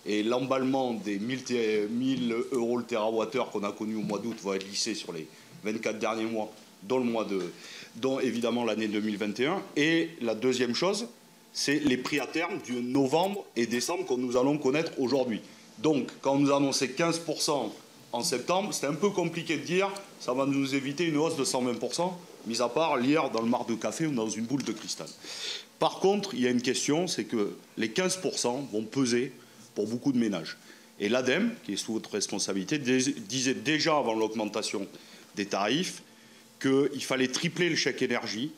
Et l'emballement des 1000, 1000 euros le terawattheure qu'on a connu au mois d'août va être lissé sur les 24 derniers mois, dont le mois de, dont évidemment l'année 2021. Et la deuxième chose, c'est les prix à terme du novembre et décembre que nous allons connaître aujourd'hui. Donc, quand on nous annonçait 15% en septembre, c'était un peu compliqué de dire ça va nous éviter une hausse de 120%, mis à part lire dans le mar de café ou dans une boule de cristal. Par contre, il y a une question, c'est que les 15% vont peser pour beaucoup de ménages. Et l'ADEME, qui est sous votre responsabilité, disait déjà avant l'augmentation des tarifs qu'il fallait tripler le chèque énergie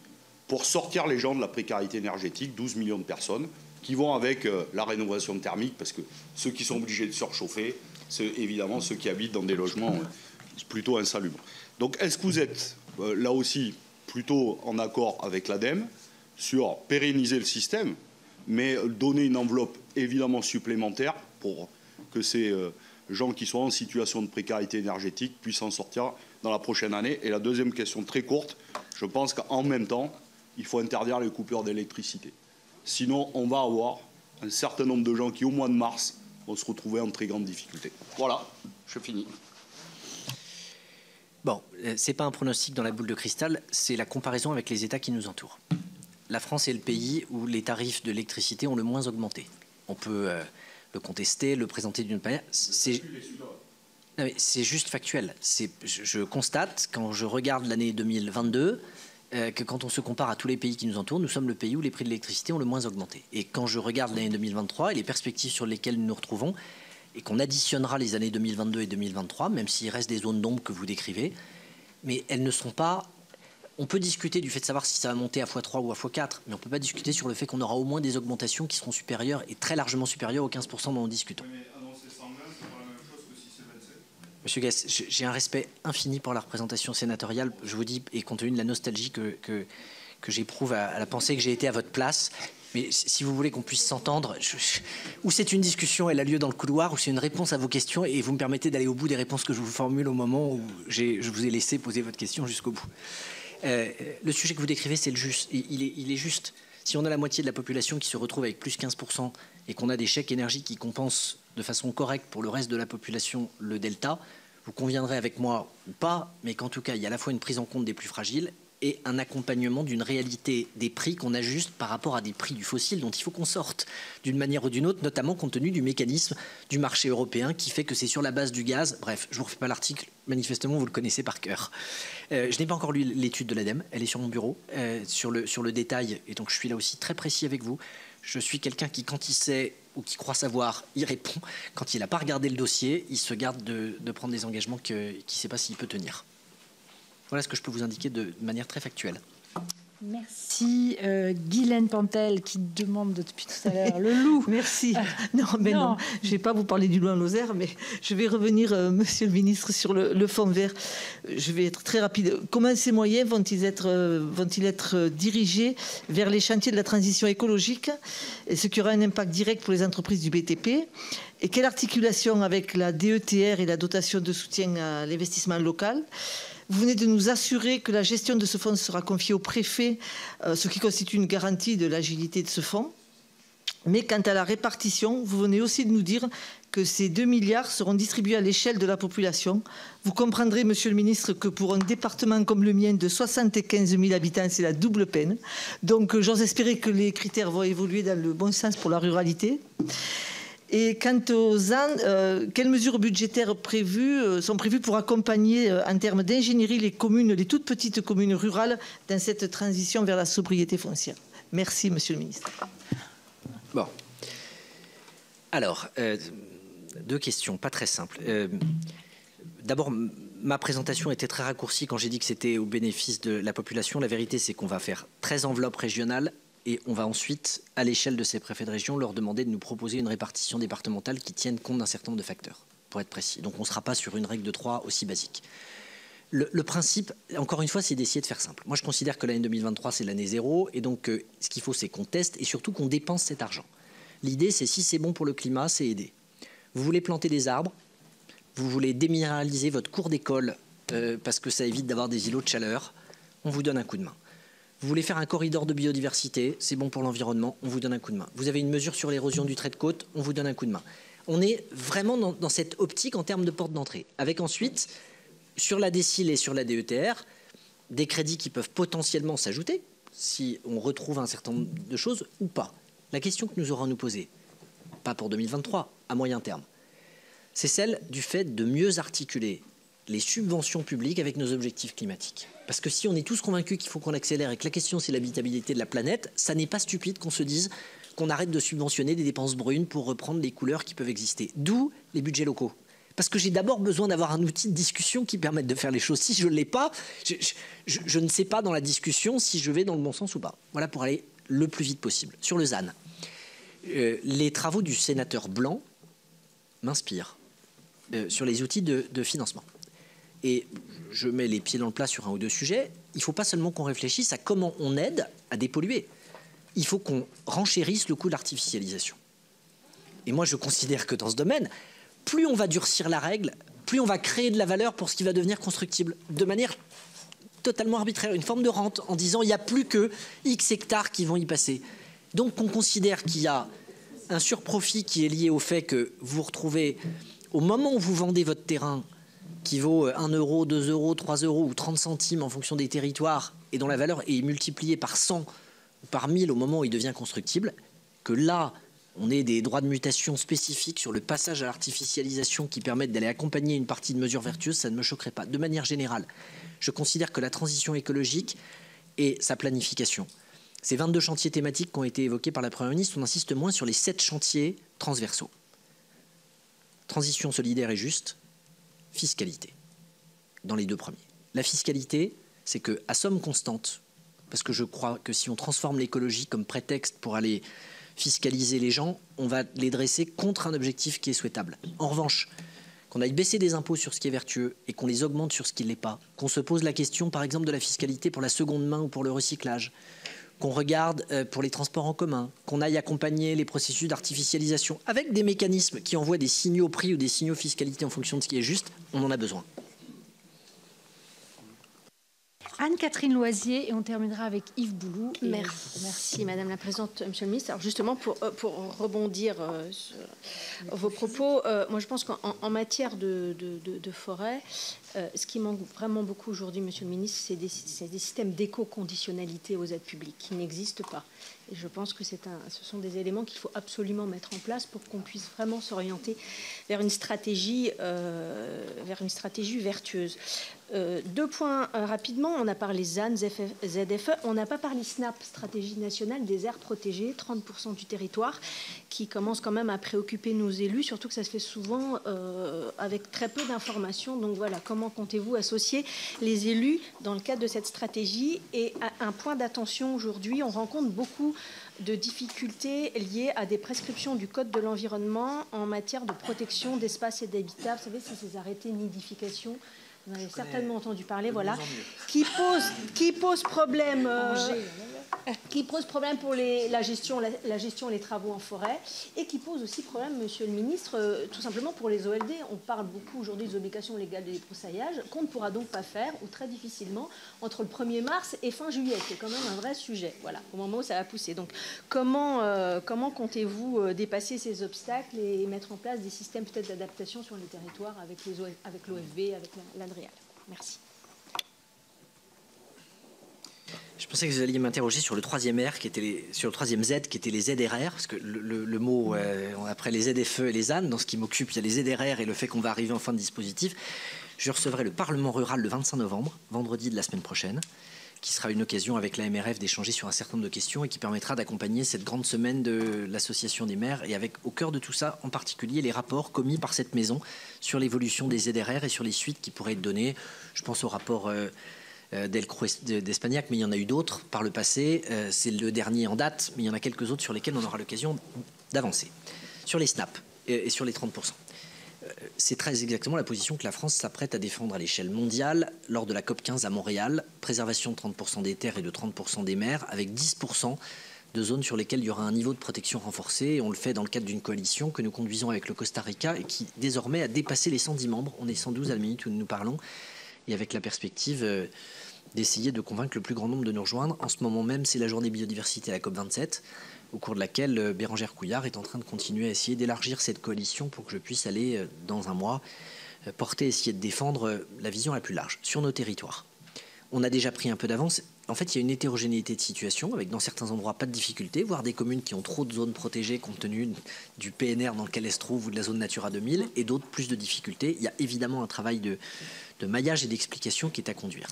pour sortir les gens de la précarité énergétique, 12 millions de personnes, qui vont avec euh, la rénovation thermique, parce que ceux qui sont obligés de se surchauffer, c'est évidemment ceux qui habitent dans des logements euh, plutôt insalubres. Donc est-ce que vous êtes euh, là aussi plutôt en accord avec l'ADEME sur pérenniser le système, mais donner une enveloppe évidemment supplémentaire pour que ces gens qui sont en situation de précarité énergétique puissent en sortir dans la prochaine année? Et la deuxième question très courte, je pense qu'en même temps, il faut interdire les coupures d'électricité. Sinon, on va avoir un certain nombre de gens qui, au mois de mars, vont se retrouver en très grande difficulté. Voilà, je finis. Bon, euh, ce n'est pas un pronostic dans la boule de cristal, c'est la comparaison avec les États qui nous entourent. La France est le pays où les tarifs de l'électricité ont le moins augmenté. On peut euh, le contester, le présenter d'une manière. C'est juste factuel. je constate, quand je regarde l'année 2022, euh, que quand on se compare à tous les pays qui nous entourent, nous sommes le pays où les prix de l'électricité ont le moins augmenté. Et quand je regarde l'année 2023 et les perspectives sur lesquelles nous nous retrouvons, et qu'on additionnera les années 2022 et 2023, même s'il reste des zones d'ombre que vous décrivez, mais elles ne seront pas. On peut discuter du fait de savoir si ça va monter à x3 ou à x4, mais on ne peut pas discuter sur le fait qu'on aura au moins des augmentations qui seront supérieures et très largement supérieures aux 15% dont on discute. Monsieur Guess, j'ai un respect infini pour la représentation sénatoriale. Je vous dis, et compte tenu de la nostalgie que, que, j'éprouve à, la pensée que j'ai été à votre place, mais si vous voulez qu'on puisse s'entendre, ou c'est une discussion, elle a lieu dans le couloir, ou c'est une réponse à vos questions, et vous me permettez d'aller au bout des réponses que je vous formule au moment où je vous ai laissé poser votre question jusqu'au bout. Euh, le sujet que vous décrivez, c'est le juste. Il est, il est juste. Si on a la moitié de la population qui se retrouve avec plus 15% et qu'on a des chèques énergie qui compensent de façon correcte pour le reste de la population le delta, vous conviendrez avec moi ou pas, mais qu'en tout cas, il y a à la fois une prise en compte des plus fragiles et un accompagnement d'une réalité des prix qu'on ajuste par rapport à des prix du fossile dont il faut qu'on sorte d'une manière ou d'une autre, notamment compte tenu du mécanisme du marché européen qui fait que c'est sur la base du gaz. Bref, je ne vous refais pas l'article, manifestement vous le connaissez par cœur. Euh, je n'ai pas encore lu l'étude de l'ADEME, elle est sur mon bureau, euh, sur, le, sur le détail, et donc je suis là aussi très précis avec vous. Je suis quelqu'un qui, quand il sait ou qui croit savoir, il répond. Quand il n'a pas regardé le dossier, il se garde de, prendre des engagements qu'il ne sait pas s'il peut tenir. Voilà ce que je peux vous indiquer de manière très factuelle. Merci euh, Guylaine Pantel qui demande depuis tout à l'heure le loup. Merci. Non, mais non, je ne vais pas vous parler du loup en Lozère, mais je vais revenir, euh, Monsieur le Ministre, sur le, le, fonds vert. Je vais être très rapide. Comment ces moyens vont-ils être, euh, vont-ils être dirigés vers les chantiers de la transition écologique, et ce qui aura un impact direct pour les entreprises du BTP Et quelle articulation avec la DETR et la dotation de soutien à l'investissement local vous venez de nous assurer que la gestion de ce fonds sera confiée au préfet, euh, ce qui constitue une garantie de l'agilité de ce fonds. Mais quant à la répartition, vous venez aussi de nous dire que ces 2 milliards seront distribués à l'échelle de la population. Vous comprendrez, Monsieur le Ministre, que pour un département comme le mien de 75 000 habitants, c'est la double peine. Donc j'ose espérer que les critères vont évoluer dans le bon sens pour la ruralité. Et quant aux AN, euh, quelles mesures budgétaires euh, sont prévues pour accompagner euh, en termes d'ingénierie les communes, les toutes petites communes rurales dans cette transition vers la sobriété foncière? Merci, Monsieur le Ministre. Bon. Alors, deux questions, pas très simples. D'abord, ma présentation était très raccourcie quand j'ai dit que c'était au bénéfice de la population. La vérité, c'est qu'on va faire 13 enveloppes régionales et on va ensuite, à l'échelle de ces préfets de région, leur demander de nous proposer une répartition départementale qui tienne compte d'un certain nombre de facteurs, pour être précis. Donc on ne sera pas sur une règle de 3 aussi basique. Le, le principe, encore une fois, c'est d'essayer de faire simple. Moi, je considère que l'année 2023, c'est l'année zéro, et donc euh, ce qu'il faut, c'est qu'on teste et surtout qu'on dépense cet argent. L'idée, c'est si c'est bon pour le climat, c'est aider. Vous voulez planter des arbres, vous voulez déminéraliser votre cours d'école euh, parce que ça évite d'avoir des îlots de chaleur, on vous donne un coup de main. Vous voulez faire un corridor de biodiversité, c'est bon pour l'environnement, on vous donne un coup de main. Vous avez une mesure sur l'érosion du trait de côte, on vous donne un coup de main. On est vraiment dans, cette optique en termes de porte d'entrée. Avec ensuite, sur la DECIL et sur la DETR, des crédits qui peuvent potentiellement s'ajouter si on retrouve un certain nombre de choses ou pas. La question que nous aurons à nous poser, pas pour 2023, à moyen terme, c'est celle du fait de mieux articuler les subventions publiques avec nos objectifs climatiques. Parce que si on est tous convaincus qu'il faut qu'on accélère et que la question c'est l'habitabilité de la planète, ça n'est pas stupide qu'on se dise qu'on arrête de subventionner des dépenses brunes pour reprendre les couleurs qui peuvent exister. D'où les budgets locaux. Parce que j'ai d'abord besoin d'avoir un outil de discussion qui permette de faire les choses. Si je ne l'ai pas, je, ne sais pas dans la discussion si je vais dans le bon sens ou pas. Voilà pour aller le plus vite possible. Sur le ZAN, euh, les travaux du sénateur Blanc m'inspirent euh, sur les outils de financement. Et je mets les pieds dans le plat sur un ou deux sujets. Il ne faut pas seulement qu'on réfléchisse à comment on aide à dépolluer. Il faut qu'on renchérisse le coût de l'artificialisation. Et moi, je considère que dans ce domaine, plus on va durcir la règle, plus on va créer de la valeur pour ce qui va devenir constructible, de manière totalement arbitraire, une forme de rente, en disant il n'y a plus que X hectares qui vont y passer. Donc on considère qu'il y a un surprofit qui est lié au fait que vous retrouvez, au moment où vous vendez votre terrain, qui vaut 1 euro, 2 euros, 3 euros ou 30 centimes en fonction des territoires et dont la valeur est multipliée par 100 ou par 1000 au moment où il devient constructible, que là, on ait des droits de mutation spécifiques sur le passage à l'artificialisation qui permettent d'aller accompagner une partie de mesures vertueuses, ça ne me choquerait pas. De manière générale, je considère que la transition écologique et sa planification, ces 22 chantiers thématiques qui ont été évoqués par la Première ministre, on insiste moins sur les 7 chantiers transversaux. Transition solidaire et juste, fiscalité, dans les deux premiers. La fiscalité, c'est que à somme constante, parce que je crois que si on transforme l'écologie comme prétexte pour aller fiscaliser les gens, on va les dresser contre un objectif qui est souhaitable. En revanche, qu'on aille baisser des impôts sur ce qui est vertueux et qu'on les augmente sur ce qui ne l'est pas, qu'on se pose la question par exemple de la fiscalité pour la seconde main ou pour le recyclage, qu'on regarde euh, pour les transports en commun, qu'on aille accompagner les processus d'artificialisation avec des mécanismes qui envoient des signaux prix ou des signaux fiscalité en fonction de ce qui est juste, on en a besoin. Anne-Catherine Loisier et on terminera avec Yves Boulou. Merci. Merci. Madame la Présidente, Monsieur le Ministre. Alors justement, pour, euh, pour rebondir euh, sur vos propos, euh, moi je pense qu'en matière de, de, de, de forêt, Euh, ce qui manque vraiment beaucoup aujourd'hui, Monsieur le Ministre, c'est des, des, systèmes d'éco-conditionnalité aux aides publiques qui n'existent pas. Et je pense que un, ce sont des éléments qu'il faut absolument mettre en place pour qu'on puisse vraiment s'orienter vers une stratégie, vers une stratégie vertueuse. Euh, deux points euh, rapidement. On a parlé ZAN, ZFE. On n'a pas parlé SNAP, Stratégie nationale des aires protégées, 30% du territoire, qui commence quand même à préoccuper nos élus, surtout que ça se fait souvent euh, avec très peu d'informations. Donc voilà, comment comptez-vous associer les élus dans le cadre de cette stratégie Et un point d'attention aujourd'hui, on rencontre beaucoup de difficultés liées à des prescriptions du Code de l'environnement en matière de protection d'espaces et d'habitat. Vous savez, c'est ces arrêtés nidification vous avez certainement entendu parler, voilà, qui pose, qui pose problème. Euh, qui pose problème pour la, gestion, la, gestion et les travaux en forêt, et qui pose aussi problème, Monsieur le Ministre, euh, tout simplement pour les OLD. On parle beaucoup aujourd'hui des obligations légales de débroussaillage, qu'on ne pourra donc pas faire, ou très difficilement, entre le 1er mars et fin juillet. C'est quand même un vrai sujet, voilà, au moment où ça va pousser. Donc, comment, euh, comment comptez-vous euh, dépasser ces obstacles et mettre en place des systèmes peut-être d'adaptation sur les territoires avec l'OFB, avec l'ADRIAL Merci. Je pensais que vous alliez m'interroger sur le troisième R, qui était les, sur le troisième Z, qui était les ZRR, parce que le, mot, euh, après les ZFE et les AN, dans ce qui m'occupe, il y a les ZRR et le fait qu'on va arriver en fin de dispositif. Je recevrai le Parlement rural le 25 novembre, vendredi de la semaine prochaine, qui sera une occasion avec la MRF d'échanger sur un certain nombre de questions et qui permettra d'accompagner cette grande semaine de l'association des maires et avec au cœur de tout ça, en particulier, les rapports commis par cette maison sur l'évolution des ZRR et sur les suites qui pourraient être données. Je pense au rapport. Euh, d'Espagnac, mais il y en a eu d'autres par le passé. Euh, c'est le dernier en date, mais il y en a quelques autres sur lesquels on aura l'occasion d'avancer. Sur les SNAP et sur les 30%. Euh, c'est très exactement la position que la France s'apprête à défendre à l'échelle mondiale lors de la COP 15 à Montréal. Préservation de 30% des terres et de 30% des mers, avec 10% de zones sur lesquelles il y aura un niveau de protection renforcé. on le fait dans le cadre d'une coalition que nous conduisons avec le Costa Rica et qui désormais a dépassé les 110 membres. On est 112 à la minute où nous parlons. Et avec la perspective d'essayer de convaincre le plus grand nombre de nous rejoindre. En ce moment même, c'est la journée biodiversité à la COP27, au cours de laquelle euh, Bérangère Couillard est en train de continuer à essayer d'élargir cette coalition pour que je puisse aller, euh, dans un mois, euh, porter, essayer de défendre la vision la plus large sur nos territoires. On a déjà pris un peu d'avance. En fait, il y a une hétérogénéité de situation, avec dans certains endroits pas de difficultés, voire des communes qui ont trop de zones protégées compte tenu du PNR dans lequel elles se trouvent ou de la zone Natura 2000, et d'autres plus de difficultés. Il y a évidemment un travail de, de maillage et d'explication qui est à conduire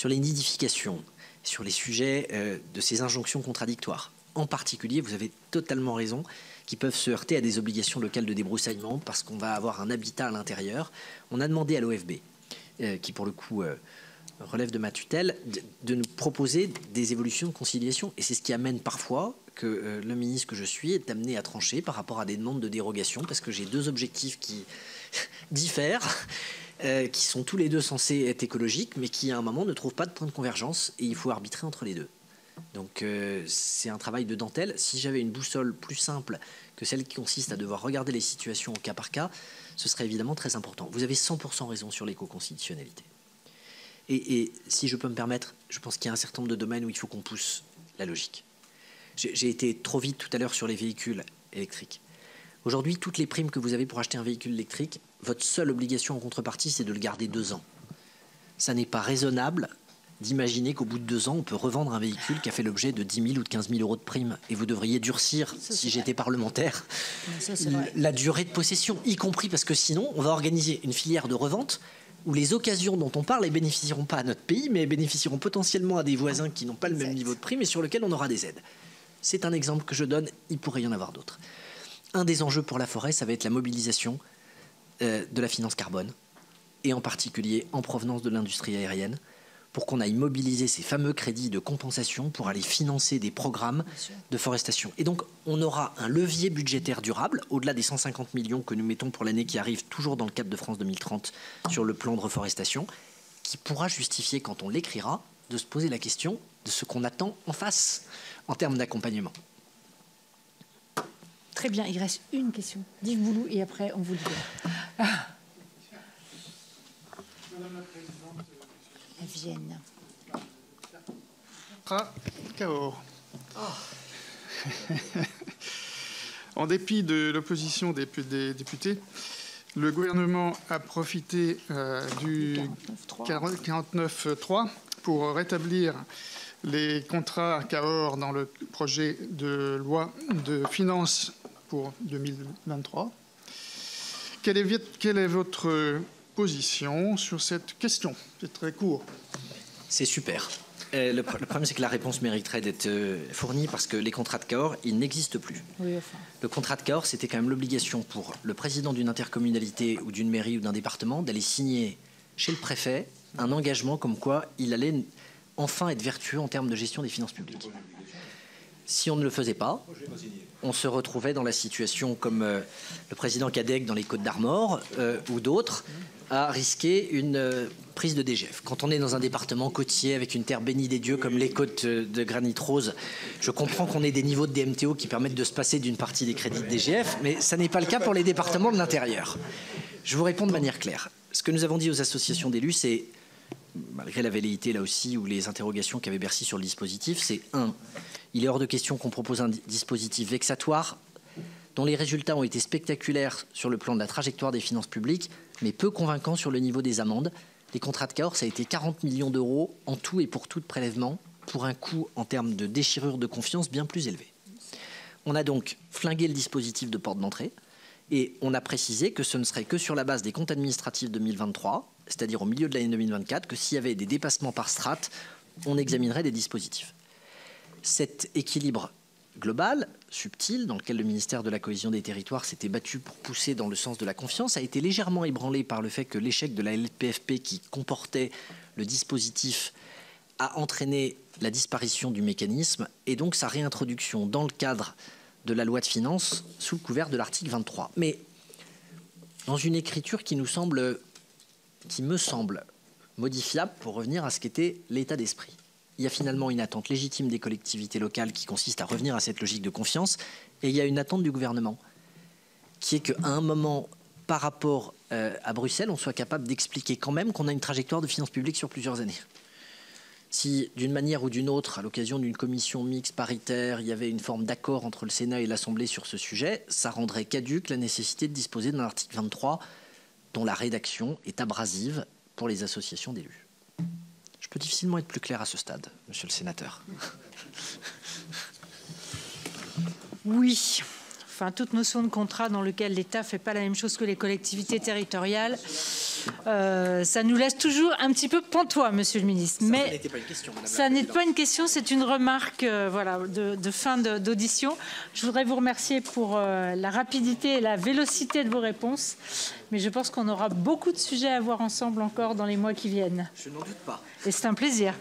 sur les nidifications, sur les sujets euh, de ces injonctions contradictoires. En particulier, vous avez totalement raison, qui peuvent se heurter à des obligations locales de débroussaillement parce qu'on va avoir un habitat à l'intérieur. On a demandé à l'OFB, euh, qui pour le coup euh, relève de ma tutelle, de, nous proposer des évolutions de conciliation. Et c'est ce qui amène parfois que le ministre que je suis est amené à trancher par rapport à des demandes de dérogation parce que j'ai deux objectifs qui diffèrent euh, qui sont tous les deux censés être écologiques, mais qui à un moment ne trouvent pas de point de convergence et il faut arbitrer entre les deux. Donc euh, c'est un travail de dentelle. Si j'avais une boussole plus simple que celle qui consiste à devoir regarder les situations au cas par cas, ce serait évidemment très important. Vous avez 100% raison sur l'éco-constitutionnalité. Et, et, si je peux me permettre, je pense qu'il y a un certain nombre de domaines où il faut qu'on pousse la logique. J'ai été trop vite tout à l'heure sur les véhicules électriques. Aujourd'hui, toutes les primes que vous avez pour acheter un véhicule électrique, votre seule obligation en contrepartie, c'est de le garder deux ans. Ça n'est pas raisonnable d'imaginer qu'au bout de deux ans, on peut revendre un véhicule qui a fait l'objet de 10 000 ou de 15 000 euros de primes. Et vous devriez durcir, si j'étais parlementaire, la durée de possession, y compris parce que sinon, on va organiser une filière de revente où les occasions dont on parle ne bénéficieront pas à notre pays, mais bénéficieront potentiellement à des voisins qui n'ont pas le même niveau de prime et sur lequel on aura des aides. C'est un exemple que je donne, il pourrait y en avoir d'autres. Un des enjeux pour la forêt, ça va être la mobilisation euh, de la finance carbone, et en particulier en provenance de l'industrie aérienne, pour qu'on aille mobiliser ces fameux crédits de compensation pour aller financer des programmes de forestation. Et donc, on aura un levier budgétaire durable, au-delà des 150 millions que nous mettons pour l'année qui arrive, toujours dans le cadre de France 2030, sur le plan de reforestation, qui pourra justifier, quand on l'écrira, de se poser la question de ce qu'on attend en face en termes d'accompagnement. Très bien, il reste une question. Dites-vous et après on vous le dit. Ah. Madame la Présidente, viennent. Ah, en dépit de l'opposition des, députés, le gouvernement a profité euh, du 49.3 pour rétablir les contrats CAOR dans le projet de loi de finances pour 2023. Quelle est, quelle est votre position sur cette question? C'est très court. C'est super. Euh, le, problème, c'est que la réponse mériterait d'être euh, fournie parce que les contrats de Cahors, ils n'existent plus. Le contrat de Cahors, c'était quand même l'obligation pour le président d'une intercommunalité ou d'une mairie ou d'un département d'aller signer chez le préfet un engagement comme quoi il allait enfin être vertueux en termes de gestion des finances publiques. Si on ne le faisait pas, on se retrouvait dans la situation comme euh, le président Cadec dans les Côtes d'Armor ou d'autres, à risquer une euh, prise de DGF. Quand on est dans un département côtier avec une terre bénie des dieux comme les côtes euh, de granit rose, je comprends qu'on ait des niveaux de DMTO qui permettent de se passer d'une partie des crédits de DGF, mais ça n'est pas le cas pour les départements de l'intérieur. Je vous réponds de manière claire. Ce que nous avons dit aux associations d'élus, c'est, malgré la velléité là aussi ou les interrogations qu'avait Bercy sur le dispositif, c'est un, il est hors de question qu'on propose un dispositif vexatoire dont les résultats ont été spectaculaires sur le plan de la trajectoire des finances publiques, mais peu convaincants sur le niveau des amendes. Les contrats de Cahors, ça a été 40 millions d'euros en tout et pour tout de prélèvement, pour un coût en termes de déchirure de confiance bien plus élevé. On a donc flingué le dispositif de porte d'entrée et on a précisé que ce ne serait que sur la base des comptes administratifs 2023, c'est-à-dire au milieu de l'année 2024, que s'il y avait des dépassements par strate, on examinerait des dispositifs. Cet équilibre global, subtil, dans lequel le ministère de la Cohésion des Territoires s'était battu pour pousser dans le sens de la confiance, a été légèrement ébranlé par le fait que l'échec de la LPFP qui comportait le dispositif a entraîné la disparition du mécanisme et donc sa réintroduction dans le cadre de la loi de finances sous le couvert de l'article 23. Mais dans une écriture qui qui me semble modifiable pour revenir à ce qu'était l'état d'esprit il y a finalement une attente légitime des collectivités locales qui consiste à revenir à cette logique de confiance, et il y a une attente du gouvernement, qui est qu'à un moment, par rapport euh, à Bruxelles, on soit capable d'expliquer quand même qu'on a une trajectoire de finances publiques sur plusieurs années. Si d'une manière ou d'une autre, à l'occasion d'une commission mixte paritaire, il y avait une forme d'accord entre le Sénat et l'Assemblée sur ce sujet, ça rendrait caduque la nécessité de disposer d'un article 23 dont la rédaction est abrasive pour les associations d'élus. Je peux difficilement être plus clair à ce stade, monsieur le sénateur. Oui. Enfin, toute notion de contrat dans lequel l'État ne fait pas la même chose que les collectivités territoriales, euh, ça nous laisse toujours un petit peu pantois, monsieur le ministre. Ça Mais pas une question, ça n'est pas une question, c'est une remarque euh, voilà, de, fin d'audition. Je voudrais vous remercier pour euh, la rapidité et la vélocité de vos réponses. Mais je pense qu'on aura beaucoup de sujets à voir ensemble encore dans les mois qui viennent. Je n'en doute pas. Et c'est un plaisir.